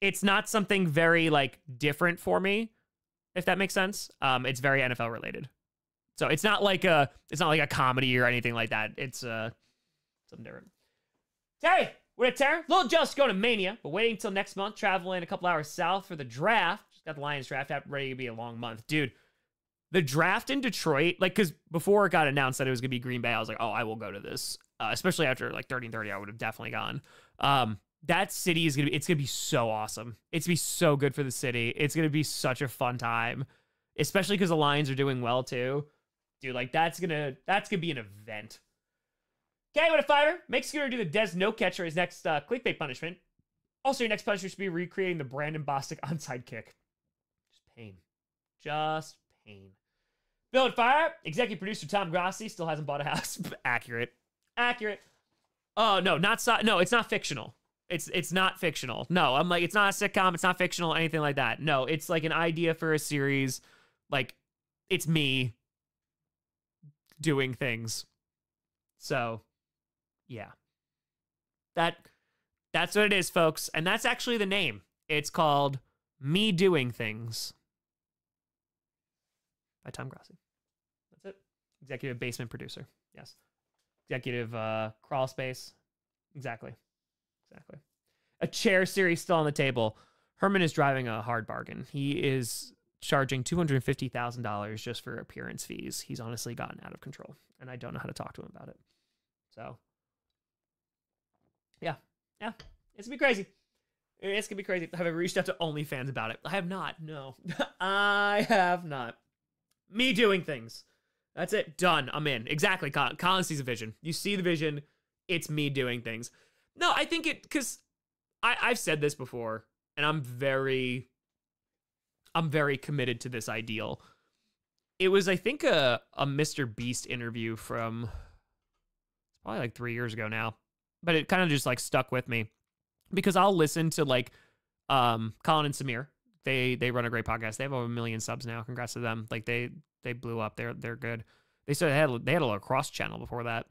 it's not something very like different for me if that makes sense. Um it's very nfl related. So it's not like a it's not like a comedy or anything like that. It's uh something different. Terry we're at terry little jealous going to mania. But waiting until next month traveling a couple hours south for the draft. Just got the lions draft app ready to be a long month. Dude the draft in detroit like because before it got announced that it was going to be green bay i was like oh i will go to this. Uh, especially after like 30 and 30 i would have definitely gone. Um that city is gonna be it's gonna be so awesome. It's gonna be so good for the city. It's gonna be such a fun time especially because the lions are doing well too. Dude like that's gonna that's gonna be an event. Okay what a fighter. Make scooter do the Dez no catcher his next uh, clickbait punishment. Also your next punishment should be recreating the brandon bostick onside kick. Just pain. Just pain Bill and Fire, executive producer Tom Grossi still hasn't bought a house. Accurate. Accurate. Oh, no, not so- no, it's not fictional. It's it's not fictional. No, I'm like it's not a sitcom. It's not fictional. Anything like that. No, it's like an idea for a series. Like it's me doing things. So, yeah. That that's what it is, folks, and that's actually the name. It's called Me Doing Things by Tom Grossi. That's it. Executive basement producer. Yes. Executive uh, crawl space. Exactly. Exactly. A chair series still on the table. Herman is driving a hard bargain. He is charging $250,000 just for appearance fees. He's honestly gotten out of control, and I don't know how to talk to him about it. So, yeah, yeah, it's gonna be crazy. It's gonna be crazy. Have I reached out to OnlyFans about it? I have not. No, I have not. Me doing things. That's it. Done. I'm in. Exactly. Colin, Colin sees a vision. You see the vision. It's me doing things. No, I think it because I I've said this before, and I'm very I'm very committed to this ideal. It was, I think, a, a Mr. Beast interview from probably like three years ago now, but it kind of just like stuck with me because I'll listen to like um, Colin and Samir. They they run a great podcast. They have over a million subs now. Congrats to them. Like they they blew up. They're they're good. They said they had they had a lacrosse channel before that,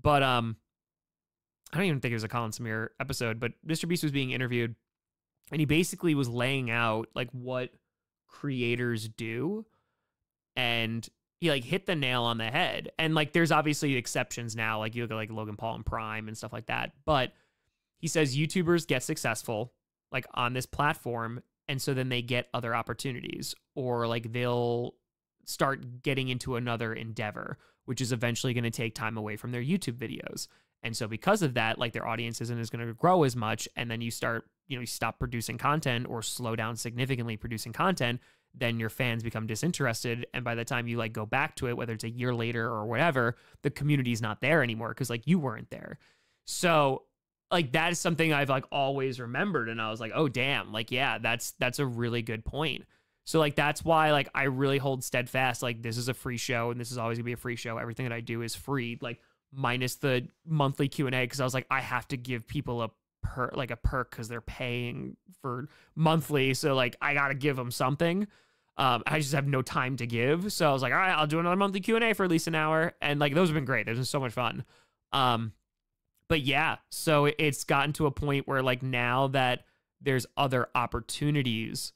but um, I don't even think it was a Colin Samir episode. But Mr. Beast was being interviewed, and he basically was laying out like what creators do and he like hit the nail on the head and like there's obviously exceptions now like you look at like logan paul and prime and stuff like that but he says youtubers get successful like on this platform and so then they get other opportunities or like they'll start getting into another endeavor which is eventually going to take time away from their youtube videos and so because of that, like their audience isn't as going to grow as much. And then you start, you know, you stop producing content or slow down significantly producing content, then your fans become disinterested. And by the time you like go back to it, whether it's a year later or whatever, the community's not there anymore because like you weren't there. So like that is something I've like always remembered. And I was like, oh damn, like yeah, that's that's a really good point. So like that's why like I really hold steadfast. Like this is a free show and this is always gonna be a free show. Everything that I do is free. Like minus the monthly Q and A because I was like, I have to give people a per like a perk because they're paying for monthly, so like I gotta give them something. Um, I just have no time to give, so I was like, all right, I'll do another monthly Q and A for at least an hour, and like those have been great. Those been so much fun. Um, but yeah, so it's gotten to a point where like now that there's other opportunities,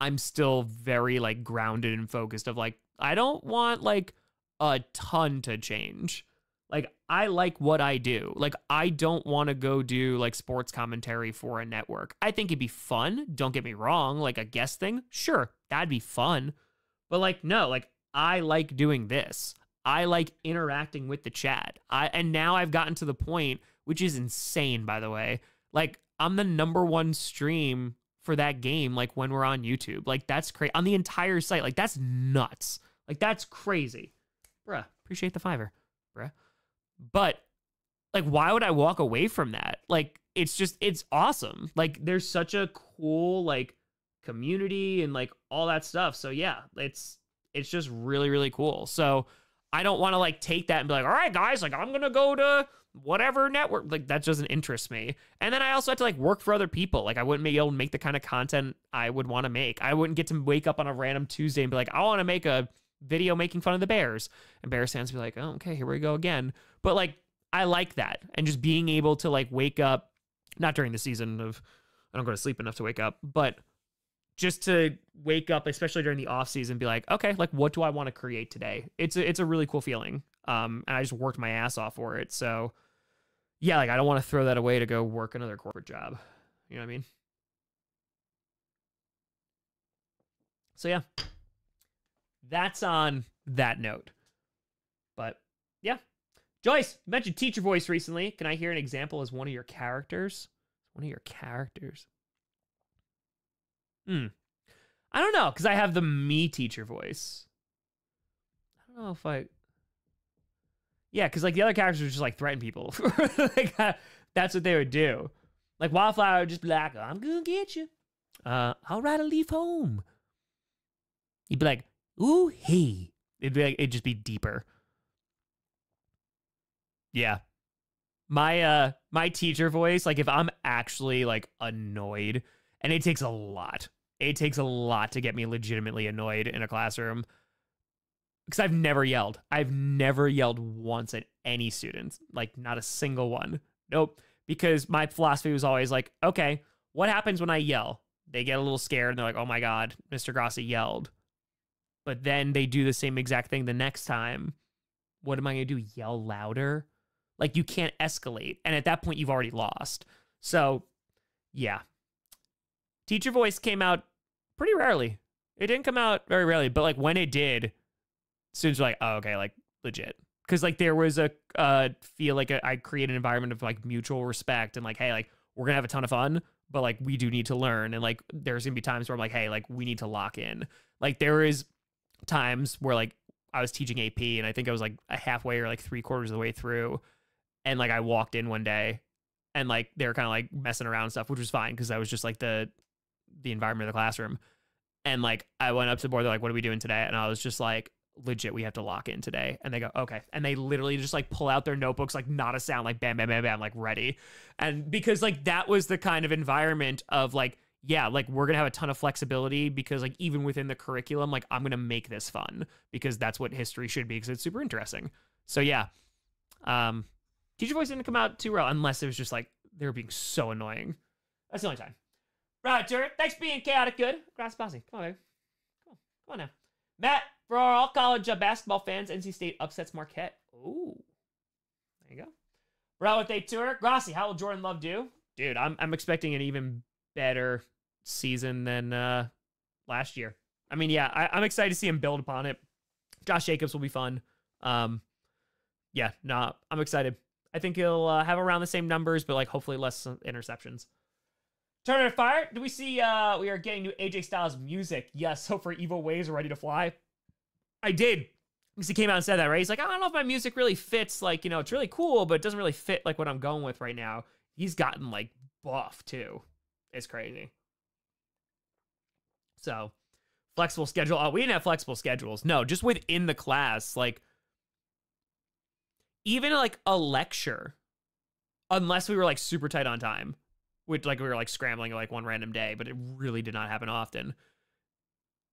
I'm still very like grounded and focused. Of like, I don't want like a ton to change like I like what I do. Like I don't want to go do like sports commentary for a network. I think it'd be fun. Don't get me wrong. Like a guest thing, sure, that'd be fun. But like no, like I like doing this. I like interacting with the chat. I and now I've gotten to the point, which is insane by the way. Like I'm the number one stream for that game like when we're on YouTube. Like that's crazy. On the entire site. Like that's nuts. Like that's crazy. Bruh, appreciate the fiver. Bruh. But like why would I walk away from that? Like it's just it's awesome. Like there's such a cool like community and like all that stuff. So yeah, it's it's just really really cool. So I don't want to like take that and be like, "All right, guys, like I'm to go to whatever network." Like that doesn't interest me. And then I also have to like work for other people. Like I wouldn't be able to make the kind of content I would want to make. I wouldn't get to wake up on a random Tuesday and be like, "I want to make a video making fun of the Bears." And Bears fans be like, "Oh, okay, here we go again." But like I like that. And just being able to like wake up, not during the season of I don't go to sleep enough to wake up, but just to wake up, especially during the off season, be like, okay, like what do I want to create today? It's a, it's a really cool feeling. Um, and I just worked my ass off for it. So yeah, like I don't want to throw that away to go work another corporate job. You know what I mean? So yeah, that's on that note. But yeah, Joyce, mentioned teacher voice recently. Can I hear an example as one of your characters? One of your characters. Hmm. I don't know, because I have the me teacher voice. I don't know if I. Yeah, because like the other characters would just like threaten people. like uh, that's what they would do. Like Wildflower would just be like, "I'm gonna get you. Uh, I'll ride a leaf home." He'd be like, "Ooh, he." It'd be like it'd just be deeper. Yeah. My uh my teacher voice, like if I'm actually like annoyed, and it takes a lot. It takes a lot to get me legitimately annoyed in a classroom. Because I've never yelled. I've never yelled once at any student. Like not a single one. Nope. Because my philosophy was always like, okay, what happens when I yell? They get a little scared and they're like, oh my God, Mr. Grossi yelled. But then they do the same exact thing the next time. What am I going to do? Yell louder? Like you can't escalate. And at that point, you've already lost. So, yeah. Teacher voice came out pretty rarely. It didn't come out very rarely, but like when it did, students were like, oh, okay, like legit. Cause like there was a uh feel like a, I create an environment of like mutual respect and like, hey, like we're gonna have a ton of fun, but like we do need to learn. And like there's gonna be times where I'm like, hey, like we need to lock in. Like there is times where like I was teaching AP and I think I was like a halfway or like three quarters of the way through. And like I walked in one day and like they were kind of like messing around stuff, which was fine because I was just like the the environment of the classroom. And like I went up to the board, they're like, what are we doing today? And I was just like, legit, we have to lock in today. And they go, okay. And they literally just like pull out their notebooks, like not a sound, like bam, bam, bam, bam, like ready. And because like that was the kind of environment of like, yeah, like we're gonna have a ton of flexibility because like even within the curriculum, like I'm gonna make this fun because that's what history should be because it's super interesting. So yeah. Um teacher voice didn't come out too well unless it was just like they were being so annoying. That's the only time. Turret. Thanks for being chaotic good. Grass Bossy. Come on, baby. Come on. Come on now. Matt, for our all college uh, basketball fans, NC State upsets Marquette. Ooh. There you go. Bro, with a tour. Grossi, how will Jordan Love do? Dude, I'm I'm expecting an even better season than uh last year. I mean, yeah, I, I'm excited to see him build upon it. Josh Jacobs will be fun. Um yeah, nah, I'm excited. I think he'll uh, have around the same numbers, but like hopefully less interceptions. Turner Fire, do we see uh we are getting new AJ Styles music? Yes, so for Evil Ways ready to fly. I did. Because he came out and said that, right? He's like, I don't know if my music really fits, like, you know, it's really cool, but it doesn't really fit like what I'm going with right now. He's gotten like buff too. It's crazy. So flexible schedule. Oh, we didn't have flexible schedules. No, just within the class, like even like a lecture, unless we were like super tight on time, which like we were like scrambling like one random day, but it really did not happen often.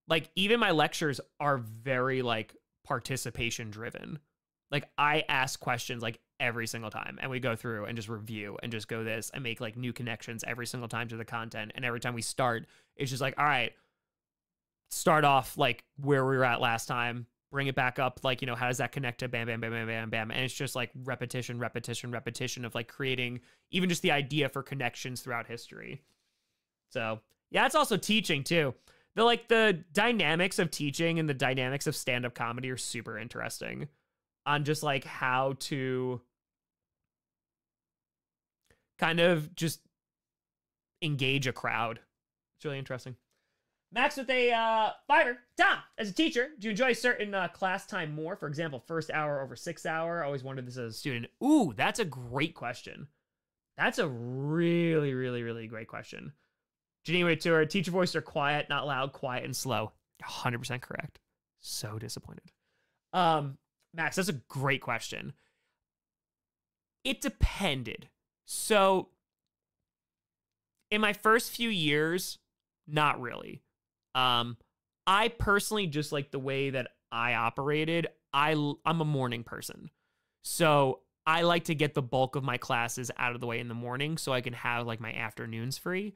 Like even my lectures are very like participation driven. Like I ask questions like every single time and we go through and just review and just go this and make like new connections every single time to the content. And every time we start, it's just like, all right, start off like where we were at last time, bring it back up like you know how does that connect to bam bam bam bam bam bam? And it's just like repetition repetition repetition of like creating even just the idea for connections throughout history. So yeah it's also teaching too. The like the dynamics of teaching and the dynamics of stand-up comedy are super interesting on just like how to kind of just engage a crowd. It's really interesting Max with a uh, fiver. Tom, as a teacher, do you enjoy certain uh, class time more? For example, first hour over six hour. I always wondered this as a student. Ooh, that's a great question. That's a really, really, really great question. Janine Tour, teacher voice are quiet, not loud, quiet, and slow. 100% correct. So disappointed. Um, Max, that's a great question. It depended. So, in my first few years, not really um, I personally just like the way that I operated. I I'm a morning person, so I like to get the bulk of my classes out of the way in the morning so I can have like my afternoons free.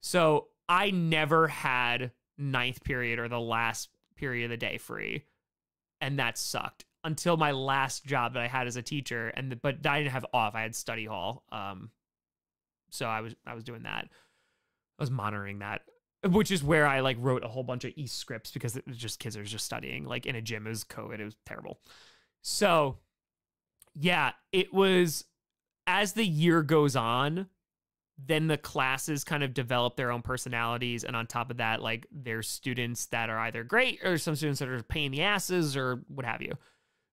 So I never had ninth period or the last period of the day free, and that sucked until my last job that I had as a teacher. And the, but I didn't have off; I had study hall. Um, so I was I was doing that. I was monitoring that which is where I like wrote a whole bunch of e scripts because it was just kids are just studying like in a gym. It was COVID. It was terrible. So yeah, it was as the year goes on, then the classes kind of develop their own personalities. And on top of that, like there's students that are either great or some students that are paying the asses or what have you.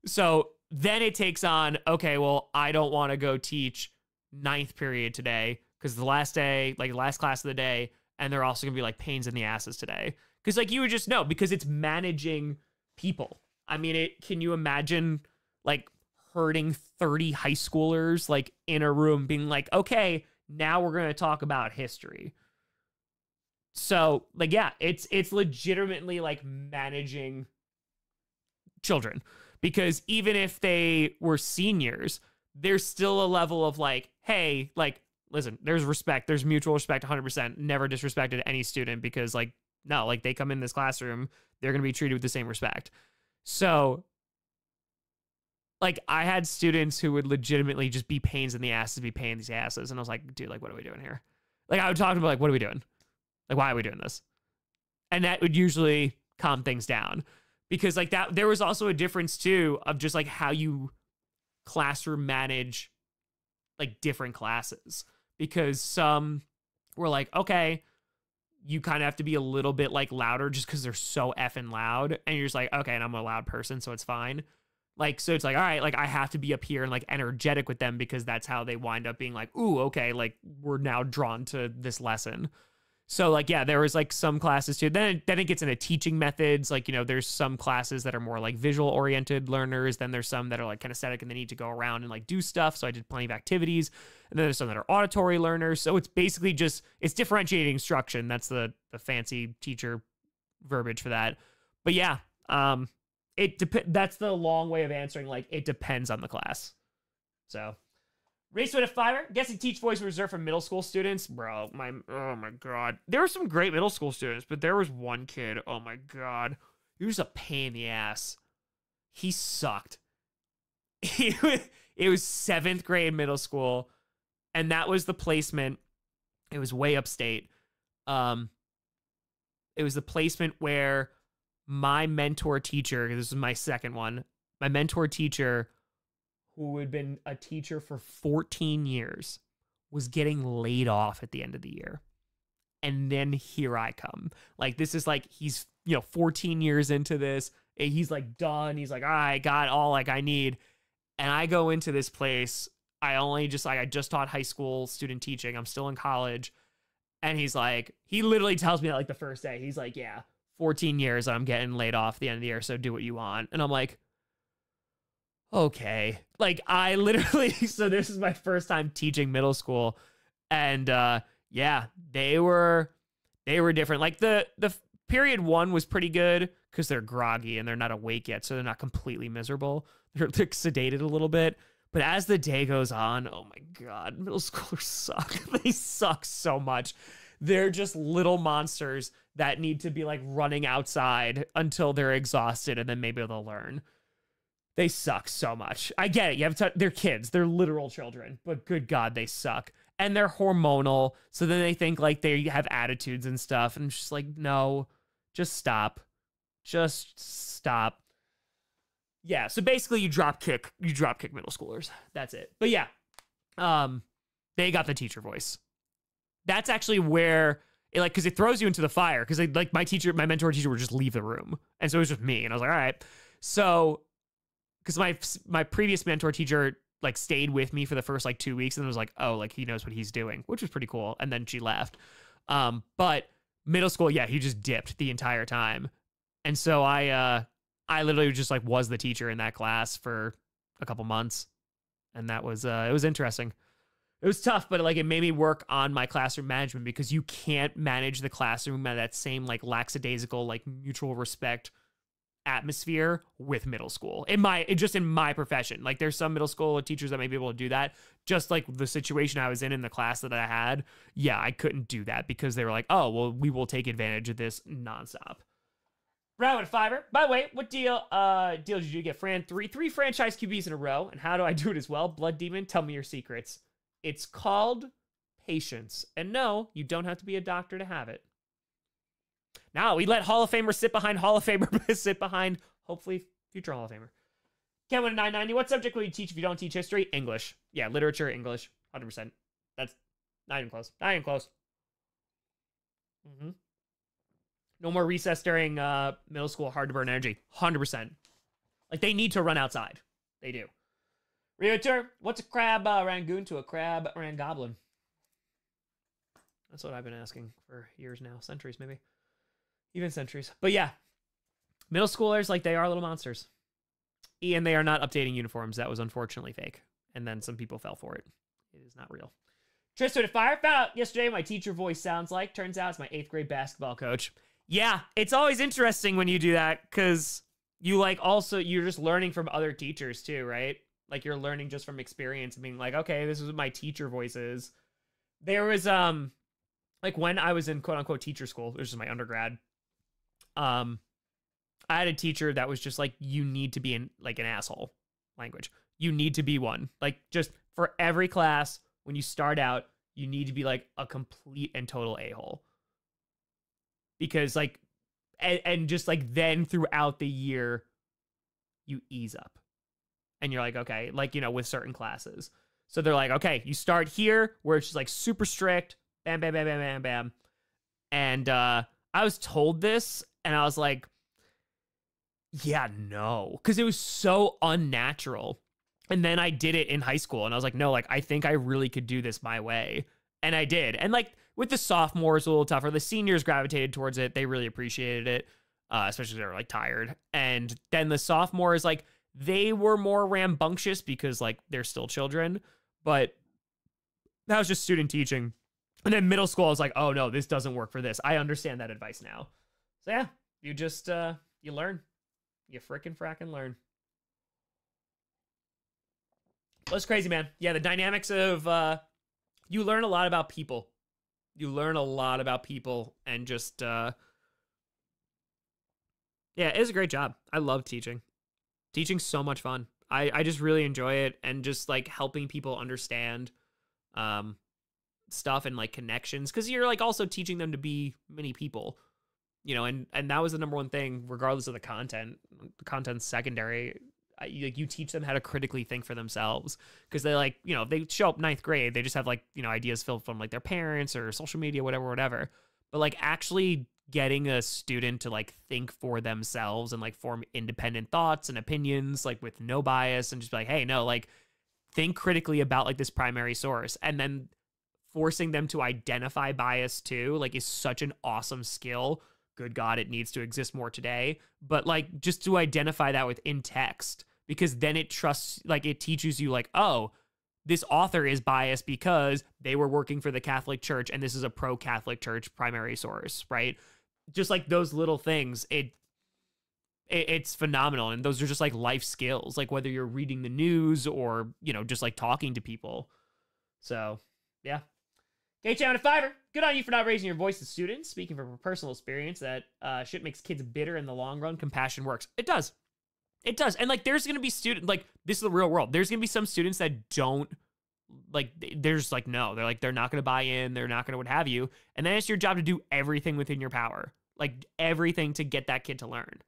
So then it takes on, okay, well, I don't want to go teach ninth period today because the last day, like the last class of the day, and they're also gonna be like pains in the asses today. Because like you would just know because it's managing people. I mean it can you imagine like herding 30 high schoolers like in a room being like, "Okay, now we're going to talk about history." So, like yeah, it's it's legitimately like managing children. Because even if they were seniors, there's still a level of like, hey, like listen, there's respect, there's mutual respect 100%, never disrespected any student because like no, like they come in this classroom, they're going to be treated with the same respect. So like I had students who would legitimately just be pains in the asses, to be pain in these asses, and I was like, dude, like what are we doing here? Like I would talk to them like, what are we doing? Like why are we doing this? And that would usually calm things down because like that there was also a difference too of just like how you classroom manage like different classes because some were like okay you kind of have to be a little bit like louder just because they're so effing loud and you're just like okay and i'm a loud person so it's fine. Like so it's like all right like i have to be up here and like energetic with them because that's how they wind up being like ooh okay like we're now drawn to this lesson so like yeah, there was like some classes too. Then then it gets into teaching methods. Like you know, there's some classes that are more like visual oriented learners. Then there's some that are like kinesthetic and they need to go around and like do stuff. So I did plenty of activities. And then there's some that are auditory learners. So it's basically just it's differentiating instruction. That's the the fancy teacher verbiage for that. But yeah, um, it dep- That's the long way of answering. Like it depends on the class. So Race with a fiver. Guessing teach voice reserved for middle school students. Bro, my oh my god. There were some great middle school students, but there was one kid. Oh my god. He was a pain in the ass. He sucked. It was seventh grade middle school, and that was the placement. It was way upstate. Um it was the placement where my mentor teacher, this is my second one, my mentor teacher who had been a teacher for 14 years, was getting laid off at the end of the year. And then here I come. Like, this is like, he's, you know, 14 years into this. He's like done. He's like, I got all like I need. And I go into this place. I only just like, I just taught high school student teaching. I'm still in college. And he's like, he literally tells me that like the first day, he's like, yeah, 14 years, I'm getting laid off the end of the year. So do what you want. And I'm like, okay. Like I literally so this is my first time teaching middle school and uh yeah, they were they were different. Like the the period 1 was pretty good cuz they're groggy and they're not awake yet, so they're not completely miserable. They're like sedated a little bit. But as the day goes on, oh my god, middle schoolers suck. they suck so much. They're just little monsters that need to be like running outside until they're exhausted and then maybe they'll learn. They suck so much. I get it. You have to, they're kids. They're literal children, but good God, they suck. And they're hormonal. So then they think like they have attitudes and stuff. And I'm just like, no, just stop. Just stop. Yeah. So basically you drop kick, you drop kick middle schoolers. That's it. But yeah, um, they got the teacher voice. That's actually where it like, cause it throws you into the fire. Cause like my teacher, my mentor teacher would just leave the room. And so it was just me. And I was like, all right. So because my my previous mentor teacher like stayed with me for the first like two weeks and was like, oh, like he knows what he's doing, which was pretty cool. And then she left. Um, but middle school, yeah, he just dipped the entire time. And so I uh I literally just like was the teacher in that class for a couple months. And that was uh it was interesting. It was tough, but like it made me work on my classroom management because you can't manage the classroom at that same like lackadaisical, like mutual respect atmosphere with middle school in my just in my profession like there's some middle school teachers that may be able to do that just like the situation i was in in the class that i had yeah i couldn't do that because they were like oh well we will take advantage of this nonstop Round fiver. By the way, what deal uh deal did you get? Fran three three franchise QBs in a row, and how do I do it as well? Blood Demon, tell me your secrets. It's called patience, and no, you don't have to be a doctor to have it. Now we let Hall of Famers sit behind Hall of Famer sit behind hopefully future Hall of Famer. Can't win a 990. What subject will you teach if you don't teach history? English. Yeah, literature, English. 100%. That's not even close. Not even close. Mm-hmm. No more recess during uh, middle school. Hard to burn energy. 100%. Like, they need to run outside. They do. Realtor, what's a crab uh, rangoon to a crab rangoblin? That's what I've been asking for years now. Centuries, maybe even centuries. But yeah, middle schoolers like they are little monsters. Ian, they are not updating uniforms. That was unfortunately fake. And then some people fell for it. It is not real. Tristan Fire found out yesterday my teacher voice sounds like. Turns out it's my eighth grade basketball coach. Yeah, it's always interesting when you do that because you like also you're just learning from other teachers too, right? Like you're learning just from experience and being like, okay, this is what my teacher voice is. There was um like when I was in quote unquote teacher school, which is my undergrad, um, I had a teacher that was just like, you need to be in like an asshole language. You need to be one. Like just for every class, when you start out, you need to be like a complete and total a-hole. Because like and, and just like then throughout the year, you ease up. And you're like, okay, like, you know, with certain classes. So they're like, okay, you start here where it's just like super strict, bam, bam, bam, bam, bam, bam. And uh I was told this and I was like, yeah, no. Cause it was so unnatural. And then I did it in high school and I was like, no, like I think I really could do this my way. And I did. And like with the sophomores a little tougher. The seniors gravitated towards it. They really appreciated it. Uh, especially they were like tired. And then the sophomores, like, they were more rambunctious because like they're still children. But that was just student teaching. And then middle school, I was like, oh no, this doesn't work for this. I understand that advice now. So yeah, you just uh you learn. You frickin' frackin' learn. That's crazy, man. Yeah, the dynamics of uh you learn a lot about people. You learn a lot about people and just uh Yeah, it's a great job. I love teaching. Teaching's so much fun. I I just really enjoy it and just like helping people understand um stuff and like connections cuz you're like also teaching them to be many people. You know, and and that was the number one thing regardless of the content. The content's secondary like you teach them how to critically think for themselves because they like you know they show up ninth grade they just have like you know ideas filled from like their parents or social media whatever whatever but like actually getting a student to like think for themselves and like form independent thoughts and opinions like with no bias and just be like hey no like think critically about like this primary source and then forcing them to identify bias too like is such an awesome skill good god it needs to exist more today but like just to identify that within text because then it trusts like it teaches you like oh this author is biased because they were working for the Catholic Church and this is a pro Catholic Church primary source, right? Just like those little things, it, it, it's phenomenal. And those are just like life skills, like whether you're reading the news or, you know, just like talking to people. So, yeah. Chow and a Fiverr. Good on you for not raising your voice to students. Speaking from personal experience, that uh, shit makes kids bitter in the long run. Compassion works. It does. It does. And like there's to be student like this is the real world. There's to be some students that don't like there's like no. They're like they're not to buy in, they're not to what have you. And then it's your job to do everything within your power. Like everything to get that kid to learn.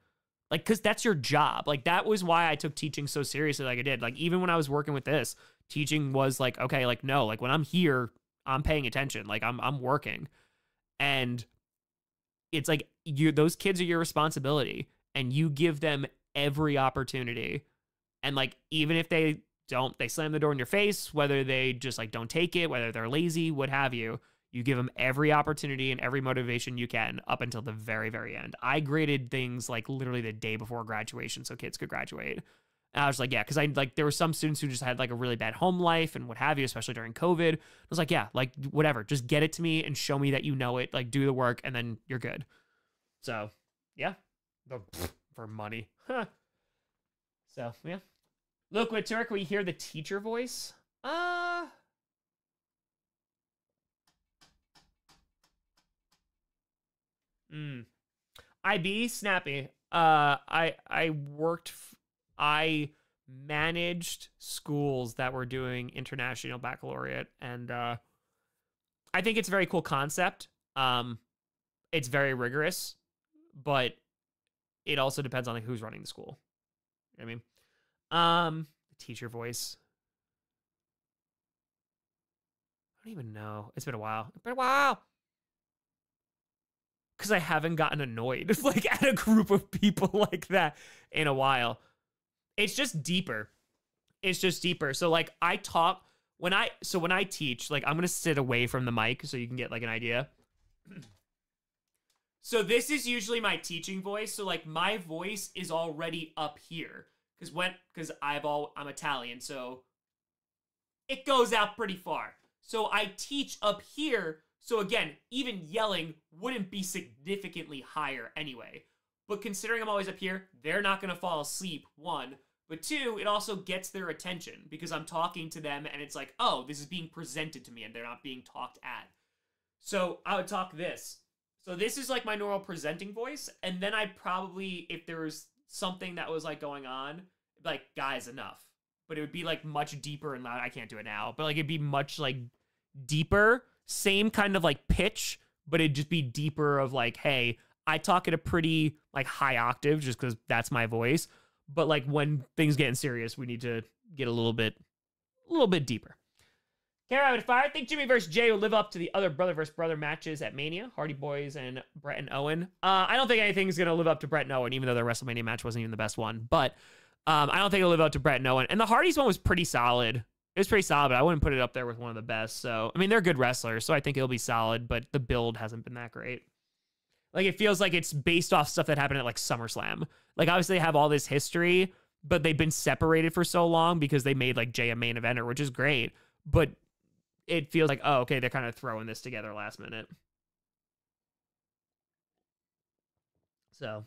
Like cuz that's your job. Like that was why I took teaching so seriously like I did. Like even when I was working with this, teaching was like okay, like no, like when I'm here, I'm paying attention. Like I'm I'm working. And it's like you those kids are your responsibility and you give them every opportunity. And like, even if they don't, they slam the door in your face, whether they just like don't take it, whether they're lazy, what have you, you give them every opportunity and every motivation you can up until the very, very end. I graded things like literally the day before graduation so kids could graduate. And I was like, yeah, because I like there were some students who just had like a really bad home life and what have you, especially during COVID. I was like, yeah, like whatever, just get it to me and show me that you know it. Like do the work and then you're good. So yeah, for money. Huh. So, yeah. Look, with Turk, we hear the teacher voice. Uh. Hmm. IB snappy. Uh, I I worked. I managed schools that were doing international baccalaureate, and uh, I think it's a very cool concept. Um, it's very rigorous, but it also depends on like who's running the school. You know I mean, um, teacher voice. I don't even know. It's been a while. It's been a while. Cause I haven't gotten annoyed like at a group of people like that in a while. It's just deeper. It's just deeper. So like I talk when I so when I teach, like I'm gonna sit away from the mic so you can get like an idea. So this is usually my teaching voice. So like my voice is already up here because when because I've all I'm Italian, so it goes out pretty far. So I teach up here. So again, even yelling wouldn't be significantly higher anyway. But considering I'm always up here, they're not gonna fall asleep. One, but two, it also gets their attention because I'm talking to them and it's like, oh, this is being presented to me and they're not being talked at. So I would talk this. So this is like my normal presenting voice, and then I'd probably, if there was something that was like going on, like guys, enough. But it would be like much deeper and loud. I can't do it now, but like it'd be much like deeper, same kind of like pitch, but it'd just be deeper of like, hey, I talk at a pretty like high octave just because that's my voice. But like when things getting serious, we need to get a little bit, a little bit deeper. Kara, if I think Jimmy versus Jay will live up to the other brother versus brother matches at Mania, Hardy Boys and Brett and Owen. Uh, I don't think anything's gonna live up to Brett and Owen, even though their WrestleMania match wasn't even the best one. But um, I don't think it'll live up to Brett and Owen. And the Hardys one was pretty solid. It was pretty solid, I wouldn't put it up there with one of the best. So I mean, they're good wrestlers, so I think it'll be solid. But the build hasn't been that great. Like it feels like it's based off stuff that happened at like SummerSlam. Like obviously they have all this history, but they've been separated for so long because they made like Jay a main eventer, which is great. But it feels like, oh, okay, they're kind of throwing this together last minute. So,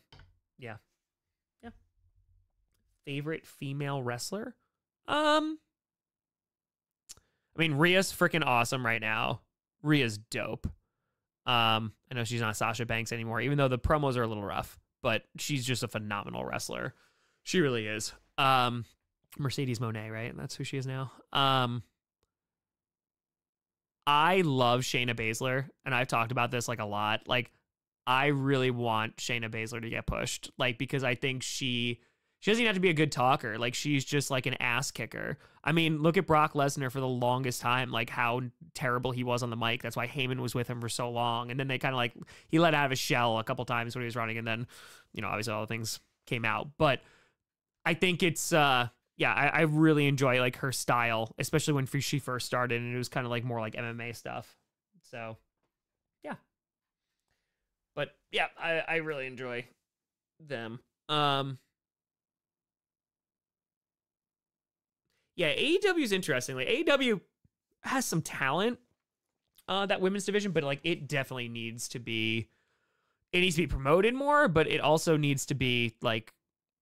yeah. Yeah. Favorite female wrestler? Um I mean, Rhea's freaking awesome right now. Rhea's dope. Um, I know she's not Sasha Banks anymore, even though the promos are a little rough, but she's just a phenomenal wrestler. She really is. Um, Mercedes Moné, right? That's who she is now. Um, I love Shayna Baszler, and I've talked about this like a lot. Like, I really want Shayna Baszler to get pushed, like because I think she she doesn't even have to be a good talker. Like she's just like an ass kicker. I mean, look at Brock Lesnar for the longest time, like how terrible he was on the mic. That's why Heyman was with him for so long. And then they kind of like he let out of his shell a couple times when he was running, and then you know obviously all the things came out. But I think it's uh yeah, I, I really enjoy like her style, especially when she first started, and it was kind of like more like MMA stuff. So yeah, but yeah, I I really enjoy them. Um. Yeah, AEW is interesting. Like AEW has some talent, uh, that women's division, but like it definitely needs to be, it needs to be promoted more, but it also needs to be like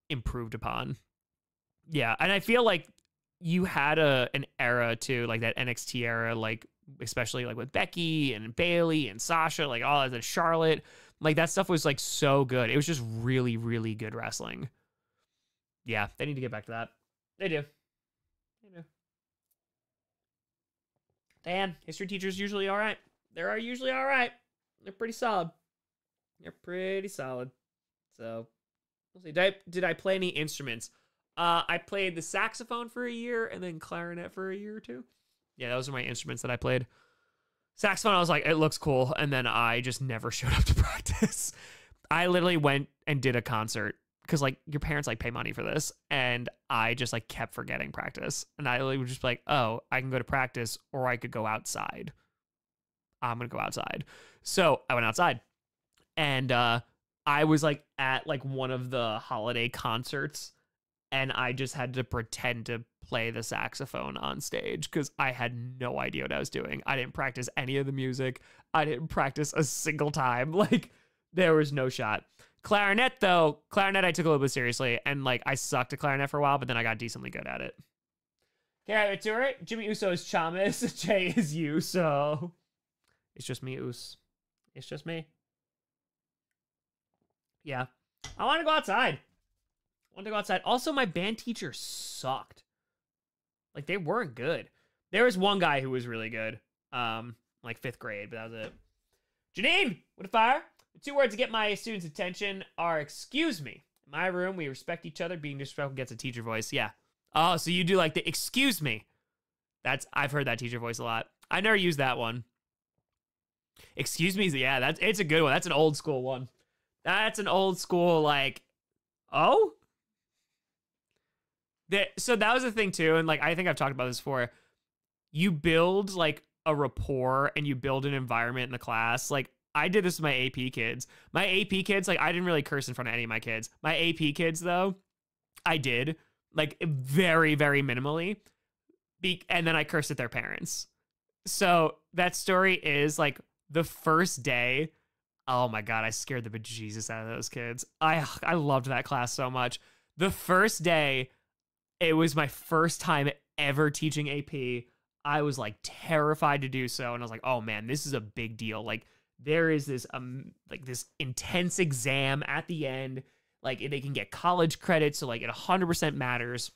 improved upon. Yeah, and I feel like you had a an era too, like that NXT era, like especially like with Becky and Bayley and Sasha, like all that Charlotte, like that stuff was like so good. It was just really, really good wrestling. Yeah, they need to get back to that. They do. Dan, history teachers usually all right. They are usually all right. They're pretty solid. They're pretty solid. So we'll see. Did I, did I play any instruments? Uh, I played the saxophone for a year and then clarinet for a year or two. Yeah, those are my instruments that I played. Saxophone, I was like, it looks cool, and then I just never showed up to practice. I literally went and did a concert because like your parents like pay money for this and i just like kept forgetting practice and i would just be like oh i can go to practice or i could go outside. I'm gonna go outside. So i went outside and uh i was like at like one of the holiday concerts and i just had to pretend to play the saxophone on stage because i had no idea what i was doing. I didn't practice any of the music. I didn't practice a single time. Like there was no shot Clarinet, though, clarinet I took a little bit seriously, and like I sucked at clarinet for a while, but then I got decently good at it. Okay, to it. Jimmy Uso is Chamis, Jay is you, so it's just me, Us. It's just me. Yeah, I want to go outside. I want to go outside. Also, my band teacher sucked. Like they weren't good. There was one guy who was really good, um, like fifth grade, but that was it. Janine, what a fire! Two words to get my students' attention are excuse me. In my room, we respect each other. Being disrespectful gets a teacher voice. Yeah. Oh, so you do like the excuse me. That's I've heard that teacher voice a lot. I never used that one. Excuse me, yeah, that's it's a good one. That's an old school one. That's an old school like oh? That so that was the thing too, and like I think I've talked about this before. You build like a rapport and you build an environment in the class. Like I did this with my AP kids. My AP kids, like I didn't really curse in front of any of my kids. My AP kids, though, I did. like very, very minimally. Be- and then I cursed at their parents. So that story is like the first day. Oh my god, I scared the bejesus out of those kids. I I loved that class so much. The first day, it was my first time ever teaching AP. I was like terrified to do so, and I was like, "Oh man, this is a big deal." Like there is this um like this intense exam at the end. Like they can get college credit, so like it 100% matters.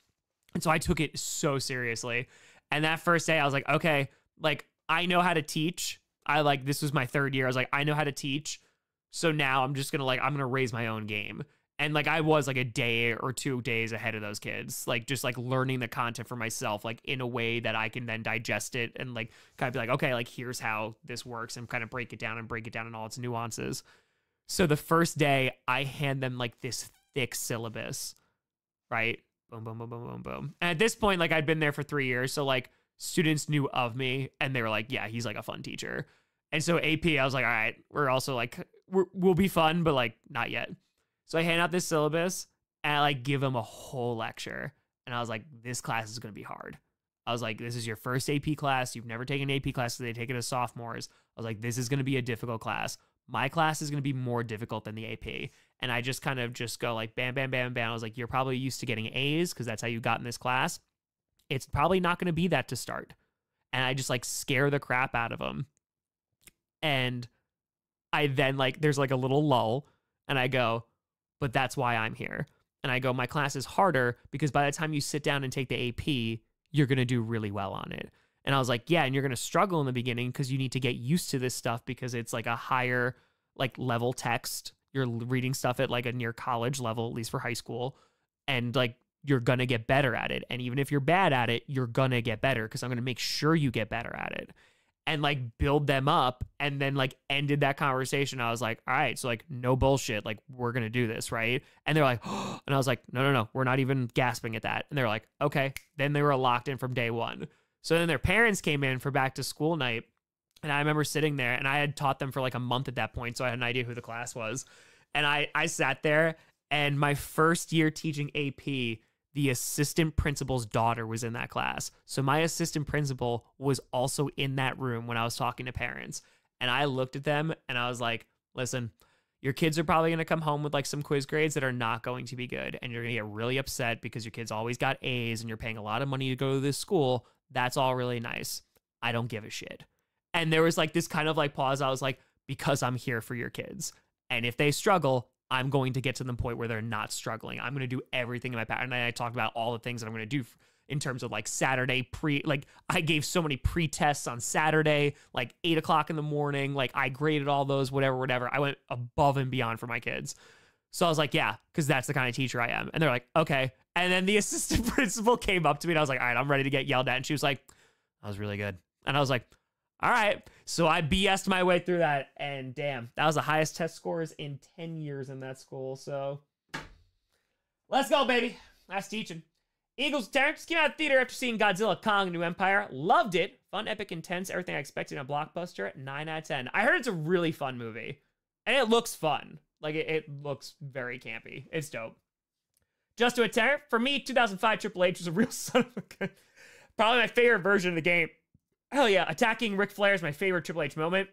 And so I took it so seriously. And that first day, I was like, okay, like I know how to teach. I like this was my third year. I was like, I know how to teach. So now I'm just gonna like I'm gonna raise my own game. And like I was like a day or two days ahead of those kids, like just like learning the content for myself, like in a way that I can then digest it and like kind of be like, okay, like here's how this works and kind of break it down and break it down in all its nuances. So the first day I hand them like this thick syllabus, right? Boom, boom, boom, boom, boom, boom. And at this point, like I'd been there for three years. So like students knew of me and they were like, yeah, he's like a fun teacher. And so AP, I was like, all right, we're also like, we're, we'll be fun, but like not yet. So I hand out this syllabus and I like give them a whole lecture. And I was like, this class is going to be hard. I was like, this is your first AP class. You've never taken an AP class, so they take it as sophomores. I was like, this is going to be a difficult class. My class is going to be more difficult than the AP. And I just kind of just go like, bam, bam, bam, bam. I was like, you're probably used to getting A's because that's how you got in this class. It's probably not going to be that to start. And I just like scare the crap out of them. And I then like, there's like a little lull. And I go, but that's why I'm here. And I go, my class is harder because by the time you sit down and take the AP, you're going to do really well on it. And I was like, yeah, and you're going to struggle in the beginning because you need to get used to this stuff because it's like a higher like level text. You're reading stuff at like a near college level, at least for high school. And like you're going to get better at it. And even if you're bad at it, you're going to get better because I'm going to make sure you get better at it and like build them up and then like ended that conversation. I was like, all right, so like no bullshit. Like we're to do this. Right. And they're like, oh, and I was like, no, no, no, we're not even gasping at that. And they're like, okay. Then they were locked in from day one. So then their parents came in for back to school night. And I remember sitting there and I had taught them for like a month at that point. So I had an idea who the class was. And I, I sat there and my first year teaching AP, the assistant principal's daughter was in that class. So my assistant principal was also in that room when I was talking to parents. And I looked at them and I was like, listen, your kids are probably going to come home with like some quiz grades that are not going to be good. And you're going to get really upset because your kids always got A's and you're paying a lot of money to go to this school. That's all really nice. I don't give a shit. And there was like this kind of like pause. I was like, because I'm here for your kids. And if they struggle, I'm going to get to the point where they're not struggling. I'm going to do everything in my power. And I talked about all the things that I'm going to do in terms of like Saturday pre, like I gave so many pre tests on Saturday, like eight o'clock in the morning. Like I graded all those, whatever, whatever. I went above and beyond for my kids. So I was like, yeah, because that's the kind of teacher I am. And they're like, okay. And then the assistant principal came up to me and I was like, all right, I'm ready to get yelled at. And she was like, that was really good. And I was like, all right. So I BS'd my way through that, and damn, that was the highest test scores in 10 years in that school. So let's go, baby. That's teaching. Eagles Terrence came out of theater after seeing Godzilla Kong New Empire. Loved it. Fun, epic, intense, everything I expected in a blockbuster. 9 out of 10. I heard it's a really fun movie. And it looks fun. Like, it, it looks very campy. It's dope. Just to a terror. For me, 2005 Triple H was a real son of a gun. Probably my favorite version of the game. Hell yeah, attacking Ric Flair is my favorite Triple H moment.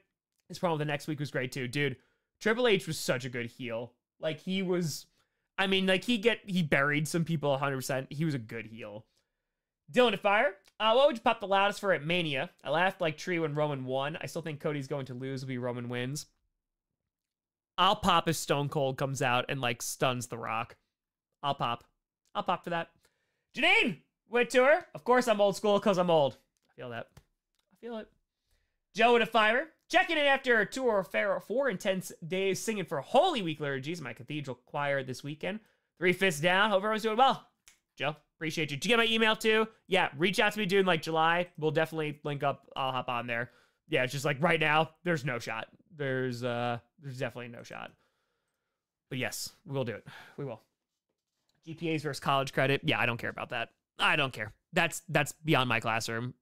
His promo the next week was great too, dude. Triple H was such a good heel. Like he was, I mean, like he get he buried some people 100. percent He was a good heel. Dylan Fire, uh, what would you pop the loudest for at Mania? I laughed like tree when Roman won. I still think Cody's going to lose. Will be Roman wins. I'll pop if Stone Cold comes out and like stuns The Rock. I'll pop. I'll pop for that. Janine went to her. Of course, I'm old school because I'm old. I feel that. I feel it. Joe the Fire. Checking in after a tour of four intense days singing for Holy Week liturgies, my cathedral choir this weekend. Three fists down. Hope everyone's doing well. Joe, appreciate you. Did you get my email too? Yeah, reach out to me during like July. We'll definitely link up. I'll hop on there. Yeah, it's just like right now, there's no shot. There's uh there's definitely no shot. But yes, we'll do it. We will. GPAs versus college credit. Yeah, I don't care about that. I don't care. That's that's beyond my classroom.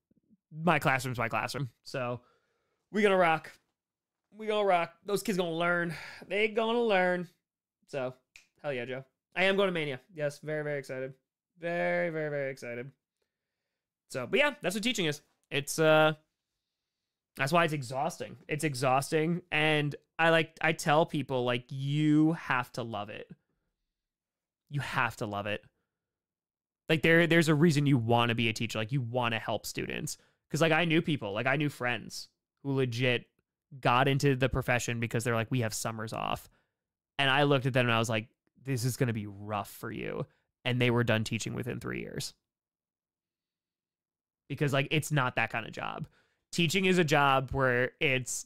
My classroom's my classroom. So we gonna rock. We gonna rock. Those kids gonna learn. They gonna learn. So hell yeah, Joe. I am going to Mania. Yes, very very excited. Very, very, very excited. So, but yeah, that's what teaching is. It's uh that's why it's exhausting. It's exhausting and I like I tell people like you have to love it. You have to love it. Like there there's a reason you want to be a teacher. Like you want to help students. Cuz like I knew people, like I knew friends who legit got into the profession because they're like we have summers off. And I looked at them and I was like this is going to be rough for you and they were done teaching within 3 years. Because like it's not that kind of job. Teaching is a job where it's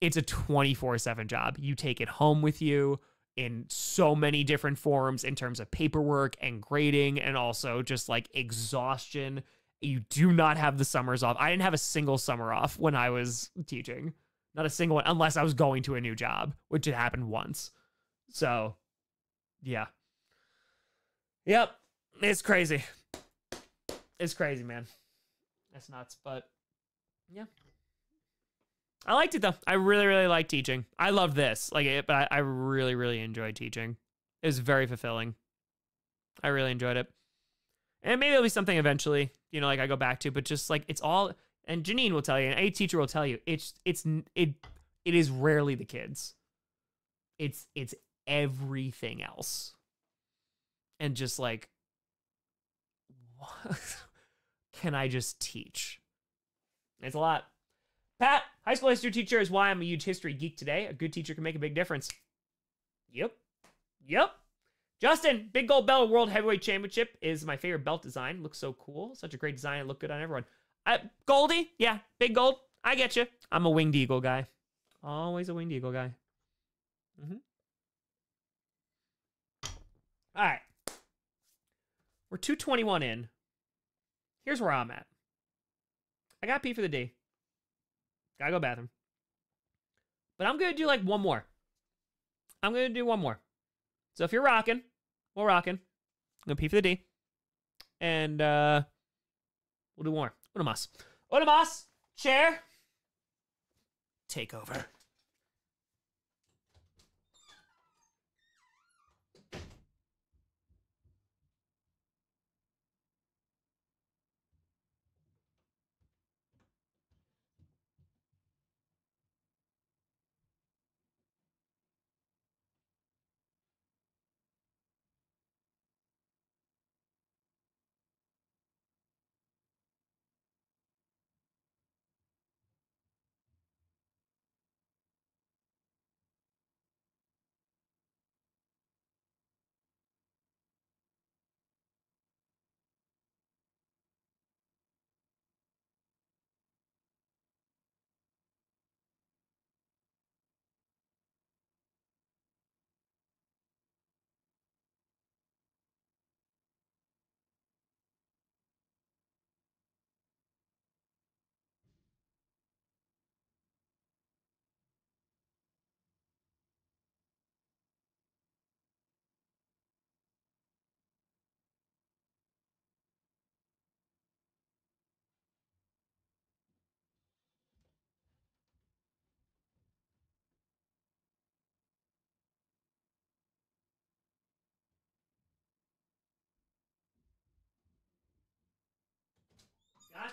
it's a 24/7 job. You take it home with you in so many different forms in terms of paperwork and grading and also just like exhaustion. You do not have the summers off. I didn't have a single summer off when I was teaching. Not a single one unless I was going to a new job, which had happened once. So, yeah. Yep. It's crazy. It's crazy, man. That's nuts, but yeah. I liked it though. I really, really like teaching. I love this, like it, but I, I really, really enjoyed teaching. It was very fulfilling. I really enjoyed it, and maybe it'll be something eventually. You know, like I go back to, but just like it's all. And Janine will tell you, and any teacher will tell you, it's it's it it is rarely the kids. It's it's everything else, and just like, what can I just teach? It's a lot. Pat, high school history teacher is why I'm a huge history geek today. A good teacher can make a big difference. Yep. Yep. Justin, Big Gold Bell World Heavyweight Championship is my favorite belt design. Looks so cool. Such a great design. Look good on everyone. Uh, Goldie, yeah, Big Gold. I get you. I'm a winged eagle guy. Always a winged eagle guy. Mm-hmm. All right. We're 221 in. Here's where I'm at. I got pee for the day. Gotta go bathroom. But I'm gonna do like one more. I'm gonna do one more. So if you're rocking, we're rocking. I'm gonna pee for the D. And uh we'll do more. Una más. Una más. Chair. Take over.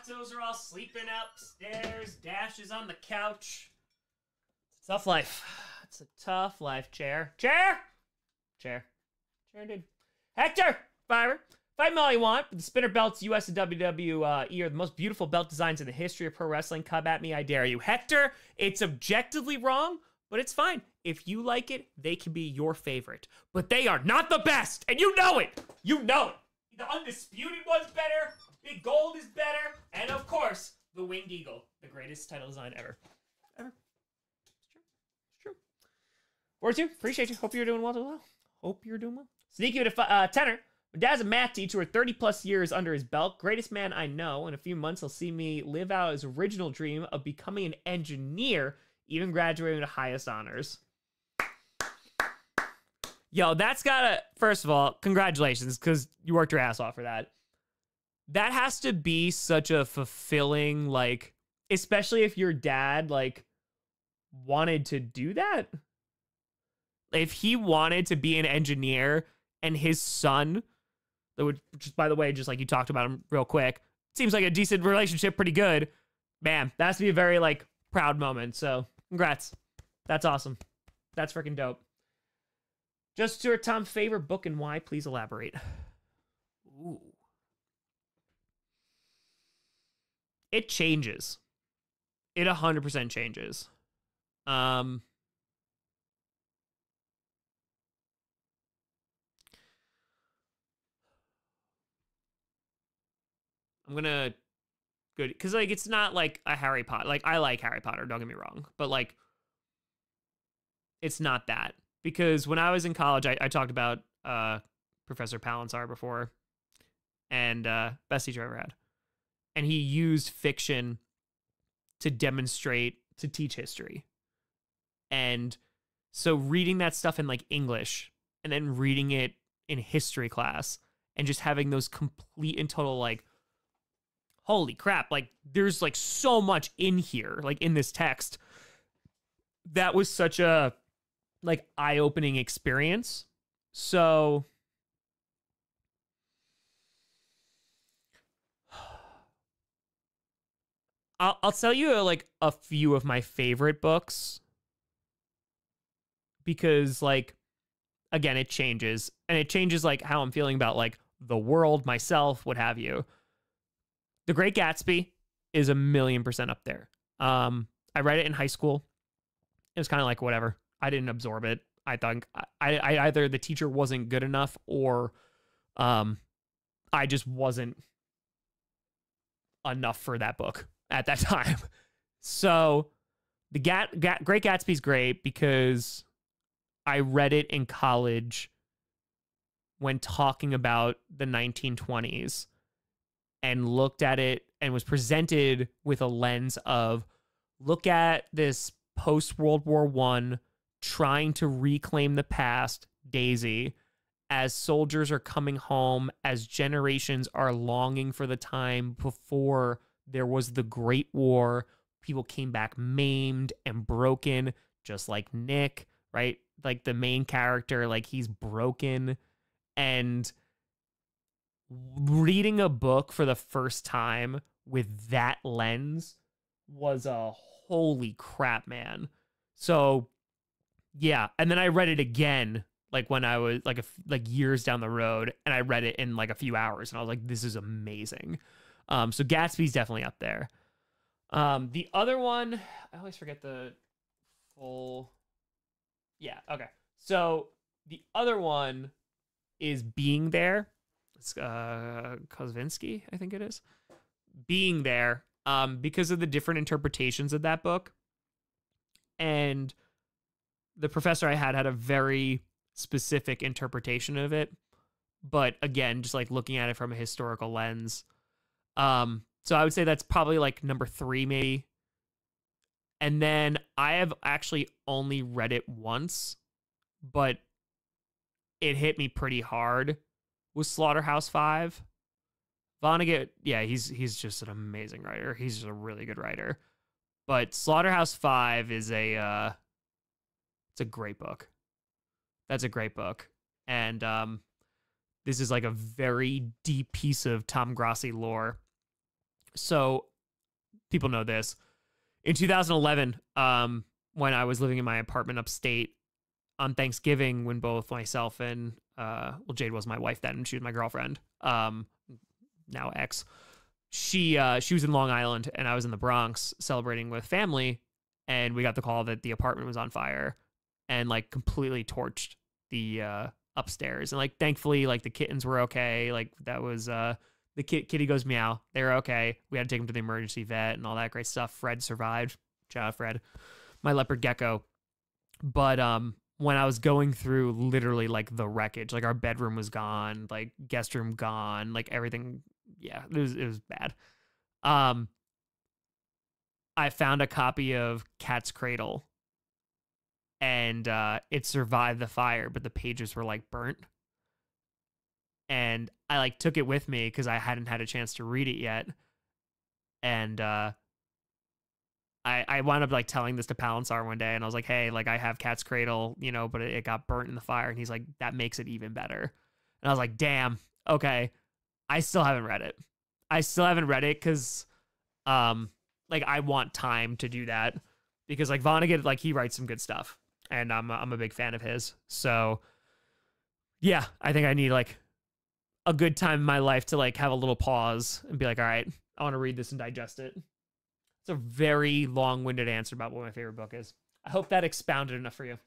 Gatos are all sleeping upstairs. Dash is on the couch. It's a tough life. It's a tough life. Chair. Chair! Chair. Chair, dude. Hector! Fiver. Fight me all you want, but the spinner belts, US and WWE are the most beautiful belt designs in the history of pro wrestling. Come at me, I dare you. Hector, it's objectively wrong, but it's fine. If you like it, they can be your favorite. But they are not the best, and you know it! You know it! The Undisputed one's better, Big Gold is better, and of course, the Winged Eagle, the greatest title design ever. Ever. It's true. It's true. Or two, appreciate you. Hope you're doing well as well. Hope you're doing well. Sneaky with a uh, tenor. My dad's a math teacher with 30 plus years under his belt. Greatest man I know. In a few months, he'll see me live out his original dream of becoming an engineer, even graduating with highest honors. Yo, that's gotta, first of all, congratulations, because you worked your ass off for that. That has to be such a fulfilling, like, especially if your dad, like, wanted to do that. If he wanted to be an engineer and his son That would, just by the way, just like you talked about him real quick, seems like a decent relationship, pretty good. Man, that has to be a very like proud moment. So congrats. That's awesome. That's freaking dope. Just Stuart Tom, favorite book and why? Please elaborate. Ooh. It changes. It 100% changes. Um I'm gonna good because like it's not like a Harry Potter. Like I like Harry Potter, don't get me wrong, but like it's not that because when I was in college, I, I talked about uh, Professor Palinsar before, and uh, best teacher I ever had, and he used fiction to demonstrate to teach history, and so reading that stuff in like English and then reading it in history class and just having those complete and total like holy crap like there's like so much in here like in this text. That was such a like eye-opening experience. So I'll, I'll tell you like a few of my favorite books. Because like again it changes. And it changes like how i'm feeling about like the world myself what have you. The great gatsby is a million percent up there. Um i read it in high school. It was kind of like whatever. I didn't absorb it. I thought I, I either the teacher wasn't good enough or um i just wasn't enough for that book at that time. So the Gat, Gat great gatsby's great because I read it in college when talking about the 1920s and looked at it and was presented with a lens of look at this post World War 1 trying to reclaim the past Daisy as soldiers are coming home as generations are longing for the time before there was the great war. People came back maimed and broken just like Nick right? Like the main character like he's broken. And reading a book for the first time with that lens was a holy crap man. So yeah and then i read it again like when i was like a like years down the road and i read it in like a few hours and i was like this is amazing um so gatsby's definitely up there um the other one i always forget the full yeah, okay. So the other one is being there. It's uh Kozvinsky, I think it is. Being there, um, because of the different interpretations of that book. And the professor I had had a very specific interpretation of it. But again, just like looking at it from a historical lens. Um, so I would say that's probably like number three, maybe. And then I have actually only read it once, but it hit me pretty hard with Slaughterhouse Five. Vonnegut, yeah, he's he's just an amazing writer. He's just a really good writer. But Slaughterhouse Five is a uh it's a great book. That's a great book. And um this is like a very deep piece of Tom Grossi lore. So people know this in 2011, um, when I was living in my apartment upstate on Thanksgiving, when both myself and uh, well, Jade was my wife then, and she was my girlfriend, um, now ex. She uh, she was in Long Island, and I was in the Bronx celebrating with family, and we got the call that the apartment was on fire, and like completely torched the uh, upstairs, and like thankfully, like the kittens were okay, like that was uh the kitty goes meow. They're okay. We had to take him to the emergency vet and all that great stuff. Fred survived. Ciao, Fred. My leopard gecko. But um, when I was going through literally like the wreckage, like our bedroom was gone, like guest room gone, like everything. Yeah, it was it was bad. Um, I found a copy of Cat's Cradle, and uh, it survived the fire, but the pages were like burnt and I like took it with me because I hadn't had a chance to read it yet. And uh I I wound up like telling this to Palinsar one day and I was like, hey, like I have Cat's Cradle, you know, but it, it got burnt in the fire. And he's like, that makes it even better. And I was like, damn. Okay. I still haven't read it. I still haven't read it because um like I want time to do that. Because like Vonnegut, like he writes some good stuff. And I'm I'm a big fan of his. So yeah, I think I need like a good time in my life to like have a little pause and be like, all right, I want to read this and digest it. It's a very long-winded answer about what my favorite book is. I hope that expounded enough for you.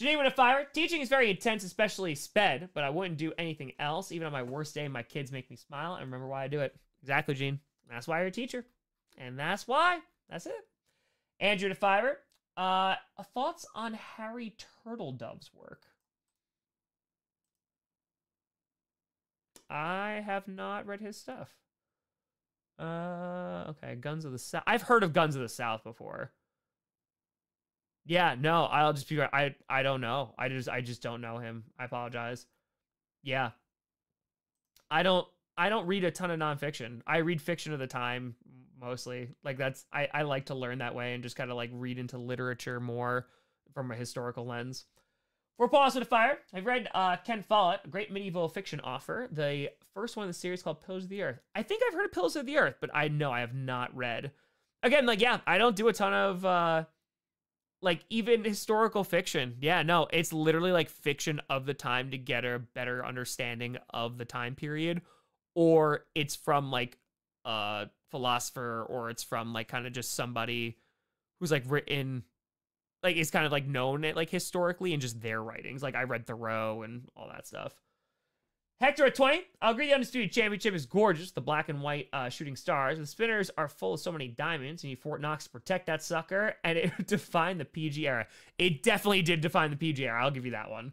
Janine with a fire. Teaching is very intense, especially sped, but I wouldn't do anything else. Even on my worst day, my kids make me smile and remember why I do it. Exactly, Gene. That's why you're a teacher. And that's why. That's it. Andrew DeFiver. Uh, thoughts on Harry Turtledove's work? I have not read his stuff. Uh, okay, Guns of the South. I've heard of Guns of the South before. Yeah, no, I'll just be. I I don't know. I just I just don't know him. I apologize. Yeah. I don't I don't read a ton of nonfiction. I read fiction of the time mostly. Like that's I, I like to learn that way and just kind of like read into literature more from a historical lens. For with a Fire, I've read uh, Ken Follett, a great medieval fiction author, the first one in the series called Pillars of the Earth. I think I've heard of Pillars of the Earth, but I know I have not read. Again, like, yeah, I don't do a ton of, uh, like, even historical fiction. Yeah, no, it's literally like fiction of the time to get a better understanding of the time period, or it's from like a philosopher, or it's from like kind of just somebody who's like written like is kind of like known it like historically and just their writings. Like I read Thoreau and all that stuff. Hector at 20. I'll agree the Undisputed Championship is gorgeous. The black and white uh, shooting stars. The spinners are full of so many diamonds. And you need Fort Knox to protect that sucker. And it defined the PG era. It definitely did define the PG era. I'll give you that one.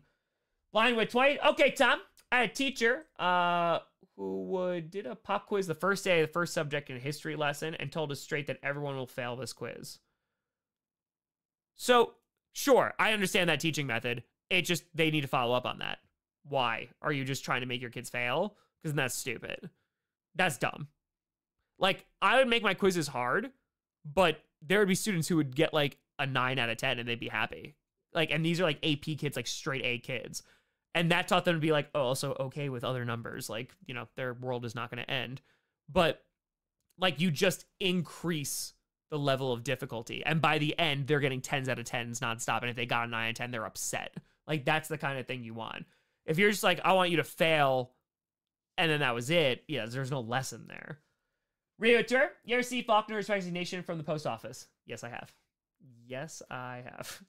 Blind with 20. Okay, Tom. I had a teacher uh, who would did a pop quiz the first day of the first subject in a history lesson and told us straight that everyone will fail this quiz. So, sure, I understand that teaching method. It just, they need to follow up on that. Why? Are you just trying to make your kids fail? Because that's stupid. That's dumb. Like, I would make my quizzes hard, but there would be students who would get like a 9 out of 10 and they'd be happy. Like, and these are like AP kids, like straight A kids. And that taught them to be like, oh, also okay with other numbers. Like, you know, their world is not going to end. But like, you just increase the level of difficulty. And by the end, they're getting 10s out of 10s nonstop. And if they got a 9 out of 10, they're upset. Like, that's the kind of thing you want. If you're just like, I want you to fail, and then that was it, yeah, there's no lesson there. Realtor, you ever see Faulkner's resignation from the post office? Yes, I have. Yes, I have.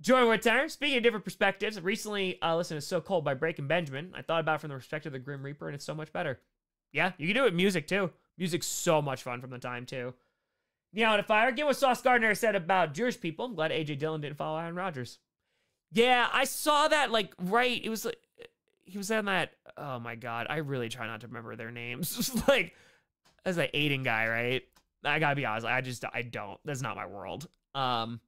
Joy Whittaker, speaking of different perspectives, recently uh, listened to So Cold by Breaking Benjamin. I thought about it from the perspective of the Grim Reaper, and it's so much better. Yeah, you can do it with music too. Music's so much fun from the time too. Yeah, on fire. Get what Sauce Gardner said about Jewish people. I'm glad AJ Dillon didn't follow Aaron Rodgers. Yeah, I saw that like right. It was like he was on that. Oh my god, I really try not to remember their names. like as an Aiden guy, right? I gotta be honest. I just I don't. That's not my world. Um.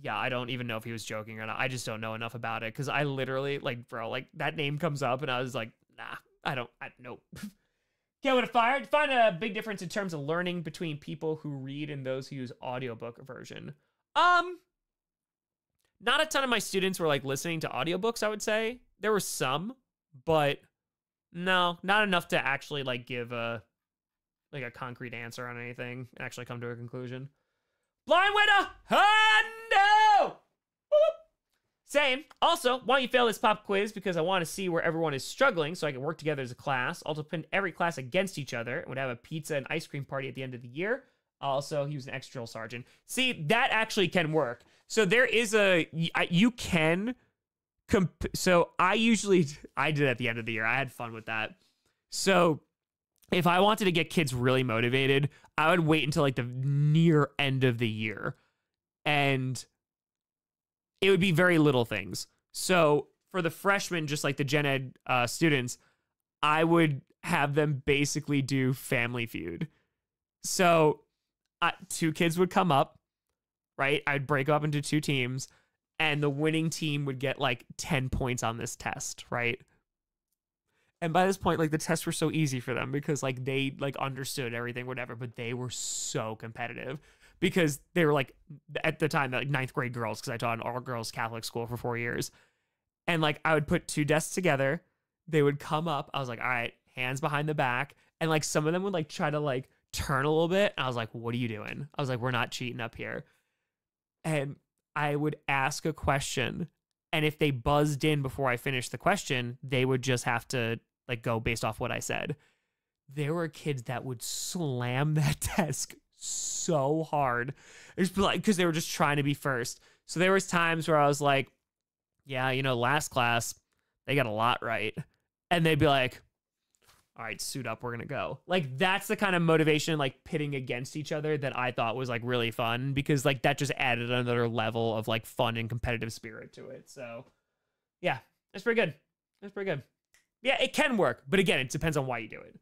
Yeah, I don't even know if he was joking or not. I just don't know enough about it because I literally like, bro, like that name comes up and I was like, nah, I don't. I nope. Can't with a fire. Find a big difference in terms of learning between people who read and those who use audiobook version. Um, not a ton of my students were like listening to audiobooks, I would say. There were some, but no, not enough to actually like give a like a concrete answer on anything and actually come to a conclusion. Blind winner, hundo! Same. Also, why don't you fail this pop quiz? Because I want to see where everyone is struggling so I can work together as a class. Also, pin every class against each other and would have a pizza and ice cream party at the end of the year. Also, he was an ex drill sergeant. See, that actually can work. So there is a, you can, comp- so I usually, I did at the end of the year. I had fun with that. So if I wanted to get kids really motivated, I would wait until like the near end of the year. And it would be very little things. So for the freshmen, just like the gen ed uh, students, I would have them basically do Family Feud. So uh, two kids would come up, right? I'd break up into two teams, and the winning team would get like 10 points on this test, right? And by this point, like the tests were so easy for them because like they like understood everything, whatever, but they were so competitive because they were like at the time like ninth grade girls because I taught an all girls Catholic school for four years, and like I would put two desks together. they would come up. I was like, all right, hands behind the back. And like some of them would like try to like turn a little bit. I was like, what are you doing? I was like, we're not cheating up here. And I would ask a question. And if they buzzed in before I finished the question, they would just have to like go based off what I said. There were kids that would slam that desk so hard. It's like because they were just trying to be first. So there was times where I was like, yeah, you know, last class, they got a lot right. And they'd be like, all right, suit up, we're gonna go. Like that's the kind of motivation, like pitting against each other, that I thought was like really fun because like that just added another level of like fun and competitive spirit to it. So yeah, that's pretty good. That's pretty good. Yeah, it can work, but again, it depends on why you do it.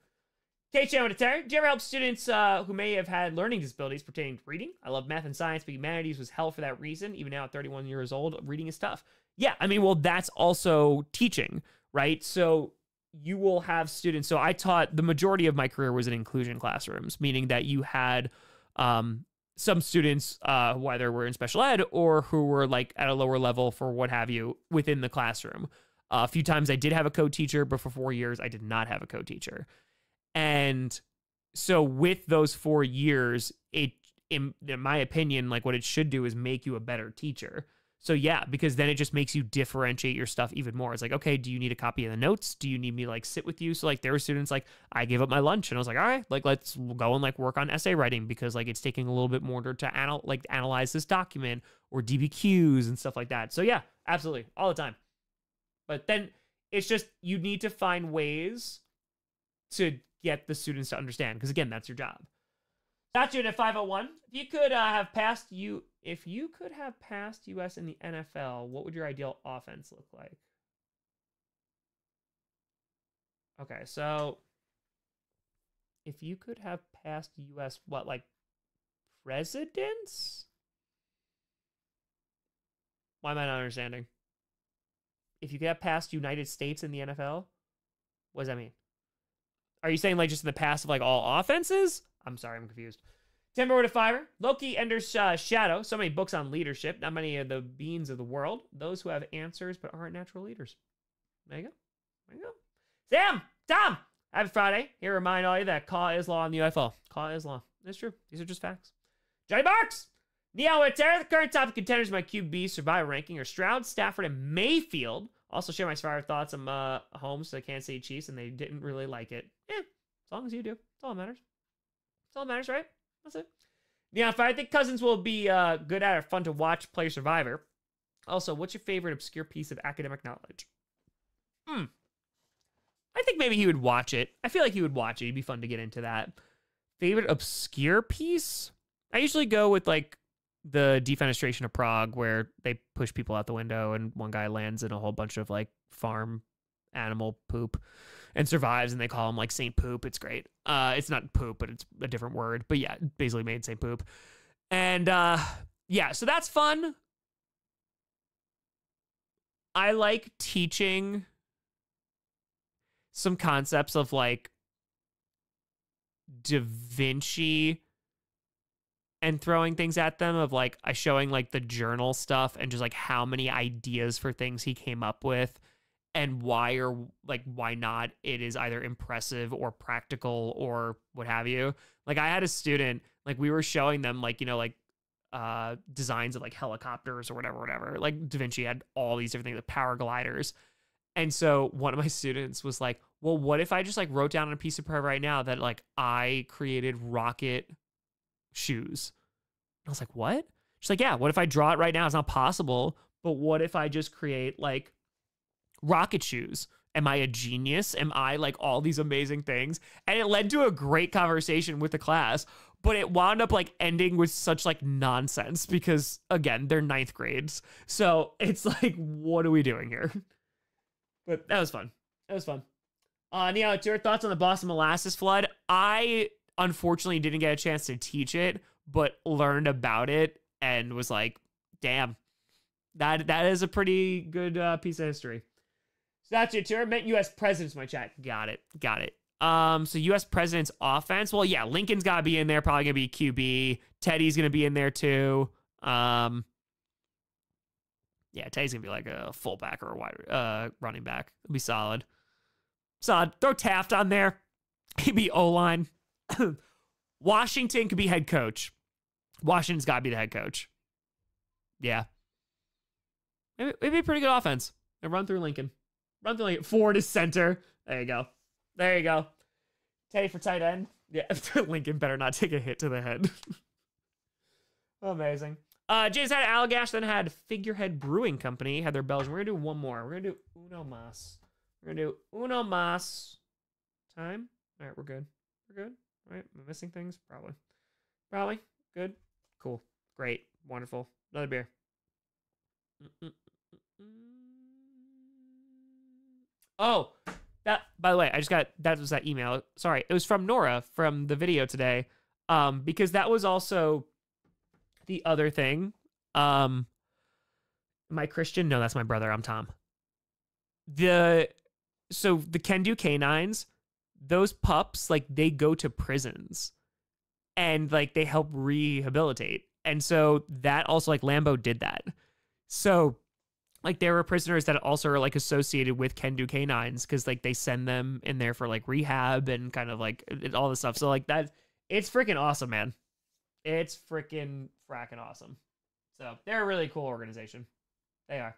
Okay, Chan with a ever help students uh, who may have had learning disabilities pertaining to reading? I love math and science, but humanities was hell for that reason. Even now at 31 years old, reading is tough. Yeah, I mean, well, that's also teaching, right? So you will have students. So I taught the majority of my career was in inclusion classrooms, meaning that you had um, some students, uh, whether were in special ed or who were like at a lower level for what have you within the classroom. Uh, a few times I did have a co-teacher, but for four years I did not have a co-teacher. And so with those four years, it in, in my opinion, like what it should do is make you a better teacher. So yeah, because then it just makes you differentiate your stuff even more. It's like, okay, do you need a copy of the notes? Do you need me to like sit with you? So like there were students like I gave up my lunch and I was like, all right, like let's go and like work on essay writing because like it's taking a little bit more to anal- like analyze this document or DBQs and stuff like that. So yeah, absolutely, all the time. But then it's just you need to find ways to get the students to understand because again, that's your job. Statute at 501. If you could uh, have passed you if you could have passed US in the NFL, what would your ideal offense look like? Okay, so if you could have passed US what like presidents? Why am I not understanding? If you could have passed United States in the NFL, what does that mean? Are you saying like just in the past of like all offenses? I'm sorry, I'm confused. Timber to Fiber, Loki enters uh, Shadow. So many books on leadership. Not many of the beings of the world. Those who have answers but aren't natural leaders. There you go. There you go. Sam, Tom, happy Friday. Here remind all you that Caw is law on the UFO. Caw is law. It's true. These are just facts. Johnny Box, Neil Terra. The current top contenders my QB survivor ranking are Stroud, Stafford, and Mayfield. Also share my survivor thoughts on uh, Holmes to Kansas City Chiefs, and they didn't really like it. Yeah, as long as you do. it's all that matters. It's all that matters, right? That's it. Fire. I think Cousins will be uh, good at or fun to watch, play Survivor. Also, what's your favorite obscure piece of academic knowledge? Hmm. I think maybe he would watch it. I feel like he would watch it. It'd be fun to get into that. Favorite obscure piece? I usually go with like the defenestration of Prague, where they push people out the window and one guy lands in a whole bunch of like farm animal poop and survives and they call him like Saint Poop. It's great. Uh it's not poop, but it's a different word. But yeah, basically made Saint Poop. And uh yeah, so that's fun. I like teaching some concepts of like Da Vinci and throwing things at them of like showing like the journal stuff and just like how many ideas for things he came up with and why or like why not it is either impressive or practical or what have you. Like I had a student, like we were showing them like, you know, like uh designs of like helicopters or whatever, whatever. Like Da Vinci had all these different things, like power gliders. And so one of my students was like, well, what if I just like wrote down on a piece of paper right now that like I created rocket shoes? And I was like, what? She's like, yeah, what if I draw it right now? It's not possible. But what if I just create like rocket shoes. Am I a genius? Am I like all these amazing things? And it led to a great conversation with the class, but it wound up like ending with such like nonsense because again, they're ninth grades. So it's like, what are we doing here? But that was fun. That was fun. Uh, it's your thoughts on the Boston molasses flood? I unfortunately didn't get a chance to teach it, but learned about it and was like, damn, that that is a pretty good uh, piece of history. Statue tour meant U.S. presidents. My chat got it, got it. Um, so U.S. president's offense. Well, yeah, Lincoln's got to be in there. Probably gonna be QB. Teddy's gonna be in there too. Um, yeah, Teddy's gonna be like a fullback or a wide uh running back. It'll be solid. Solid. Throw Taft on there. He'd be O line. Washington could be head coach. Washington's got to be the head coach. Yeah. Maybe, a pretty good offense. And run through Lincoln. Run through Lincoln. Ford is center. There you go. There you go. Teddy for tight end. Yeah, Lincoln better not take a hit to the head. Amazing. Uh, James had Allagash, then had Figurehead Brewing Company, had their Belgian. We're gonna do one more. We're gonna do Uno Mas. We're gonna do Uno Mas. Time. All right, we're good. We're good. Right, am I missing things? Probably. Probably. Good. Cool. Great. Wonderful. Another beer. Oh, that. By the way, I just got that was that email. Sorry, it was from Nora from the video today. Um, because that was also the other thing. Um, my Christian? No, that's my brother. I'm Tom. The so the Can Do canines, those pups like they go to prisons, and like they help rehabilitate, and so that also like Lambo did that. So like there were prisoners that also are like associated with Can canines because like they send them in there for like rehab and kind of like all this stuff. So like that, it's freaking awesome, man. It's freaking fracking awesome. So they're a really cool organization. They are.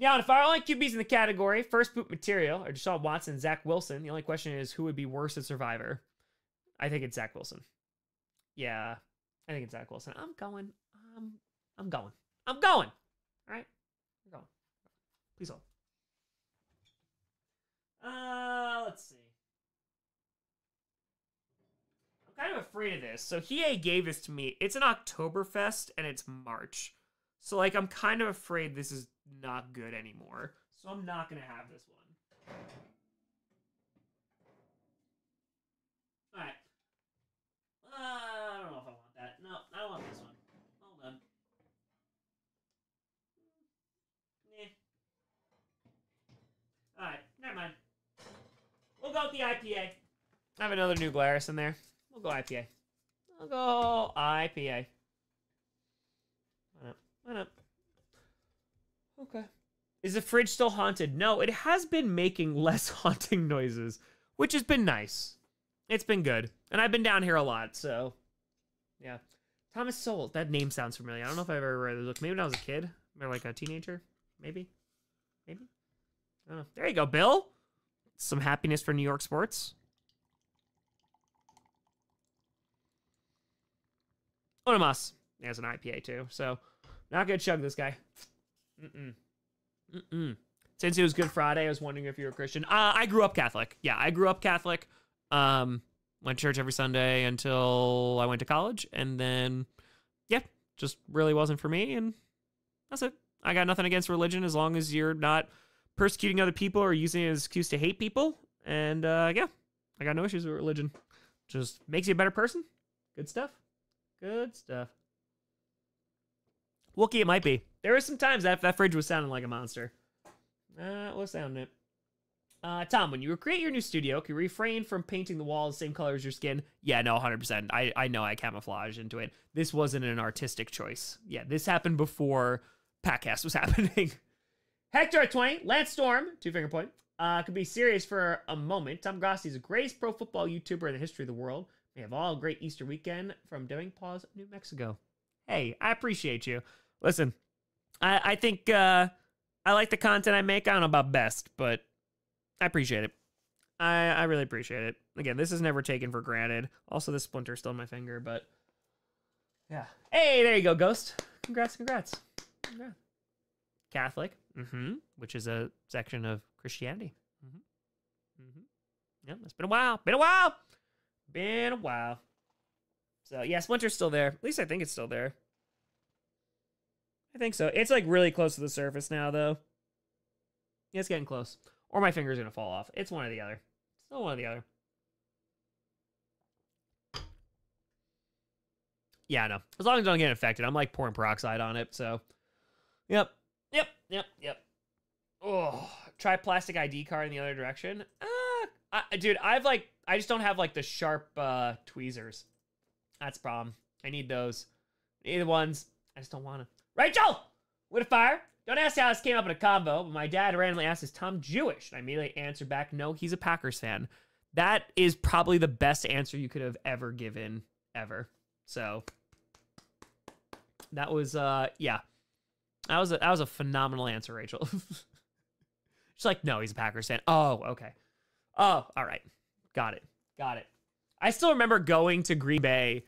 Now, if our only QBs in the category, first boot material, are Deshaun Watson, Zach Wilson. The only question is who would be worse at Survivor. I think it's Zach Wilson. Yeah, I think it's Zach Wilson. I'm going. Um, I'm going. I'm going. All right, I'm going. Please hold. Uh, let's see. I'm kind of afraid of this. So Hiei gave this to me. It's an Oktoberfest and it's March. So like I'm kind of afraid this is not good anymore. So I'm not gonna have this one. Alright. Uh, I don't know if I want that. No, I don't want this one. Hold on. Nah. Alright, never mind. We'll go with the IPA. I have another new Glarus in there. We'll go IPA. We'll go IPA. Why not? Why not? Okay. Is the fridge still haunted? No, it has been making less haunting noises, which has been nice. It's been good. And I've been down here a lot, so yeah. Thomas Sowell. That name sounds familiar. I don't know if I've ever read the book. Maybe when I was a kid. Or like a teenager. Maybe. Maybe. I don't know. There you go, Bill. Some happiness for New York sports. Onomas. has an IPA too. So not gonna chug this guy. Mm-mm. Mm-mm. Since it was Good Friday, I was wondering if you were a Christian. Uh, I grew up Catholic. Yeah, I grew up Catholic. Um, went to church every Sunday until I went to college, and then, yeah, just really wasn't for me, and that's it. I got nothing against religion as long as you're not persecuting other people or using it as an excuse to hate people. And uh, yeah, I got no issues with religion. Just makes you a better person. Good stuff. Good stuff. Wookie, it might be. There were some times that that fridge was sounding like a monster. Uh, was sounding it. Uh, Tom, when you create your new studio, can you refrain from painting the walls the same color as your skin? Yeah, no, 100%. I, I know I camouflage into it. This wasn't an artistic choice. Yeah, this happened before Packast was happening. Hector at 20, Lance Storm, two finger point. Uh, could be serious for a moment. Tom Grossi is the greatest pro football YouTuber in the history of the world. May have all a great Easter weekend from Deming Paws, New Mexico. Hey, I appreciate you. Listen, I, I think uh, I like the content I make. I don't know about best, but I appreciate it. I, I really appreciate it. Again, this is never taken for granted. Also, this splinter still on my finger, but yeah. Hey, there you go, Ghost. Congrats, congrats. congrats. Catholic, mm-hmm, which is a section of Christianity. Mm-hmm. Mm-hmm. Yep, it's been a while. Been a while. Been a while. So yeah, Splinter's still there. At least I think it's still there. I think so. It's like really close to the surface now, though. Yeah, it's getting close. Or my finger's gonna fall off. It's one or the other. Still one or the other. Yeah, know. As long as I don't get infected, I'm like pouring peroxide on it. So, yep, yep, yep, yep. Oh, try plastic ID card in the other direction. Uh, I, dude, I've like, I just don't have like the sharp uh, tweezers. That's problem. I need those. Need the ones. I just don't want to. Rachel, with a fire. Don't ask how this came up in a convo, but my dad randomly asked, Is Tom Jewish? And I immediately answered back, No, he's a Packers fan. That is probably the best answer you could have ever given, ever. So that was uh yeah. That was a that was a phenomenal answer, Rachel. She's like, no, he's a Packers fan. Oh, okay. Oh, all right. Got it. Got it. I still remember going to Green Bay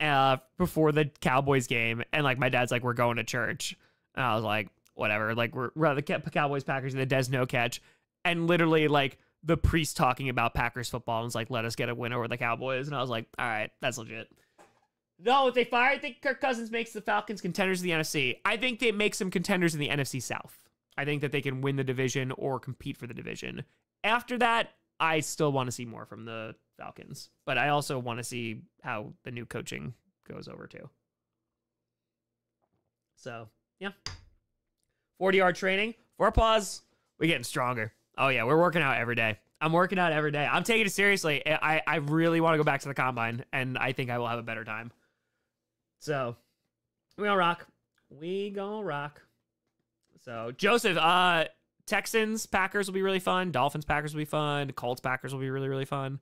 uh before the Cowboys game and like my dad's like, We're going to church. And I was like, whatever. Like we're, we're the Cowboys Packers and the Dez no catch. And literally like the priest talking about Packers football and was like, let us get a win over the Cowboys. And I was like, all right, that's legit. No, if they fire, I think Kirk Cousins makes the Falcons contenders in the NFC. I think they make some contenders in the NFC South. I think that they can win the division or compete for the division. After that, I still want to see more from the Falcons, but I also want to see how the new coaching goes over too. So, yeah. 40 yard training. For pause, we're getting stronger. Oh, yeah, we're working out every day. I'm working out every day. I'm taking it seriously. I, I really want to go back to the combine, and I think I will have a better time. So, we gonna rock. We gonna rock. So, Joseph, uh, Texans, Packers will be really fun. Dolphins, Packers will be fun. Colts, Packers will be really, really fun.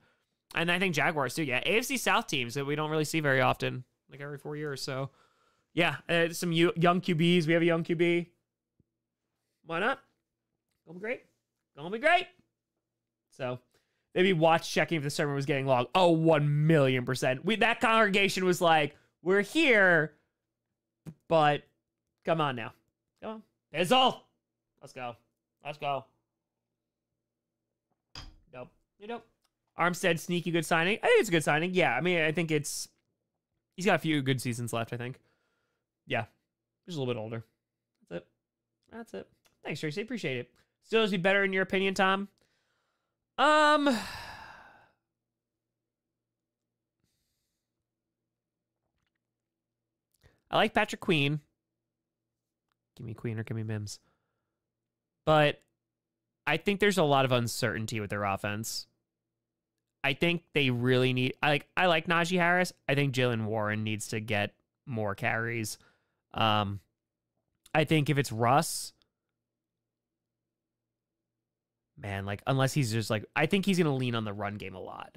And I think Jaguars too. Yeah, AFC South teams that we don't really see very often, like every four years. So, yeah, uh, some young QBs. We have a young QB. Why not? Gonna be great. Gonna be great. So maybe watch checking if the sermon was getting long. Oh, one million percent. We that congregation was like, "We're here, but come on now, come on, Bizzle, let's go, let's go." Nope, you know. Armstead, sneaky good signing. I think it's a good signing. Yeah, I mean, I think it's he's got a few good seasons left. I think. Yeah, he's a little bit older. That's it. That's it. Thanks, Tracy. Appreciate it. Still, he better in your opinion, Tom? Um. I like Patrick Queen. Give me Queen or give me Mims. But I think there's a lot of uncertainty with their offense. I think they really need. I like. I like Najee Harris. I think Jaylen Warren needs to get more carries. Um, I think if it's Russ, man, like unless he's just like, I think he's gonna lean on the run game a lot.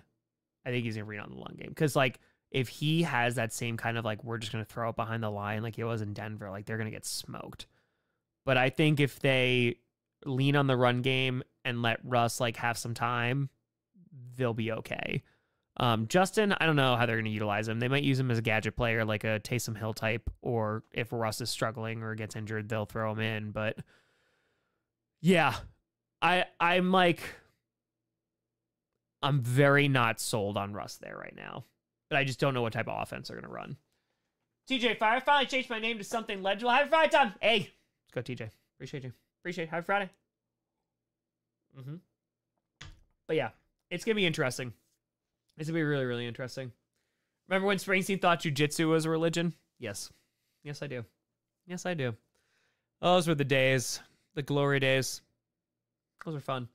I think he's gonna lean on the run game because like if he has that same kind of like we're just gonna throw it behind the line like he was in Denver, like they're gonna get smoked. But I think if they lean on the run game and let Russ like have some time, they'll be okay. Um, Justin, I don't know how they're going to utilize him. They might use him as a gadget player, like a Taysom Hill type, or if Russ is struggling or gets injured, they'll throw him in. But yeah, I I'm like I'm very not sold on Russ there right now. But I just don't know what type of offense they're gonna run. TJ Fire finally changed my name to something legible. Happy Friday, Tom. Hey, let's go, TJ. Appreciate you. Appreciate. Happy Friday. Mm-hmm. But yeah, it's gonna be interesting. It's gonna be really, really interesting. Remember when Springsteen thought jujitsu was a religion? Yes. Yes, I do. Yes, I do. Those were the days, the glory days. Those were fun.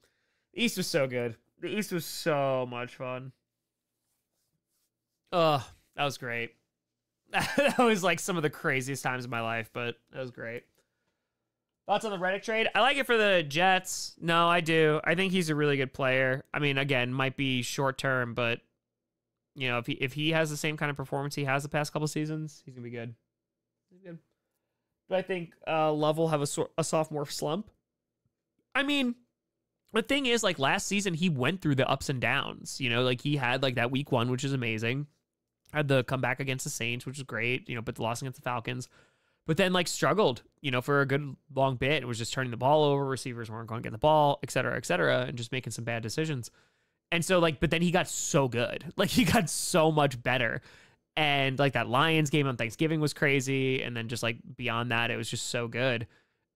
The East was so good. The East was so much fun. Oh, that was great. that was like some of the craziest times of my life, but that was great. Thoughts on the Reddick trade? I like it for the Jets. No, I do. I think he's a really good player. I mean, again, might be short term, but you know, if he if he has the same kind of performance he has the past couple seasons, he's gonna be good. Good. Do I think uh, Love will have a, so- a sophomore slump? I mean, the thing is, like last season, he went through the ups and downs. You know, like he had like that week one, which is amazing. Had the comeback against the Saints, which was great. You know, but the loss against the Falcons. But then like struggled, you know, for a good long bit. It was just turning the ball over. Receivers weren't going to get the ball, et cetera, et cetera, and just making some bad decisions. And so like, but then he got so good. Like he got so much better. And like that Lions game on Thanksgiving was crazy. And then just like beyond that, it was just so good.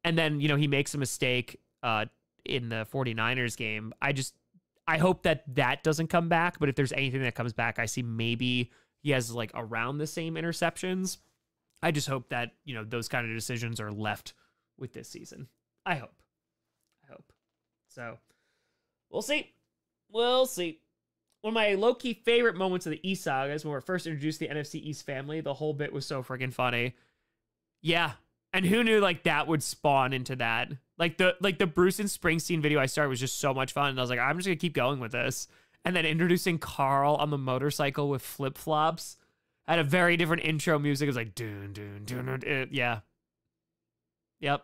And then, you know, he makes a mistake uh in the 49ers game. I just I hope that that doesn't come back, but if there's anything that comes back, I see maybe he has like around the same interceptions. I just hope that, you know, those kind of decisions are left with this season. I hope. I hope. So, we'll see. We'll see. One of my low key favorite moments of the East Saga is when we are first introduced to the NFC East family. The whole bit was so freaking funny. Yeah, And who knew like that would spawn into that? Like the like the Bruce and Springsteen video I started was just so much fun. And I was like, I'm just gonna keep going with this. And then introducing Carl on the motorcycle with flip flops had a very different intro music. It was like dun dun dun, dun, dun. yeah. Yep.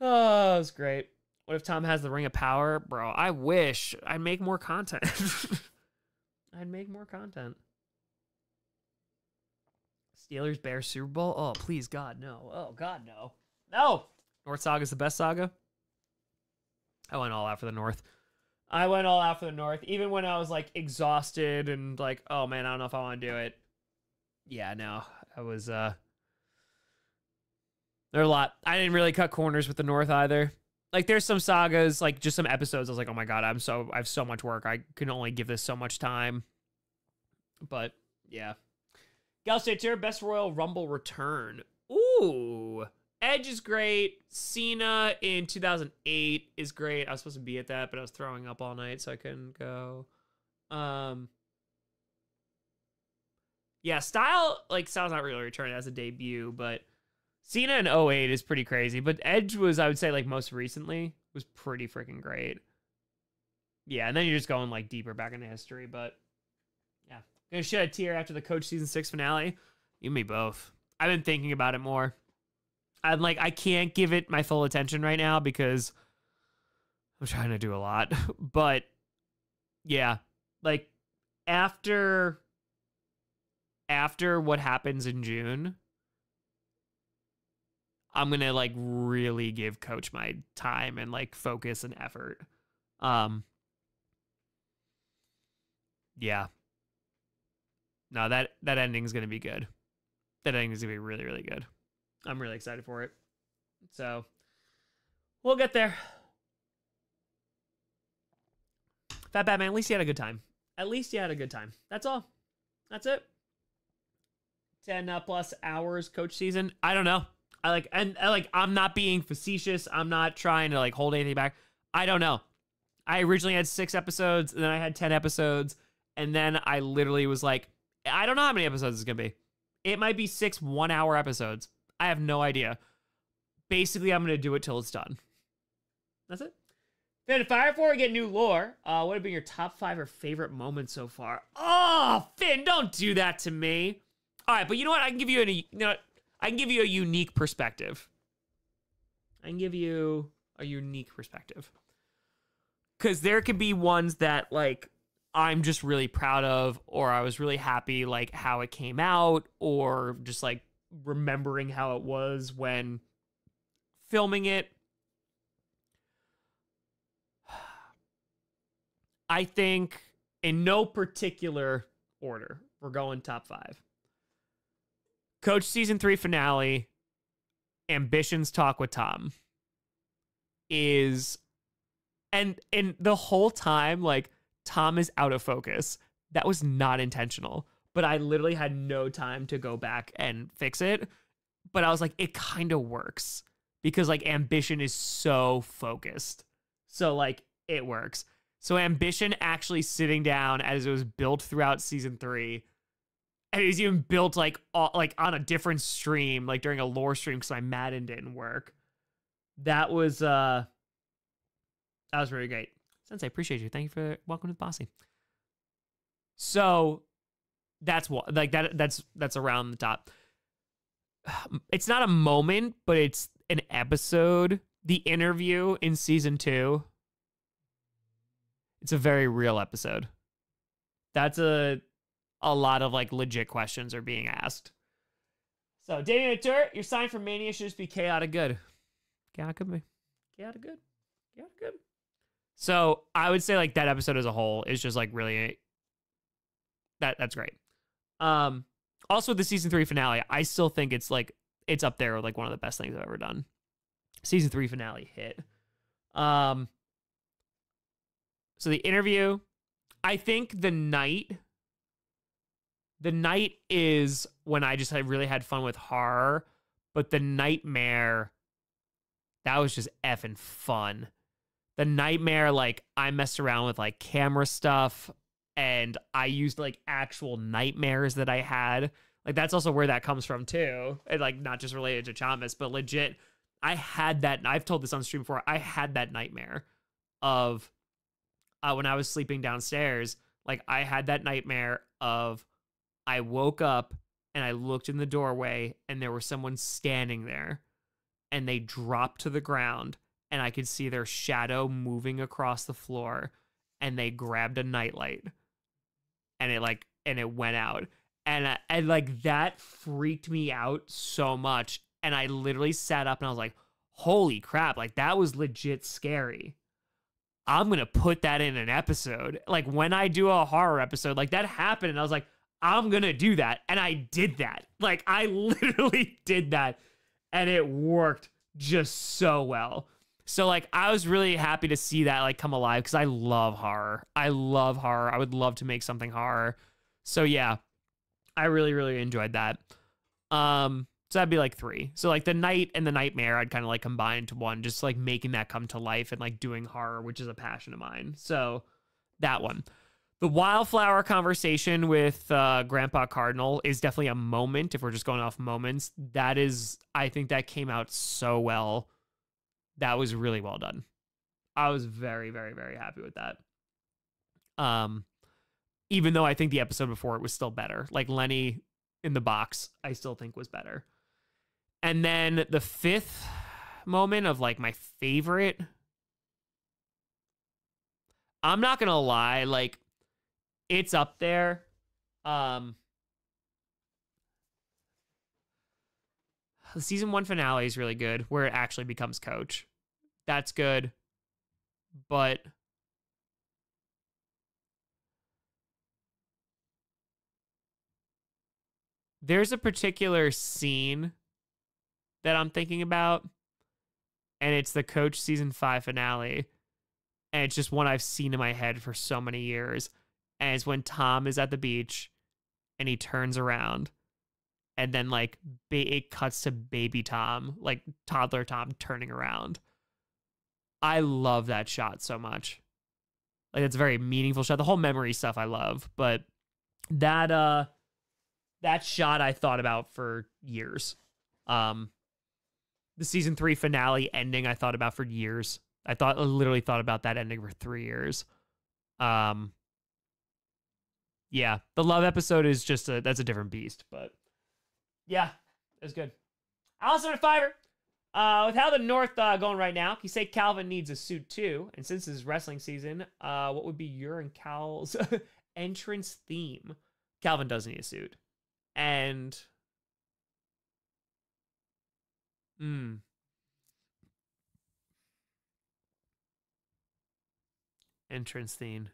Oh, it was great. What if Tom has the ring of power? Bro, I wish I'd make more content. I'd make more content. Steelers Bears Super Bowl? Oh, please, God, no. Oh, God, no. No! North Saga is the best saga. I went all out for the North. I went all out for the North, even when I was like exhausted and like, oh man, I don't know if I want to do it. Yeah, no, I was. uh There are a lot. I didn't really cut corners with the North either. Like, there's some sagas, like just some episodes. I was like, oh my god, I'm so I have so much work. I can only give this so much time. But yeah, Gal Stater, best Royal Rumble return. Ooh. Edge is great. Cena in 2008 is great. I was supposed to be at that, but I was throwing up all night, so I couldn't go. Um, yeah, Styles like style's not really returning as a debut, but Cena in 08 is pretty crazy. But Edge was, I would say, like most recently was pretty freaking great. Yeah, and then you're just going like deeper back into history, but yeah, gonna shed a tear after the Coach season six finale. You and me both. I've been thinking about it more. I'm like, I can't give it my full attention right now because I'm trying to do a lot. But yeah, like after after what happens in June, I'm gonna like really give coach my time and like focus and effort. Um yeah. No, that that ending's gonna be good. That ending's gonna be really, really good. I'm really excited for it. So we'll get there. Fat Batman, at least you had a good time. At least you had a good time. That's all. That's it. 10 uh, plus hours coach season. I don't know. I like, and I like, I'm not being facetious. I'm not trying to like hold anything back. I don't know. I originally had six episodes, and then I had 10 episodes, and then I literally was like, I don't know how many episodes it's going to be. It might be six one hour episodes. I have no idea. Basically, I'm going to do it till it's done. That's it. Then Fire 4 get new lore. Uh, what have been your top five or favorite moments so far? Oh, Finn, don't do that to me. All right, but you know what? I can give you a you know? I can give you a unique perspective. I can give you a unique perspective. Cause there could be ones that like I'm just really proud of, or I was really happy like how it came out, or just like remembering how it was when filming it. I think in no particular order, we're going top five. Coach season three finale, Ambitions Talk with Tom is and and the whole time, like Tom is out of focus. That was not intentional but I literally had no time to go back and fix it. But I was like, it kind of works because like ambition is so focused. So like it works. So ambition actually sitting down as it was built throughout season three. And it was even built like all, like on a different stream, like during a lore stream because my Madden didn't work. That was uh that was really great. Sensei, I appreciate you. Thank you for welcome to the. So that's what like that that's that's around the top. It's not a moment, but it's an episode. The interview in season two. It's a very real episode. That's a a lot of like legit questions are being asked. So, Daniel Tur, your sign for Mania should just be chaotic good. Chaotic good. Chaotic good. Chaotic good. So I would say like that episode as a whole is just like really that that's great. Um, also the season three finale, I still think it's like it's up there like one of the best things I've ever done. Season three finale hit. Um, so the interview, I think the night, the night is when I just I really had fun with horror, but the nightmare, that was just effing fun. The nightmare, like I messed around with like camera stuff and I used like actual nightmares that I had Like that's also where that comes from too. And like not just related to Chamas, but legit, I had that. I've told this on stream before. I had that nightmare of uh, when I was sleeping downstairs. Like I had that nightmare of I woke up and I looked in the doorway and there was someone standing there and they dropped to the ground and I could see their shadow moving across the floor and they grabbed a nightlight and it like and it went out. And I, and like that freaked me out so much. And I literally sat up and I was like holy crap like that was legit scary. I'm going to put that in an episode. Like when I do a horror episode like that happened and I was like I'm going to do that. And I did that. Like I literally did that. And it worked just so well so like I was really happy to see that like come alive because I love horror. I love horror. I would love to make something horror. So yeah, I really really enjoyed that. Um, so that'd be like three. So like the night and the nightmare, I'd kind of like combine into one, just like making that come to life and like doing horror, which is a passion of mine. So that one. The wildflower conversation with uh, Grandpa Cardinal is definitely a moment. If we're just going off moments, that is, I think that came out so well that was really well done. I was very, very, very happy with that. Um, even though I think the episode before it was still better. Like Lenny in the box, I still think was better. And then the fifth moment of like my favorite. I'm not gonna lie, like it's up there. Um the season one finale is really good where it actually becomes coach that's good. But there's a particular scene that I'm thinking about, and it's the Coach season five finale. And it's just one I've seen in my head for so many years. And it's when Tom is at the beach and he turns around and then like it cuts to baby Tom, like toddler Tom turning around. I love that shot so much. Like it's a very meaningful shot. The whole memory stuff I love, but that uh that shot I thought about for years. Um the season 3 finale ending I thought about for years. I thought I literally thought about that ending for 3 years. Um yeah, the love episode is just a that's a different beast, but yeah, it's good. Allison Fiverr. Uh, with how the North uh, going right now, you say Calvin needs a suit too. And since it's wrestling season, uh, what would be your and Cal's entrance theme? Calvin does need a suit, and hmm. Entrance theme.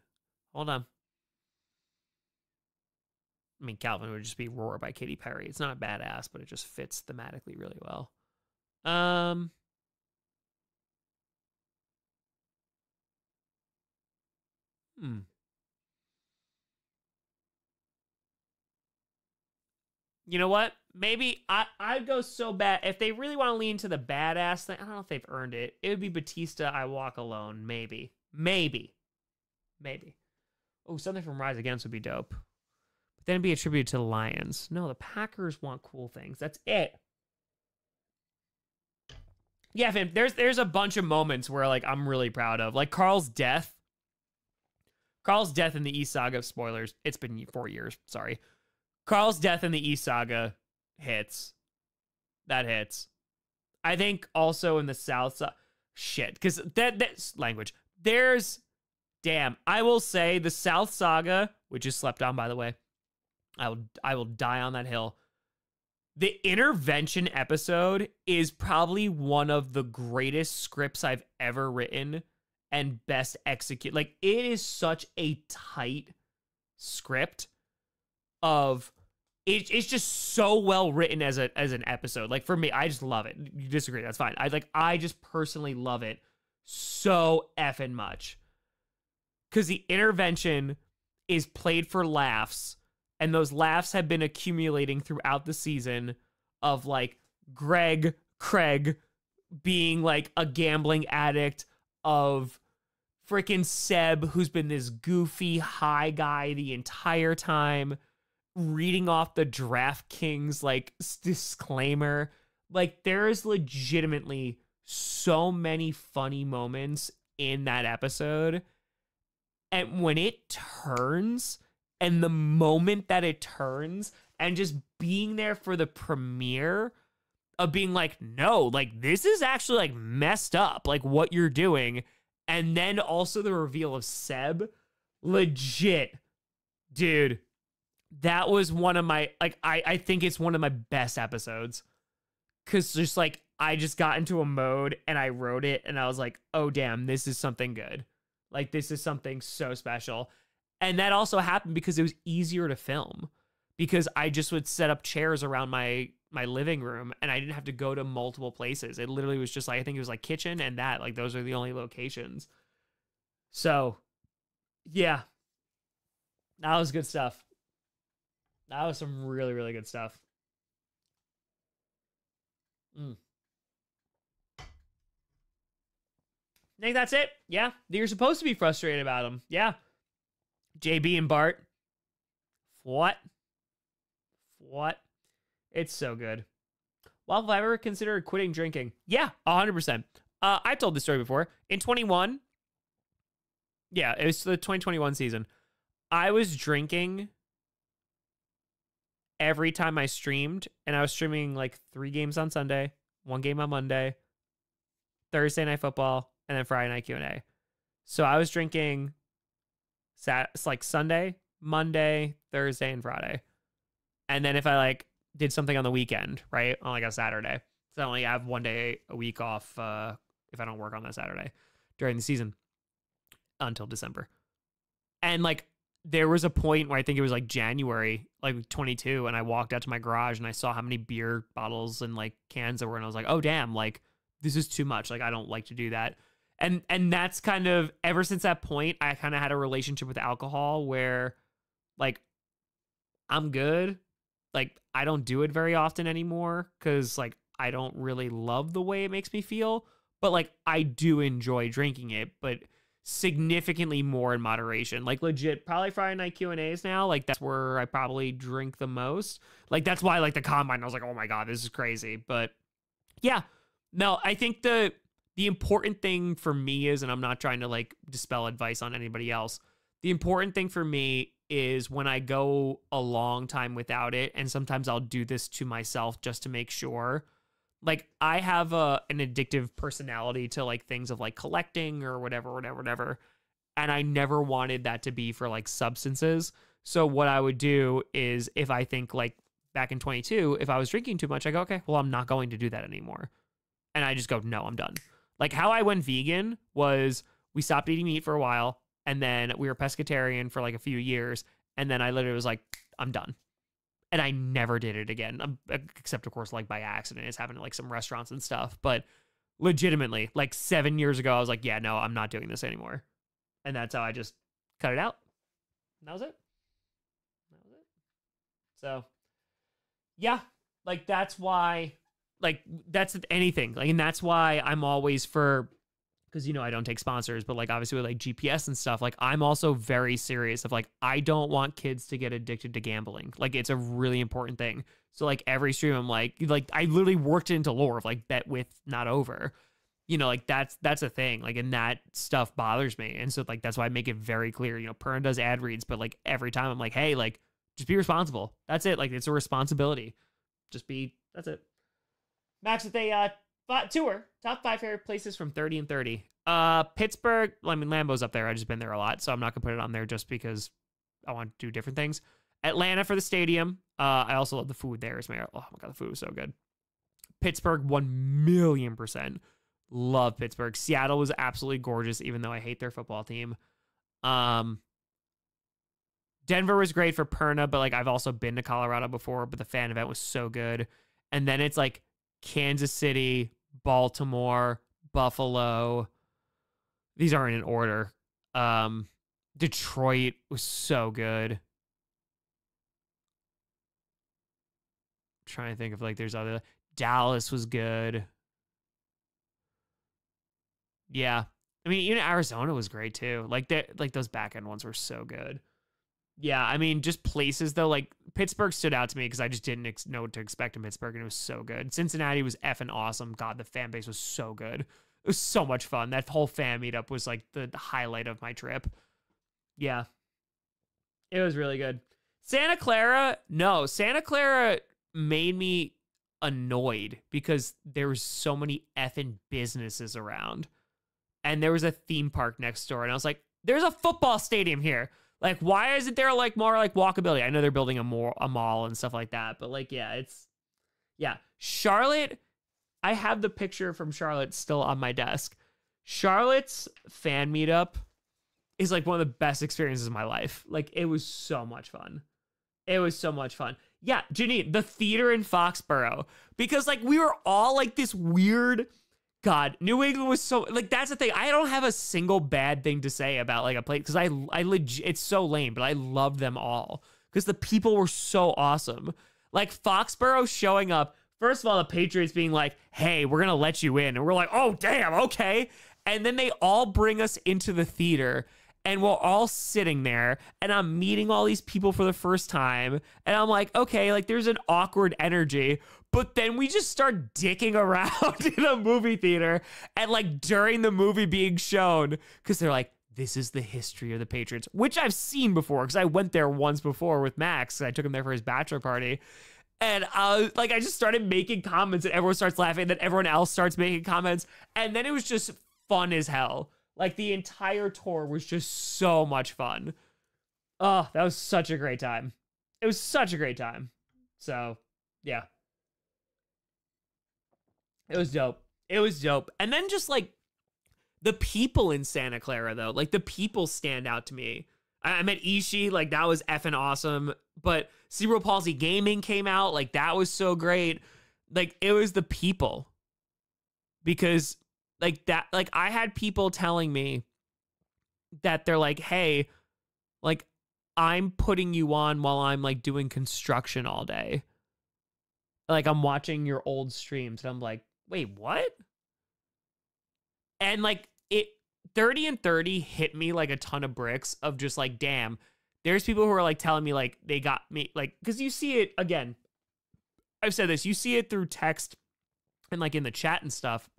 Hold on. I mean, Calvin would just be Roar by Katy Perry. It's not a badass, but it just fits thematically really well. Um, hmm. You know what? Maybe I I'd go so bad if they really want to lean to the badass thing. I don't know if they've earned it. It would be Batista. I walk alone. Maybe. Maybe. Maybe. Oh, something from Rise Against would be dope. But then it'd be attributed to the Lions. No, the Packers want cool things. That's it yeah, fam, there's there's a bunch of moments where like I'm really proud of. Like Carl's death. Carl's death in the East Saga, spoilers, it's been four years, sorry. Carl's death in the East Saga hits. That hits. I think also in the South side. Shit, because that that's language. There's damn, I will say the South Saga, which is slept on by the way. I will I will die on that hill the intervention episode is probably one of the greatest scripts I've ever written and best execute. Like it is such a tight script of it, it's just so well written as a as an episode. Like for me, I just love it. You disagree, that's fine. I like I just personally love it so effing much. Cause the intervention is played for laughs and those laughs have been accumulating throughout the season of like Greg Craig being like a gambling addict of freaking Seb who's been this goofy high guy the entire time reading off the DraftKings like disclaimer. Like there is legitimately so many funny moments in that episode. And when it turns and the moment that it turns and just being there for the premiere of being like, no, like this is actually like messed up, like what you're doing. And then also the reveal of Seb, legit, dude. That was one of my like I I think it's one of my best episodes. Cause just like I just got into a mode and I wrote it and I was like, oh damn, this is something good. Like this is something so special. And that also happened because it was easier to film. Because I just would set up chairs around my my living room and I didn't have to go to multiple places. It literally was just like I think it was like kitchen and that. Like those are the only locations. So yeah. That was good stuff. That was some really, really good stuff. Mm. Think that's it? Yeah. You're supposed to be frustrated about him. Yeah. JB and Bart. What? What? It's so good. Well, have I ever considered quitting drinking? Yeah, 100%. Uh, I've told this story before. In 21, yeah, it was the 2021 season. I was drinking every time I streamed, and I was streaming like three games on Sunday, one game on Monday, Thursday night football, and then Friday night Q and A. So I was drinking, sat it's like Sunday, Monday, Thursday, and Friday, and then if I like did something on the weekend, right, on like a Saturday, so I only have one day a week off uh, if I don't work on that Saturday during the season until December, and like there was a point where I think it was like January, like 22, and I walked out to my garage and I saw how many beer bottles and like cans there were, and I was like, oh damn, like this is too much. Like I don't like to do that. And and that's kind of ever since that point, I kind of had a relationship with alcohol where like I'm good. Like I don't do it very often anymore cuz like I don't really love the way it makes me feel, but like I do enjoy drinking it, but significantly more in moderation. Like legit, probably Friday night Q and A's now. Like that's where I probably drink the most. Like that's why like the combine. I was like, oh my god, this is crazy. But yeah, no, I think the the important thing for me is, and I'm not trying to like dispel advice on anybody else. The important thing for me is when I go a long time without it, and sometimes I'll do this to myself just to make sure like I have a an addictive personality to like things of like collecting or whatever, whatever, whatever. And I never wanted that to be for like substances. So what I would do is if I think like back in 22, if I was drinking too much, I go, okay, well, I'm not going to do that anymore. And I just go, no, I'm done. Like how I went vegan was we stopped eating meat for a while and then we were pescatarian for like a few years. And then I literally was like, I'm done and I never did it again, um, except of course like by accident. It's happened to like some restaurants and stuff, but legitimately, like seven years ago, I was like, yeah, no, I'm not doing this anymore, and that's how I just cut it out. And that was it. That was it. So, yeah, like that's why, like that's anything, like, and that's why I'm always for because you know I don't take sponsors, but like obviously with like GPS and stuff, like I'm also very serious of like I don't want kids to get addicted to gambling. Like it's a really important thing. So like every stream, I'm like like I literally worked into lore of like bet with not over. You know, like that's that's a thing. Like and that stuff bothers me. And so like that's why I make it very clear. You know, Pern does ad reads, but like every time I'm like, hey, like just be responsible. That's it. Like it's a responsibility. Just be. That's it. Max with a uh, tour top five favorite places from 30 and 30 uh pittsburgh i mean Lambeau's up there. I just been there a lot so i'm not gonna put it on there just because i want to do different things. Atlanta for the stadium. Uh i also love the food there. Is my, oh my god the food was so good. Pittsburgh 1 million percent. Love pittsburgh. Seattle was absolutely gorgeous even though i hate their football team. Um denver was great for perna but like i've also been to colorado before but the fan event was so good. And then it's like kansas city Baltimore, Buffalo. These aren't in order. Um, Detroit was so good. I'm trying to think of like there's other Dallas was good. Yeah. I mean, even Arizona was great too. Like that like those back end ones were so good. Yeah, I mean, just places though, like Pittsburgh stood out to me because I just didn't ex- know what to expect in Pittsburgh, and it was so good. Cincinnati was effing awesome. God, the fan base was so good. It was so much fun. That whole fan meetup was like the highlight of my trip. Yeah, it was really good. Santa Clara, no, Santa Clara made me annoyed because there was so many effing businesses around, and there was a theme park next door, and I was like, "There's a football stadium here." Like, why isn't there like more like walkability? I know they're building a more a mall and stuff like that, but like, yeah, it's yeah. Charlotte, I have the picture from Charlotte still on my desk. Charlotte's fan meetup is like one of the best experiences of my life. Like, it was so much fun. It was so much fun. Yeah, Janine, the theater in Foxborough, because like we were all like this weird God, New England was so like that's the thing. I don't have a single bad thing to say about like a place because I I legit it's so lame, but I loved them all because the people were so awesome. Like Foxborough showing up. First of all, the Patriots being like, "Hey, we're gonna let you in," and we're like, "Oh, damn, okay." And then they all bring us into the theater, and we're all sitting there, and I'm meeting all these people for the first time, and I'm like, "Okay, like there's an awkward energy." But then we just start dicking around in a movie theater and like during the movie being shown because they're like, this is the history of the Patriots, which I've seen before because I went there once before with Max. I took him there for his bachelor party. And I was like, I just started making comments and everyone starts laughing. And then everyone else starts making comments. And then it was just fun as hell. Like the entire tour was just so much fun. Oh, that was such a great time. It was such a great time. So, yeah. It was dope. It was dope. And then just like the people in Santa Clara, though, like the people stand out to me. I, I met Ishii, like that was effing awesome. But Cerebral Palsy Gaming came out, like that was so great. Like it was the people. Because like that, like I had people telling me that they're like, hey, like I'm putting you on while I'm like doing construction all day. Like I'm watching your old streams. And I'm like, wait, what? And like it 30 and 30 hit me like a ton of bricks of just like, damn, there's people who are like telling me like they got me like because you see it again. I've said this, you see it through text and like in the chat and stuff.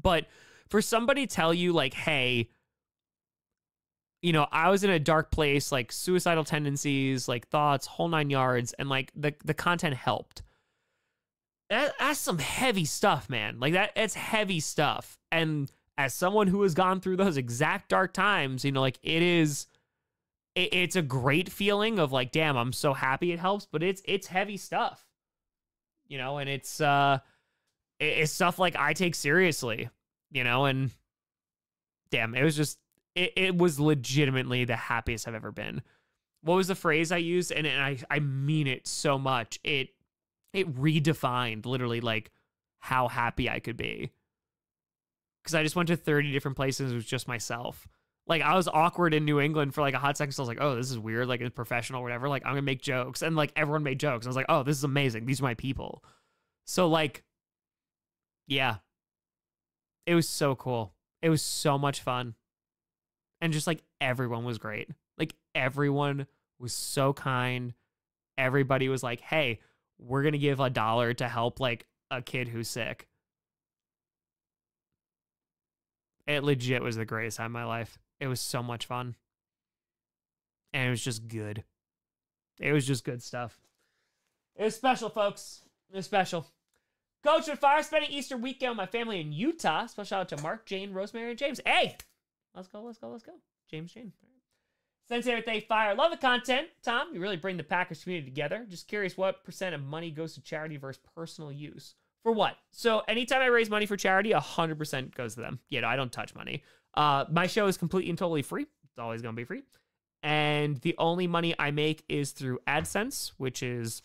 But for somebody tell you like, hey, you know, I was in a dark place, like suicidal tendencies, like thoughts, whole nine yards, and like the the content helped that, that's some heavy stuff, man. Like that, it's heavy stuff. And as someone who has gone through those exact dark times, you know, like it is, it, it's a great feeling of like, damn, I'm so happy it helps, but it's it's heavy stuff, you know, and it's uh, it's stuff like I take seriously, you know, and damn, it was just, it, it was legitimately the happiest I've ever been. What was the phrase I used? And, and I I mean it so much. It it redefined literally like how happy I could be. Cause I just went to 30 different places with just myself. Like I was awkward in New England for like a hot second. So I was like, oh, this is weird. Like it's professional or whatever. Like I'm gonna make jokes. And like everyone made jokes. I was like, oh, this is amazing. These are my people. So like, yeah. It was so cool. It was so much fun. And just like everyone was great. Like everyone was so kind. Everybody was like, hey, we're going to give a dollar to help like a kid who's sick. It legit was the greatest time of my life. It was so much fun. And it was just good. It was just good stuff. It was special, folks. It was special. Coach with Fire spending Easter weekend with my family in Utah. Special shout out to Mark, Jane, Rosemary, and James. Hey, let's go, let's go, let's go. James, Jane. Sensei Everything Fire. Love the content. Tom, you really bring the Packers community together. Just curious what percent of money goes to charity versus personal use. For what? So anytime I raise money for charity, 100% goes to them. Yeah, no, I don't touch money. Uh, my show is completely and totally free. It's always going to be free. And the only money I make is through AdSense, which is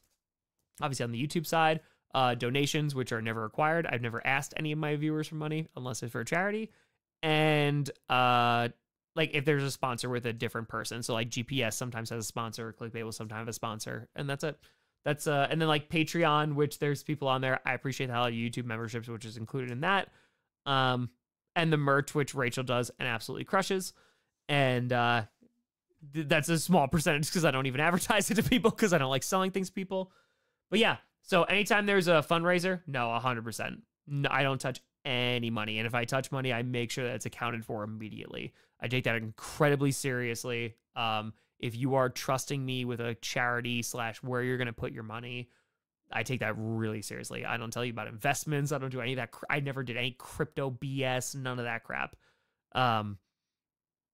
obviously on the YouTube side. Uh, donations, which are never required. I've never asked any of my viewers for money unless it's for a charity. And uh, like if there's a sponsor with a different person. So like GPS sometimes has a sponsor, ClickBait will sometimes have a sponsor, and that's it. That's uh, and then like Patreon, which there's people on there. I appreciate the hell YouTube memberships, which is included in that. Um, and the merch, which Rachel does and absolutely crushes. And uh, th- that's a small percentage because I don't even advertise it to people because I don't like selling things to people. But yeah, so anytime there's a fundraiser, no, 100%. No, I don't touch any money. And if I touch money, I make sure that it's accounted for immediately. I take that incredibly seriously. Um, if you are trusting me with a charity slash where you're going to put your money, I take that really seriously. I don't tell you about investments. I don't do any of that. I never did any crypto BS, none of that crap. Um,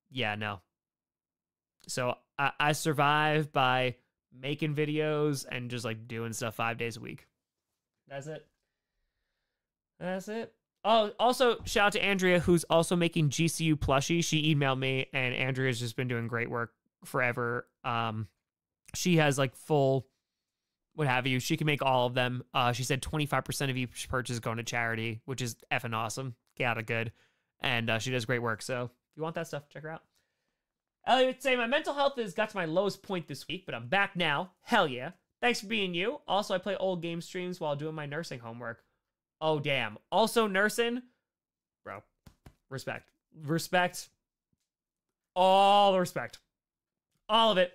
yeah, no. So I, I survive by making videos and just like doing stuff five days a week. That's it. That's it. Oh, also shout out to Andrea, who's also making GCU plushie. She emailed me, and Andrea's just been doing great work forever. Um, she has like full, what have you. She can make all of them. Uh, she said twenty five percent of each purchase going to charity, which is effing awesome. Get out of good, and uh, she does great work. So if you want that stuff, check her out. Elliot would say my mental health has got to my lowest point this week, but I'm back now. Hell yeah! Thanks for being you. Also, I play old game streams while doing my nursing homework. Oh damn. Also nursing, bro. Respect. Respect. All the respect. All of it.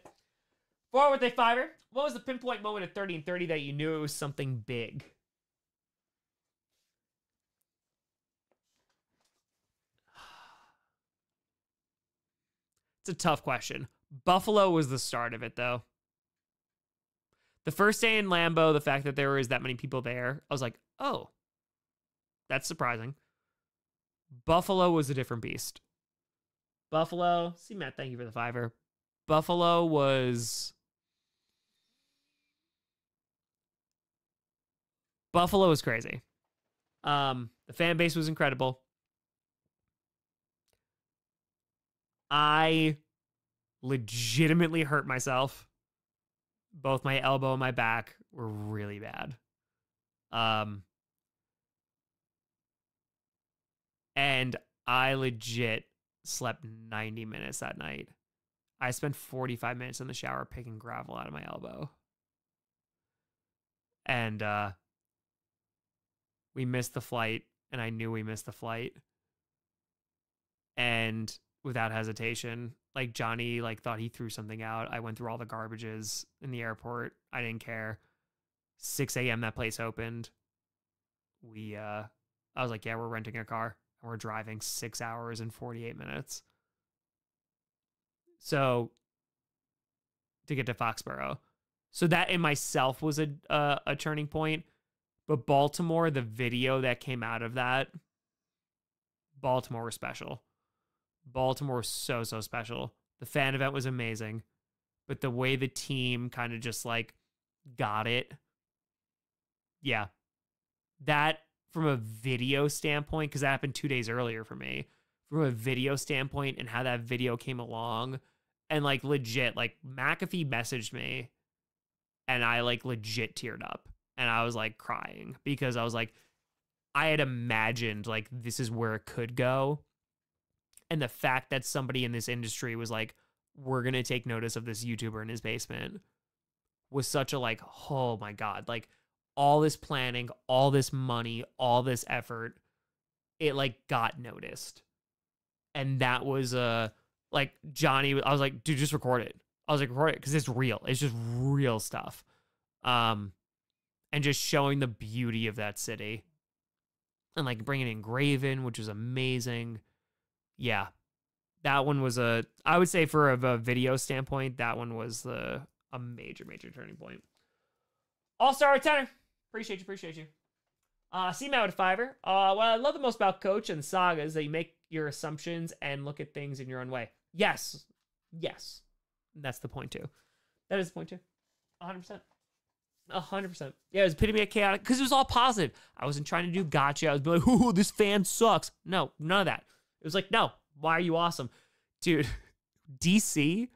Forward with a fiver. What was the pinpoint moment at 30 and 30 that you knew it was something big? It's a tough question. Buffalo was the start of it though. The first day in Lambeau, the fact that there was that many people there, I was like, oh, that's surprising. Buffalo was a different beast. Buffalo, see Matt, thank you for the fiver. Buffalo was Buffalo was crazy. Um, the fan base was incredible. I legitimately hurt myself. Both my elbow and my back were really bad. Um, and I legit slept 90 minutes that night. I spent 45 minutes in the shower picking gravel out of my elbow. And uh we missed the flight and I knew we missed the flight. And without hesitation, like Johnny like thought he threw something out. I went through all the garbages in the airport. I didn't care. 6 a.m. that place opened. We uh I was like, yeah, we're renting a car and we're driving six hours and 48 minutes. So to get to Foxborough. So that in myself was a uh, a turning point. But Baltimore, the video that came out of that, Baltimore was special. Baltimore was so, so special. The fan event was amazing. But the way the team kind of just like got it. Yeah. That from a video standpoint, because that happened two days earlier for me, from a video standpoint and how that video came along. And like legit, like McAfee messaged me and I like legit teared up and I was like crying because I was like, I had imagined like this is where it could go. And the fact that somebody in this industry was like, we're going to take notice of this YouTuber in his basement was such a like, oh my God, like all this planning, all this money, all this effort, it like got noticed. And that was uh like Johnny, I was like, dude, just record it. I was like, record it because it's real. It's just real stuff. Um, and just showing the beauty of that city. And like bringing in Graven, which was amazing. Yeah, that one was a, I would say for a, a video standpoint, that one was the, a major, major turning point. All star tenor. Appreciate you, appreciate you. Uh, Matt with fiver. Uh, what I love the most about Coach and Saga is that you make your assumptions and look at things in your own way. Yes, yes, that's the point too. That is the point too. 100%. A 100%. Yeah, it was epitome of chaotic because it was all positive. I wasn't trying to do gotcha. I was like, ooh, this fan sucks. No, none of that. It was like, no, why are you awesome? Dude, DC,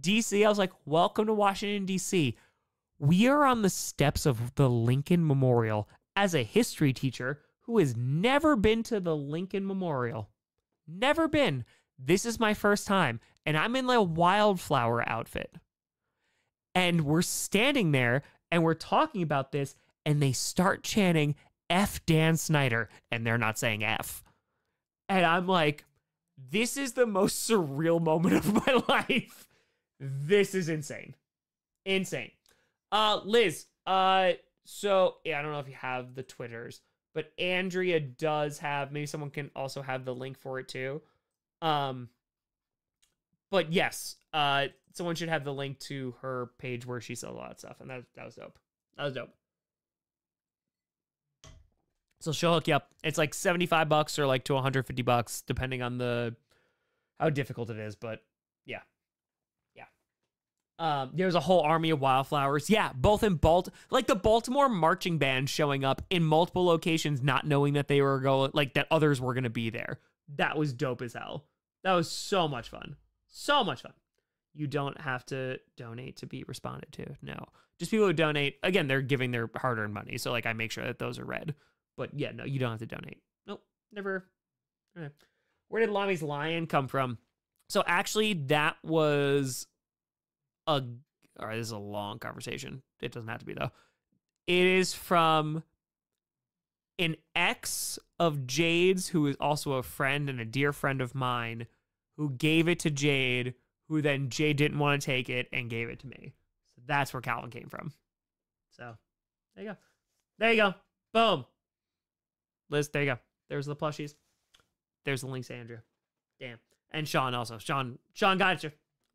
DC, I was like, welcome to Washington, DC. We are on the steps of the Lincoln Memorial as a history teacher who has never been to the Lincoln Memorial. Never been. This is my first time, and I'm in a wildflower outfit. And we're standing there and we're talking about this, and they start chanting F Dan Snyder, and they're not saying F. And I'm like, this is the most surreal moment of my life. This is insane. Insane. Uh Liz, uh so yeah, I don't know if you have the Twitters, but Andrea does have maybe someone can also have the link for it too. Um but yes, uh someone should have the link to her page where she sells a lot of stuff, and that that was dope. That was dope. So she'll hook you up. It's like 75 bucks or like to 150 bucks, depending on the how difficult it is. But yeah. Yeah. Um, there's a whole army of wildflowers. Yeah, both in Balt like the Baltimore marching band showing up in multiple locations, not knowing that they were going like that others were gonna be there. That was dope as hell. That was so much fun. So much fun. You don't have to donate to be responded to. No. Just people who donate, again, they're giving their hard earned money. So like I make sure that those are read. But yeah, no, you don't have to donate. Nope, never. Okay. Where did Lami's lion come from? So actually, that was a. All right, this is a long conversation. It doesn't have to be though. It is from an ex of Jade's, who is also a friend and a dear friend of mine, who gave it to Jade, who then Jade didn't want to take it and gave it to me. So that's where Calvin came from. So there you go. There you go. Boom. Liz, there you go. There's the plushies. There's the links Andrew. Damn. And Sean also. Sean, Sean got you.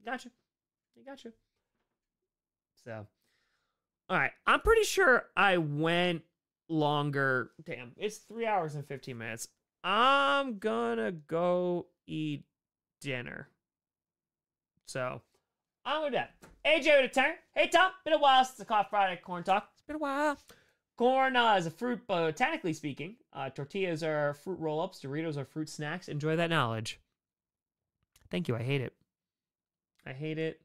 Got you. He got you. So, all right. I'm pretty sure I went longer. Damn. It's three hours and 15 minutes. I'm gonna go eat dinner. So, I'm with that. AJ with a turn. Hey, Tom. Been a while since the Cough Friday Corn Talk. It's been a while. Corn uh, is a fruit, botanically speaking. Uh, tortillas are fruit roll ups. Doritos are fruit snacks. Enjoy that knowledge. Thank you. I hate it. I hate it.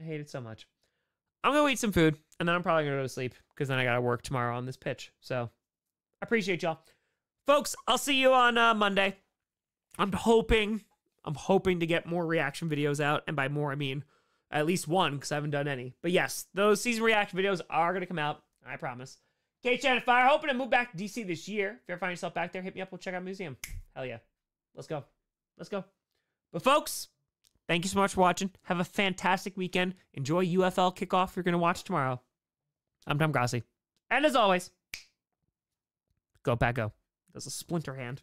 I hate it so much. I'm going to eat some food and then I'm probably going to go to sleep because then I got to work tomorrow on this pitch. So I appreciate y'all. Folks, I'll see you on uh, Monday. I'm hoping, I'm hoping to get more reaction videos out. And by more, I mean at least one because I haven't done any. But yes, those season reaction videos are going to come out. I promise. Okay, Shannon Fire, hoping to move back to DC this year. If you ever find yourself back there, hit me up. We'll check out museum. Hell yeah. Let's go. Let's go. But folks, thank you so much for watching. Have a fantastic weekend. Enjoy UFL kickoff you're going to watch tomorrow. I'm Tom Grossi. And as always, go Pack go. There's a splinter hand.